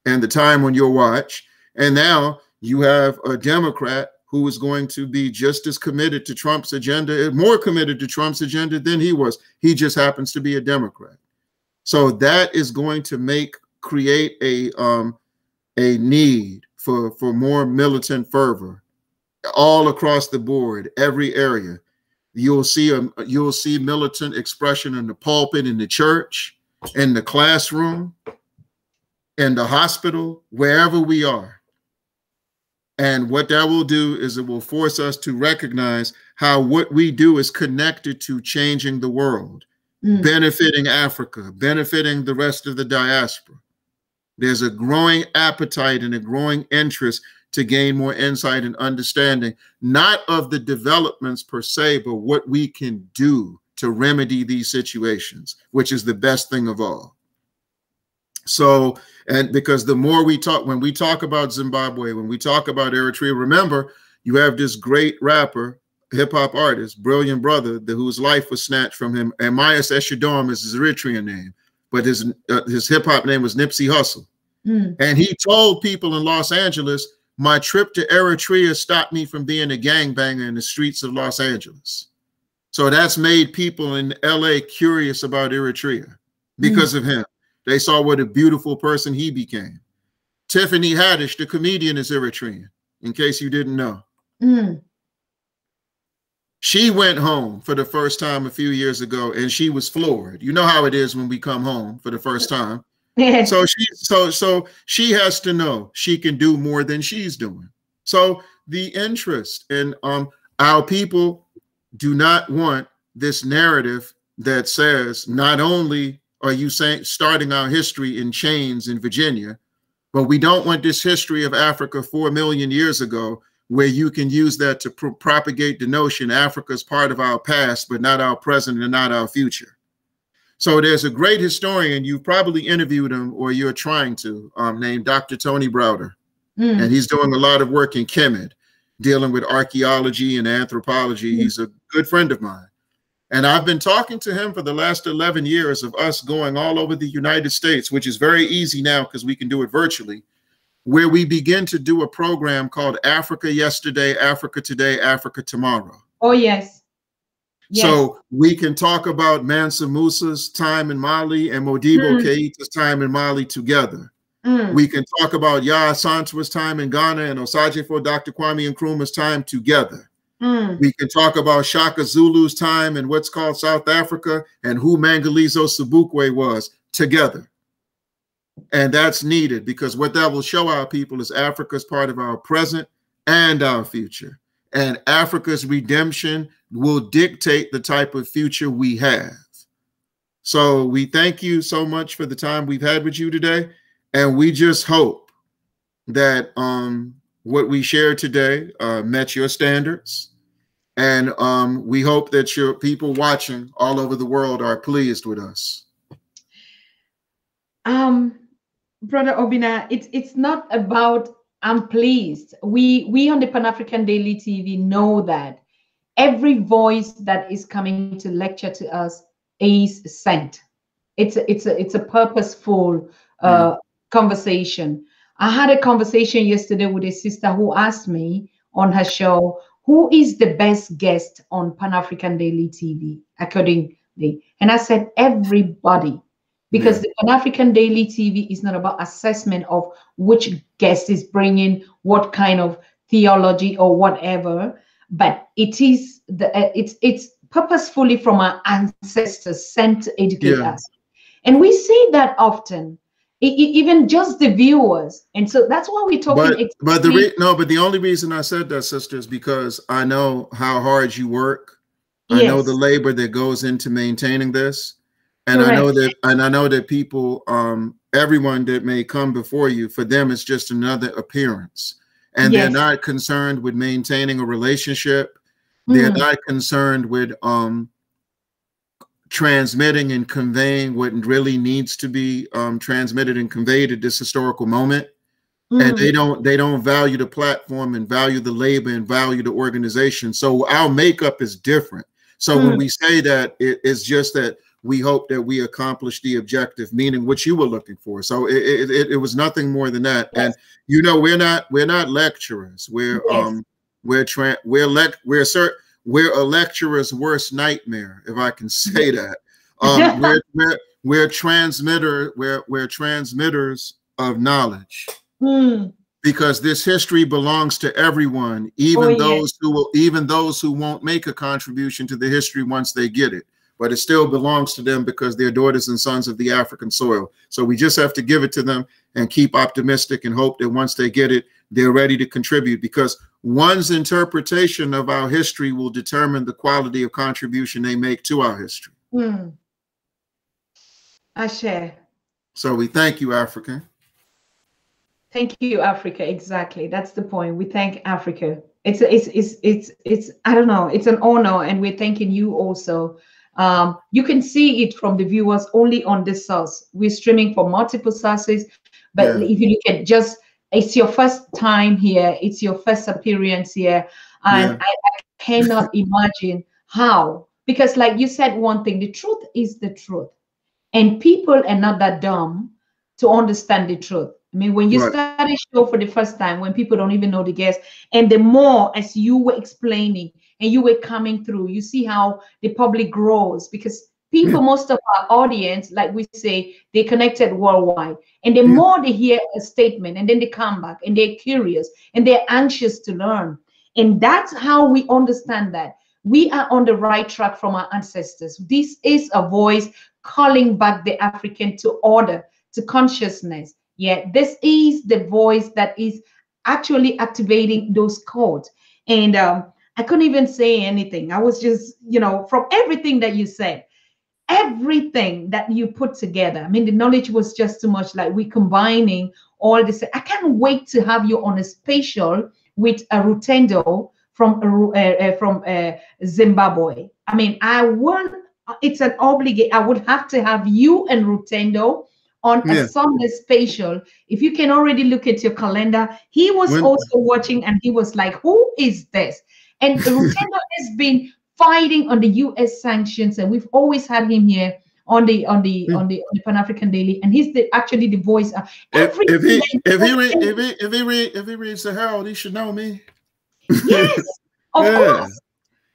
and the time on your watch. And now you have a Democrat who is going to be just as committed to Trump's agenda, more committed to Trump's agenda than he was. He just happens to be a Democrat. So that is going to make create a um, a need for for more militant fervor all across the board, every area. You'll see a you'll see militant expression in the pulpit, in the church, in the classroom, in the hospital, wherever we are. And what that will do is it will force us to recognize how what we do is connected to changing the world, mm. benefiting Africa, benefiting the rest of the diaspora. There's a growing appetite and a growing interest to gain more insight and understanding, not of the developments per se, but what we can do to remedy these situations, which is the best thing of all. So, and because the more we talk, when we talk about Zimbabwe, when we talk about Eritrea, remember, you have this great rapper, hip hop artist, brilliant brother, the, whose life was snatched from him. Ermias Asghedom is his Eritrean name, but his uh, his hip hop name was Nipsey Hussle. Mm. And he told people in Los Angeles, my trip to Eritrea stopped me from being a gangbanger in the streets of Los Angeles. So that's made people in LA curious about Eritrea because mm. of him. They saw what a beautiful person he became. Tiffany Haddish, the comedian, is Eritrean, in case you didn't know. Mm. She went home for the first time a few years ago and she was floored. You know how it is when we come home for the first time. so she so so she has to know she can do more than she's doing. So the interest in um our people do not want this narrative that says not only are you saying starting our history in chains in Virginia, but we don't want this history of Africa four million years ago where you can use that to pro propagate the notion Africa is part of our past, but not our present and not our future. So there's a great historian, you've probably interviewed him or you're trying to, um, named Dr. Tony Browder. Mm. And he's doing a lot of work in Kemet, dealing with archaeology and anthropology. Mm. He's a good friend of mine. And I've been talking to him for the last 11 years of us going all over the United States, which is very easy now because we can do it virtually where we begin to do a program called Africa Yesterday, Africa Today, Africa Tomorrow. Oh, yes. yes. So we can talk about Mansa Musa's time in Mali and Modibo mm. Keita's time in Mali together. Mm. We can talk about Yaa Asantewaa's time in Ghana and Osagyefo Dr. Kwame Nkrumah's time together. Mm. We can talk about Shaka Zulu's time in what's called South Africa and who Mangaliso Sobukwe was together. And that's needed because what that will show our people is Africa is part of our present and our future. And Africa's redemption will dictate the type of future we have. So we thank you so much for the time we've had with you today. And we just hope that um, what we shared today uh, met your standards. And um, we hope that your people watching all over the world are pleased with us. Um, Brother Obina, it's it's not about I'm pleased. We we on the Pan African Daily TV know that every voice that is coming to lecture to us is sent. It's a, it's a it's a purposeful uh, mm. conversation. I had a conversation yesterday with a sister who asked me on her show, who is the best guest on Pan African Daily TV, accordingly. And I said, everybody because yeah. the Pan African Daily TV is not about assessment of which guest is bringing what kind of theology or whatever, but it is the uh, it's it's purposefully from our ancestors sent to educate yeah. us, and we see that often. even just the viewers, and so that's why we talk. But, but the re- no, but the only reason I said that, sister, is because I know how hard you work. Yes. I know the labor that goes into maintaining this and Correct. I know that and I know that people um everyone that may come before you for them it's just another appearance and yes. they're not concerned with maintaining a relationship mm. they're not concerned with um transmitting and conveying what really needs to be um, transmitted and conveyed at this historical moment mm. and they don't they don't value the platform and value the labor and value the organization so our makeup is different so mm. when we say that it, it's just that we hope that we accomplish the objective, meaning what you were looking for. So it, it, it was nothing more than that. Yes. And you know, we're not we're not lecturers. We're yes. um we're tra- we're lec- we're cert- we're a lecturer's worst nightmare, if I can say that. Um, we're, we're we're transmitter we're we're transmitters of knowledge. Mm. Because this history belongs to everyone, even oh, those yes. who will, even those who won't make a contribution to the history once they get it but it still belongs to them because they're daughters and sons of the African soil. So we just have to give it to them and keep optimistic and hope that once they get it, they're ready to contribute because one's interpretation of our history will determine the quality of contribution they make to our history. Mm. I share. So we thank you, Africa. Thank you, Africa. Exactly. That's the point. We thank Africa. It's it's it's it's it's I don't know. It's an honor, and we're thanking you also. Um, you can see it from the viewers only on this source. We're streaming for multiple sources, but Yeah. if you look at just it's your first time here, it's your first appearance here, and Yeah. I, I cannot imagine how. Because, like you said, one thing: the truth is the truth, and people are not that dumb to understand the truth. I mean, when you Right. start a show for the first time, when people don't even know the guest, and the more as you were explaining and you were coming through, you see how the public grows because people, most of our audience, like we say, they connected worldwide. And the Yeah. more they hear a statement and then they come back and they're curious and they're anxious to learn. And that's how we understand that we are on the right track from our ancestors. This is a voice calling back the African to order, to consciousness. Yeah, this is the voice that is actually activating those codes. And um, I couldn't even say anything. I was just, you know, from everything that you said, everything that you put together. I mean, the knowledge was just too much. Like we combining all this. I can't wait to have you on a special with a Rutendo from uh, uh, from uh, Zimbabwe. I mean, I want. It's an obligate. I would have to have you and Rutendo on Yeah. a Sunday spatial. If you can already look at your calendar, he was When- also watching and he was like, "Who is this?" And Rutendo has been fighting on the U.S. sanctions, and we've always had him here on the on the Hmm. on the, on the Pan African Daily, and he's the actually the voice. Of If, if he if he read if he if he read if he reads the Herald, he should know me. yes, of Yeah. course.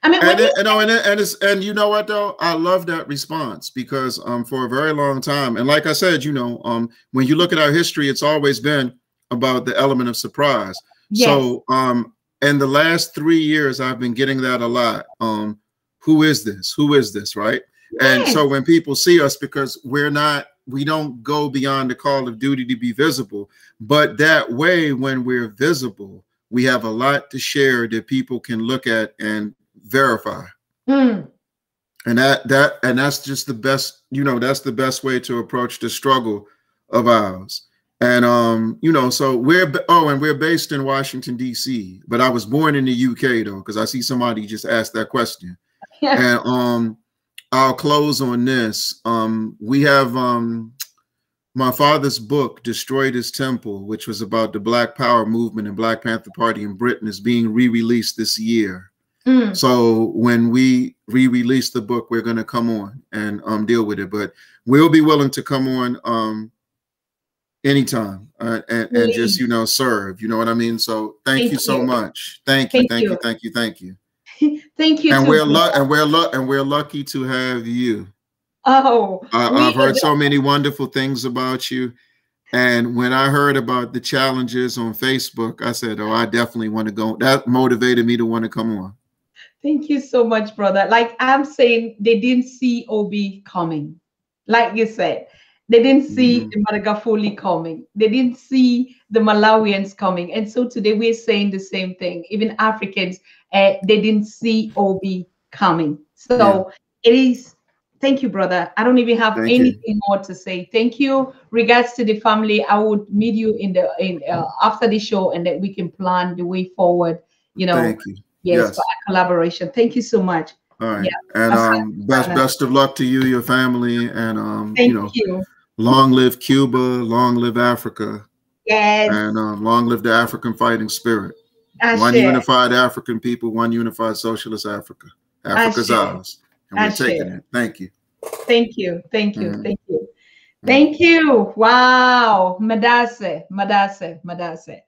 I mean, and it, and it, and it's and you know what though, I love that response because um for a very long time, and like I said, you know, um when you look at our history, it's always been about the element of surprise. yes, So um in the last three years, I've been getting that a lot. Um, who is this? Who is this? Right? And so when people see us, because we're not, we don't go beyond the call of duty to be visible, but that way, when we're visible, we have a lot to share that people can look at and verify. Mm, And that that and that's just the best, you know, that's the best way to approach the struggle of ours. And um, you know, so we're oh, and we're based in Washington D.C. But I was born in the U.K. though, because I see somebody just asked that question Yeah. and um i'll close on this um we have um my father's book Destroy This Temple which was about the black power movement and black panther party in britain is being re-released this year mm, so when we re-release the book we're going to come on and um deal with it but we'll be willing to come on um anytime uh, and, and just you know serve you know what i mean so thank, Thank you so you. much thank you Thank thank you you. thank you thank you Thank you. and we're lucky and we're lu- and we're lucky to have you. Oh, I, i've heard so many wonderful things about you, and when I heard about the challenges on Facebook, I said, "Oh, I definitely want to go." That motivated me to want to come on. Thank you so much, brother. Like I'm saying, they didn't see Obi coming. Like you said, they didn't see Mhm. the Madagafoli coming. They didn't see the Malawians coming. And so today we're saying the same thing. Even Africans, uh, they didn't see Obi coming. So it is. Thank you, brother. I don't even have Thank you. anything more to say. Thank you. Regards to the family, I would meet you in the in uh, after the show, and then we can plan the way forward. You know, Thank you. yes, Yes. for our collaboration. Thank you so much. All right, Yeah. and um, best best of luck to you, your family, and um, Thank you know, you. Long live Cuba, long live Africa, Yes. and um, long live the African fighting spirit. One unified African people, one unified socialist Africa. Africa's ours, and we're taking it. Thank you. Thank you. Thank you. Mhm. Thank you. Thank you. Wow. Madase. Madase. Madase.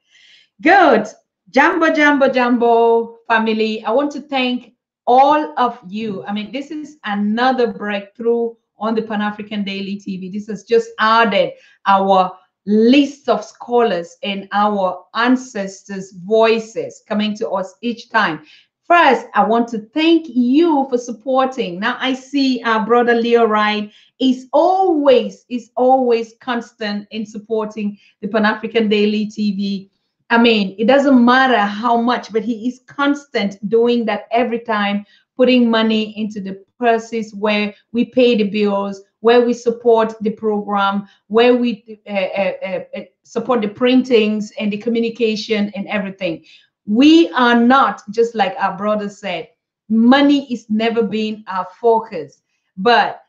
Good. Jambo, Jambo, Jambo family. I want to thank all of you. I mean, this is another breakthrough on the Pan African Daily TV. This has just added our list of scholars and our ancestors' voices coming to us each time. First, I want to thank you for supporting. Now I see our brother Leo Wright is always is always constant in supporting the Pan African Daily TV. I mean, it doesn't matter how much, but he is constant doing that every time, putting money into the purses where we pay the bills, where we support the program, where we uh, uh, uh, support the printings and the communication and everything. We are not, just like our brother said, money is never been our focus, but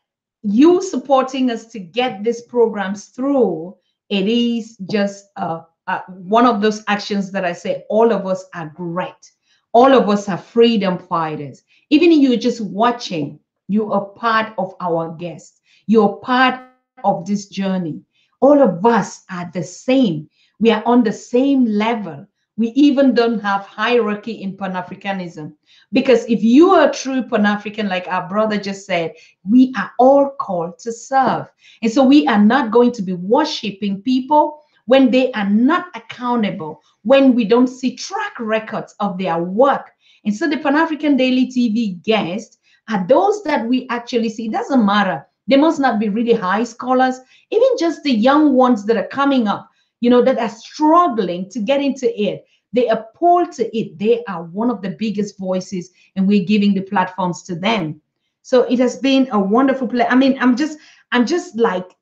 you supporting us to get these programs through, it is just uh, uh, one of those actions that I say all of us are great. All of us are freedom fighters. Even if you're just watching, you are part of our guest. You're part of this journey. All of us are the same. We are on the same level. We even don't have hierarchy in Pan Africanism. Because if you are true Pan African, like our brother just said, we are all called to serve. And so we are not going to be worshiping people when they are not accountable, when we don't see track records of their work. And so the Pan African Daily TV guests are those that we actually see. It doesn't matter they must not be really high scholars, even just the young ones that are coming up, you know, that are struggling to get into it. They are pulled to it. They are one of the biggest voices, and we're giving the platforms to them. So it has been a wonderful play. I mean, I'm just, I'm just like,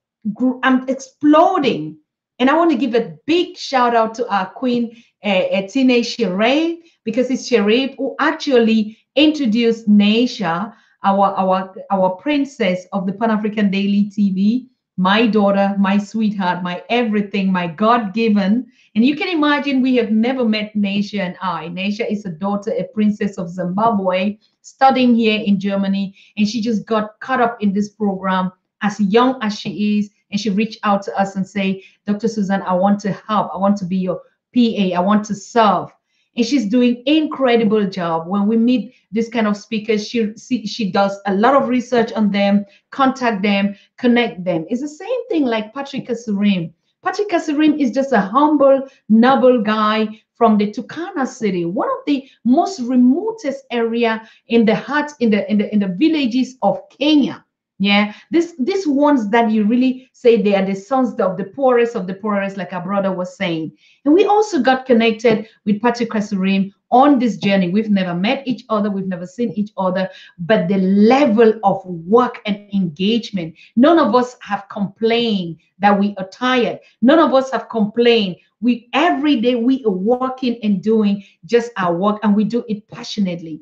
I'm exploding. And I want to give a big shout out to our queen, uh, teenage Sheree, because it's Sheree who actually introduced Naisha our our our princess of the Pan African Daily TV, my daughter, my sweetheart, my everything, my God given. And you can imagine we have never met Naisha and I. Naisha is a daughter, a princess of Zimbabwe, studying here in Germany, and she just got caught up in this program as young as she is. And she reached out to us and say, Dr. Susan, I want to help. I want to be your PA. I want to serve and she's doing incredible job when we meet this kind of speakers she she does a lot of research on them contact them connect them it's the same thing like patrick Kasurim. patrick Kasurim is just a humble noble guy from the Turkana city one of the most remotest area in the heart in the in the in the villages of kenya yeah. This these ones that you really say they are the sons of the poorest of the poorest like our brother was saying. And we also got connected with patrick Kasurim on this journey. We've never met each other. We've never seen each other. But the level of work and engagement none of us have complained that we are tired. None of us have complained. We every day we are working and doing just our work and we do it passionately.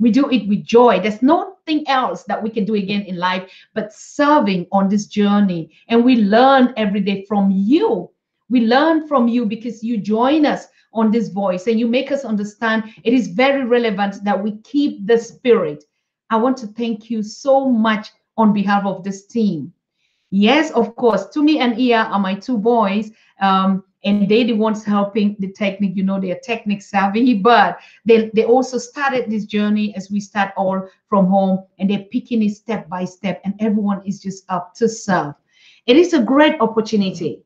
We do it with joy. There's nothing else that we can do again in life but serving on this journey. And we learn every day from you. We learn from you because you join us on this voice and you make us understand it is very relevant that we keep the spirit. I want to thank you so much on behalf of this team. Yes, of course, Tumi and Ia are my two boys. Um, and they the ones helping the technique you know they're technique savvy but they, they also started this journey as we start all from home and they're picking it step by step and everyone is just up to serve. It is a great opportunity.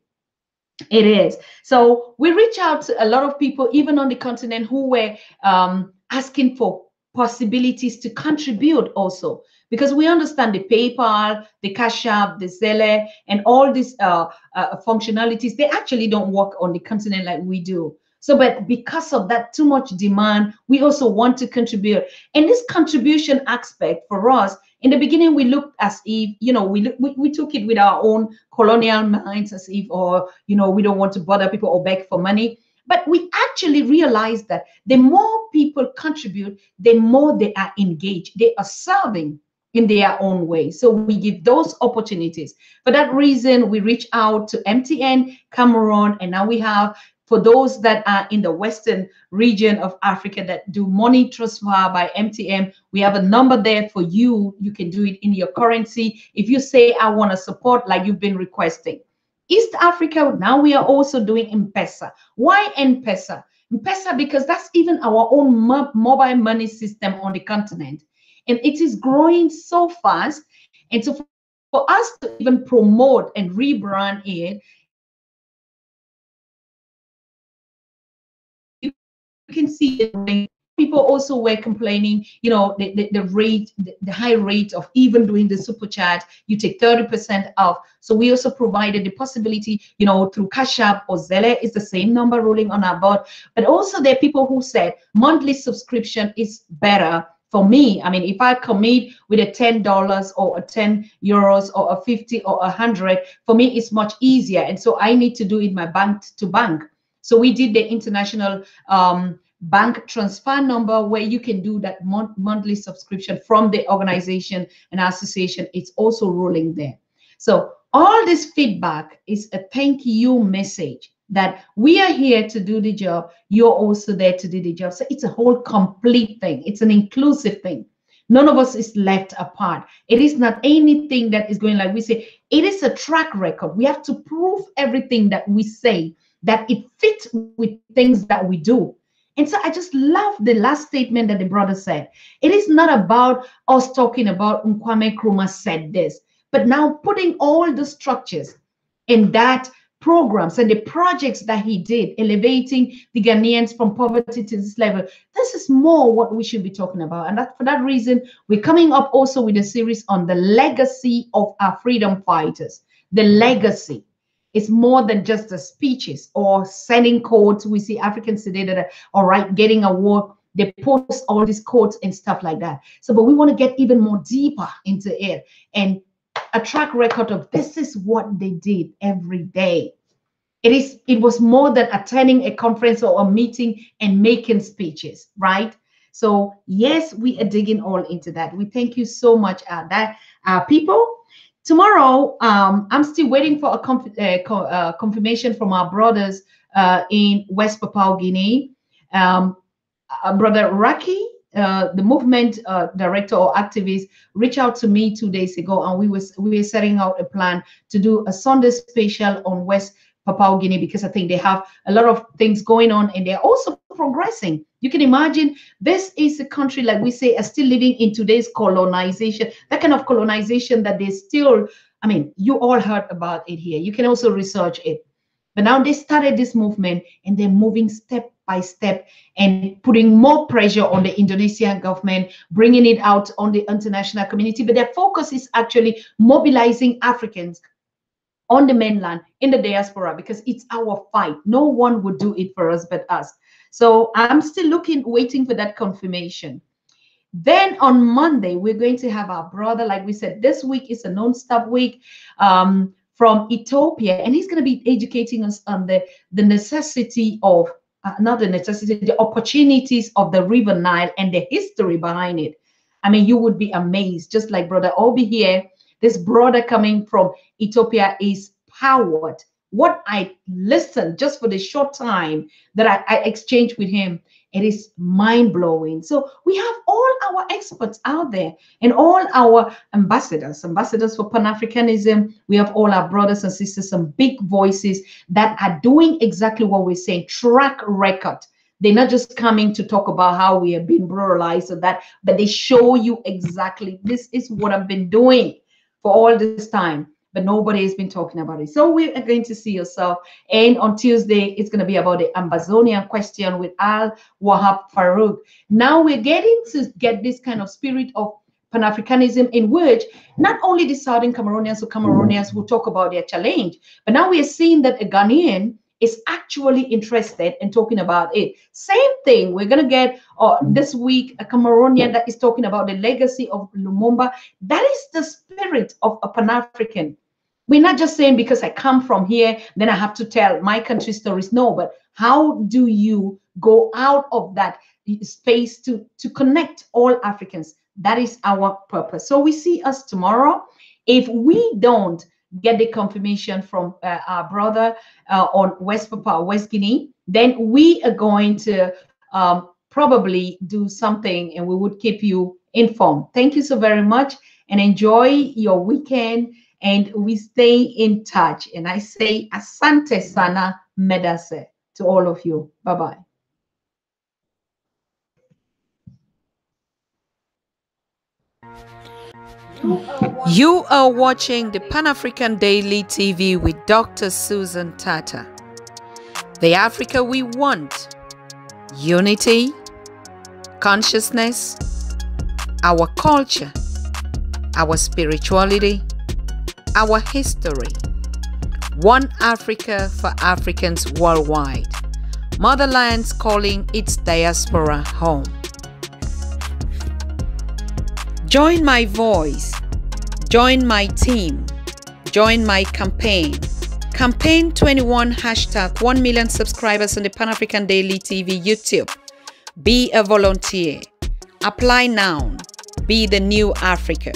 It is. So we reach out to a lot of people even on the continent who were um, asking for possibilities to contribute also because we understand the PayPal, the Cash App, the Zelle, and all these uh, uh, functionalities, they actually don't work on the continent like we do. So, but because of that too much demand, we also want to contribute. And this contribution aspect for us, in the beginning, we looked as if, you know, we, we, we took it with our own colonial minds as if, or, you know, we don't want to bother people or beg for money. But we actually realize that the more people contribute, the more they are engaged. They are serving in their own way. So we give those opportunities. For that reason, we reach out to MTN Cameroon, and now we have for those that are in the western region of Africa that do money transfer by MTN, we have a number there for you. You can do it in your currency. If you say, I want to support, like you've been requesting. East Africa, now we are also doing M-Pesa. Why M-Pesa? M-Pesa because that's even our own mobile money system on the continent and it is growing so fast. And so for us to even promote and rebrand it, you can see people also were complaining, you know, the, the, the rate, the, the, high rate of even doing the super chat, you take 30% off. So we also provided the possibility, you know, through Cash App or Zelle is the same number rolling on our board. But also there are people who said monthly subscription is better for me, I mean, if I commit with a $10 or a 10 euros or a 50 or a 100, for me, it's much easier. And so I need to do it my bank to bank. So we did the international um, bank transfer number where you can do that mon monthly subscription from the organization and association. It's also rolling there. So all this feedback is a thank you message that we are here to do the job. You're also there to do the job. So it's a whole complete thing. It's an inclusive thing. None of us is left apart. It is not anything that is going like we say. It is a track record. We have to prove everything that we say that it fits with things that we do. And so I just love the last statement that the brother said. It is not about us talking about Kwame Nkrumah said this, but now putting all the structures in that programs and the projects that he did, elevating the Ghanaians from poverty to this level. This is more what we should be talking about. And that, for that reason, we're coming up also with a series on the legacy of our freedom fighters. The legacy is more than just the speeches or sending quotes. We see Africans today that are all right, getting a award. They post all these quotes and stuff like that. So, but we want to get even more deeper into it and a track record of this is what they did every day. It is it was more than attending a conference or a meeting and making speeches, right? So yes, we are digging all into that. We thank you so much, uh, that uh, people. Tomorrow, um, I'm still waiting for a conf uh, co uh, confirmation from our brothers uh, in West Papua Guinea. Um, uh, brother Raki uh, the movement uh, director or activist reached out to me two days ago, and we was we were setting out a plan to do a Sunday special on West Papua Guinea because I think they have a lot of things going on, and they're also progressing. You can imagine this is a country like we say are still living in today's colonization, that kind of colonization that they still. I mean, you all heard about it here. You can also research it. But now they started this movement and they're moving step by step and putting more pressure on the Indonesian government, bringing it out on the international community. But their focus is actually mobilizing Africans on the mainland in the diaspora because it's our fight. No one would do it for us but us. So I'm still looking, waiting for that confirmation. Then on Monday, we're going to have our brother, like we said, this week is a non-stop week. Um, from Ethiopia, and he's going to be educating us on the, the necessity of, uh, not the necessity, the opportunities of the River Nile and the history behind it. I mean, you would be amazed, just like Brother Obi here. This brother coming from Ethiopia is powered. What I listened just for the short time that I, I exchanged with him, it is mind blowing. So we have all our experts out there and all our ambassadors, ambassadors for Pan Africanism. We have all our brothers and sisters, some big voices that are doing exactly what we're saying track record. They're not just coming to talk about how we have been brutalized or that, but they show you exactly this is what I've been doing for all this time but nobody has been talking about it. So we are going to see yourself. And on Tuesday, it's going to be about the Ambazonian question with Al Wahab Farouk. Now we're getting to get this kind of spirit of Pan-Africanism in which not only the Southern Cameroonians or Cameroonians will talk about their challenge, but now we are seeing that a Ghanaian is actually interested in talking about it. Same thing, we're going to get uh, this week a Cameroonian that is talking about the legacy of Lumumba. That is the spirit of a Pan-African. We're not just saying because I come from here, then I have to tell my country stories. No, but how do you go out of that space to, to connect all Africans? That is our purpose. So we see us tomorrow. If we don't get the confirmation from uh, our brother uh, on West Papua, West Guinea, then we are going to um, probably do something and we would keep you informed. Thank you so very much and enjoy your weekend and we stay in touch. And I say asante sana medase to all of you. Bye-bye. You are watching the Pan African Daily TV with Dr. Susan Tata. The Africa we want unity, consciousness, our culture, our spirituality, our history. One Africa for Africans worldwide. Motherlands calling its diaspora home. Join my voice. Join my team. Join my campaign. Campaign 21 hashtag 1 million subscribers on the Pan African Daily TV YouTube. Be a volunteer. Apply now. Be the new Africa.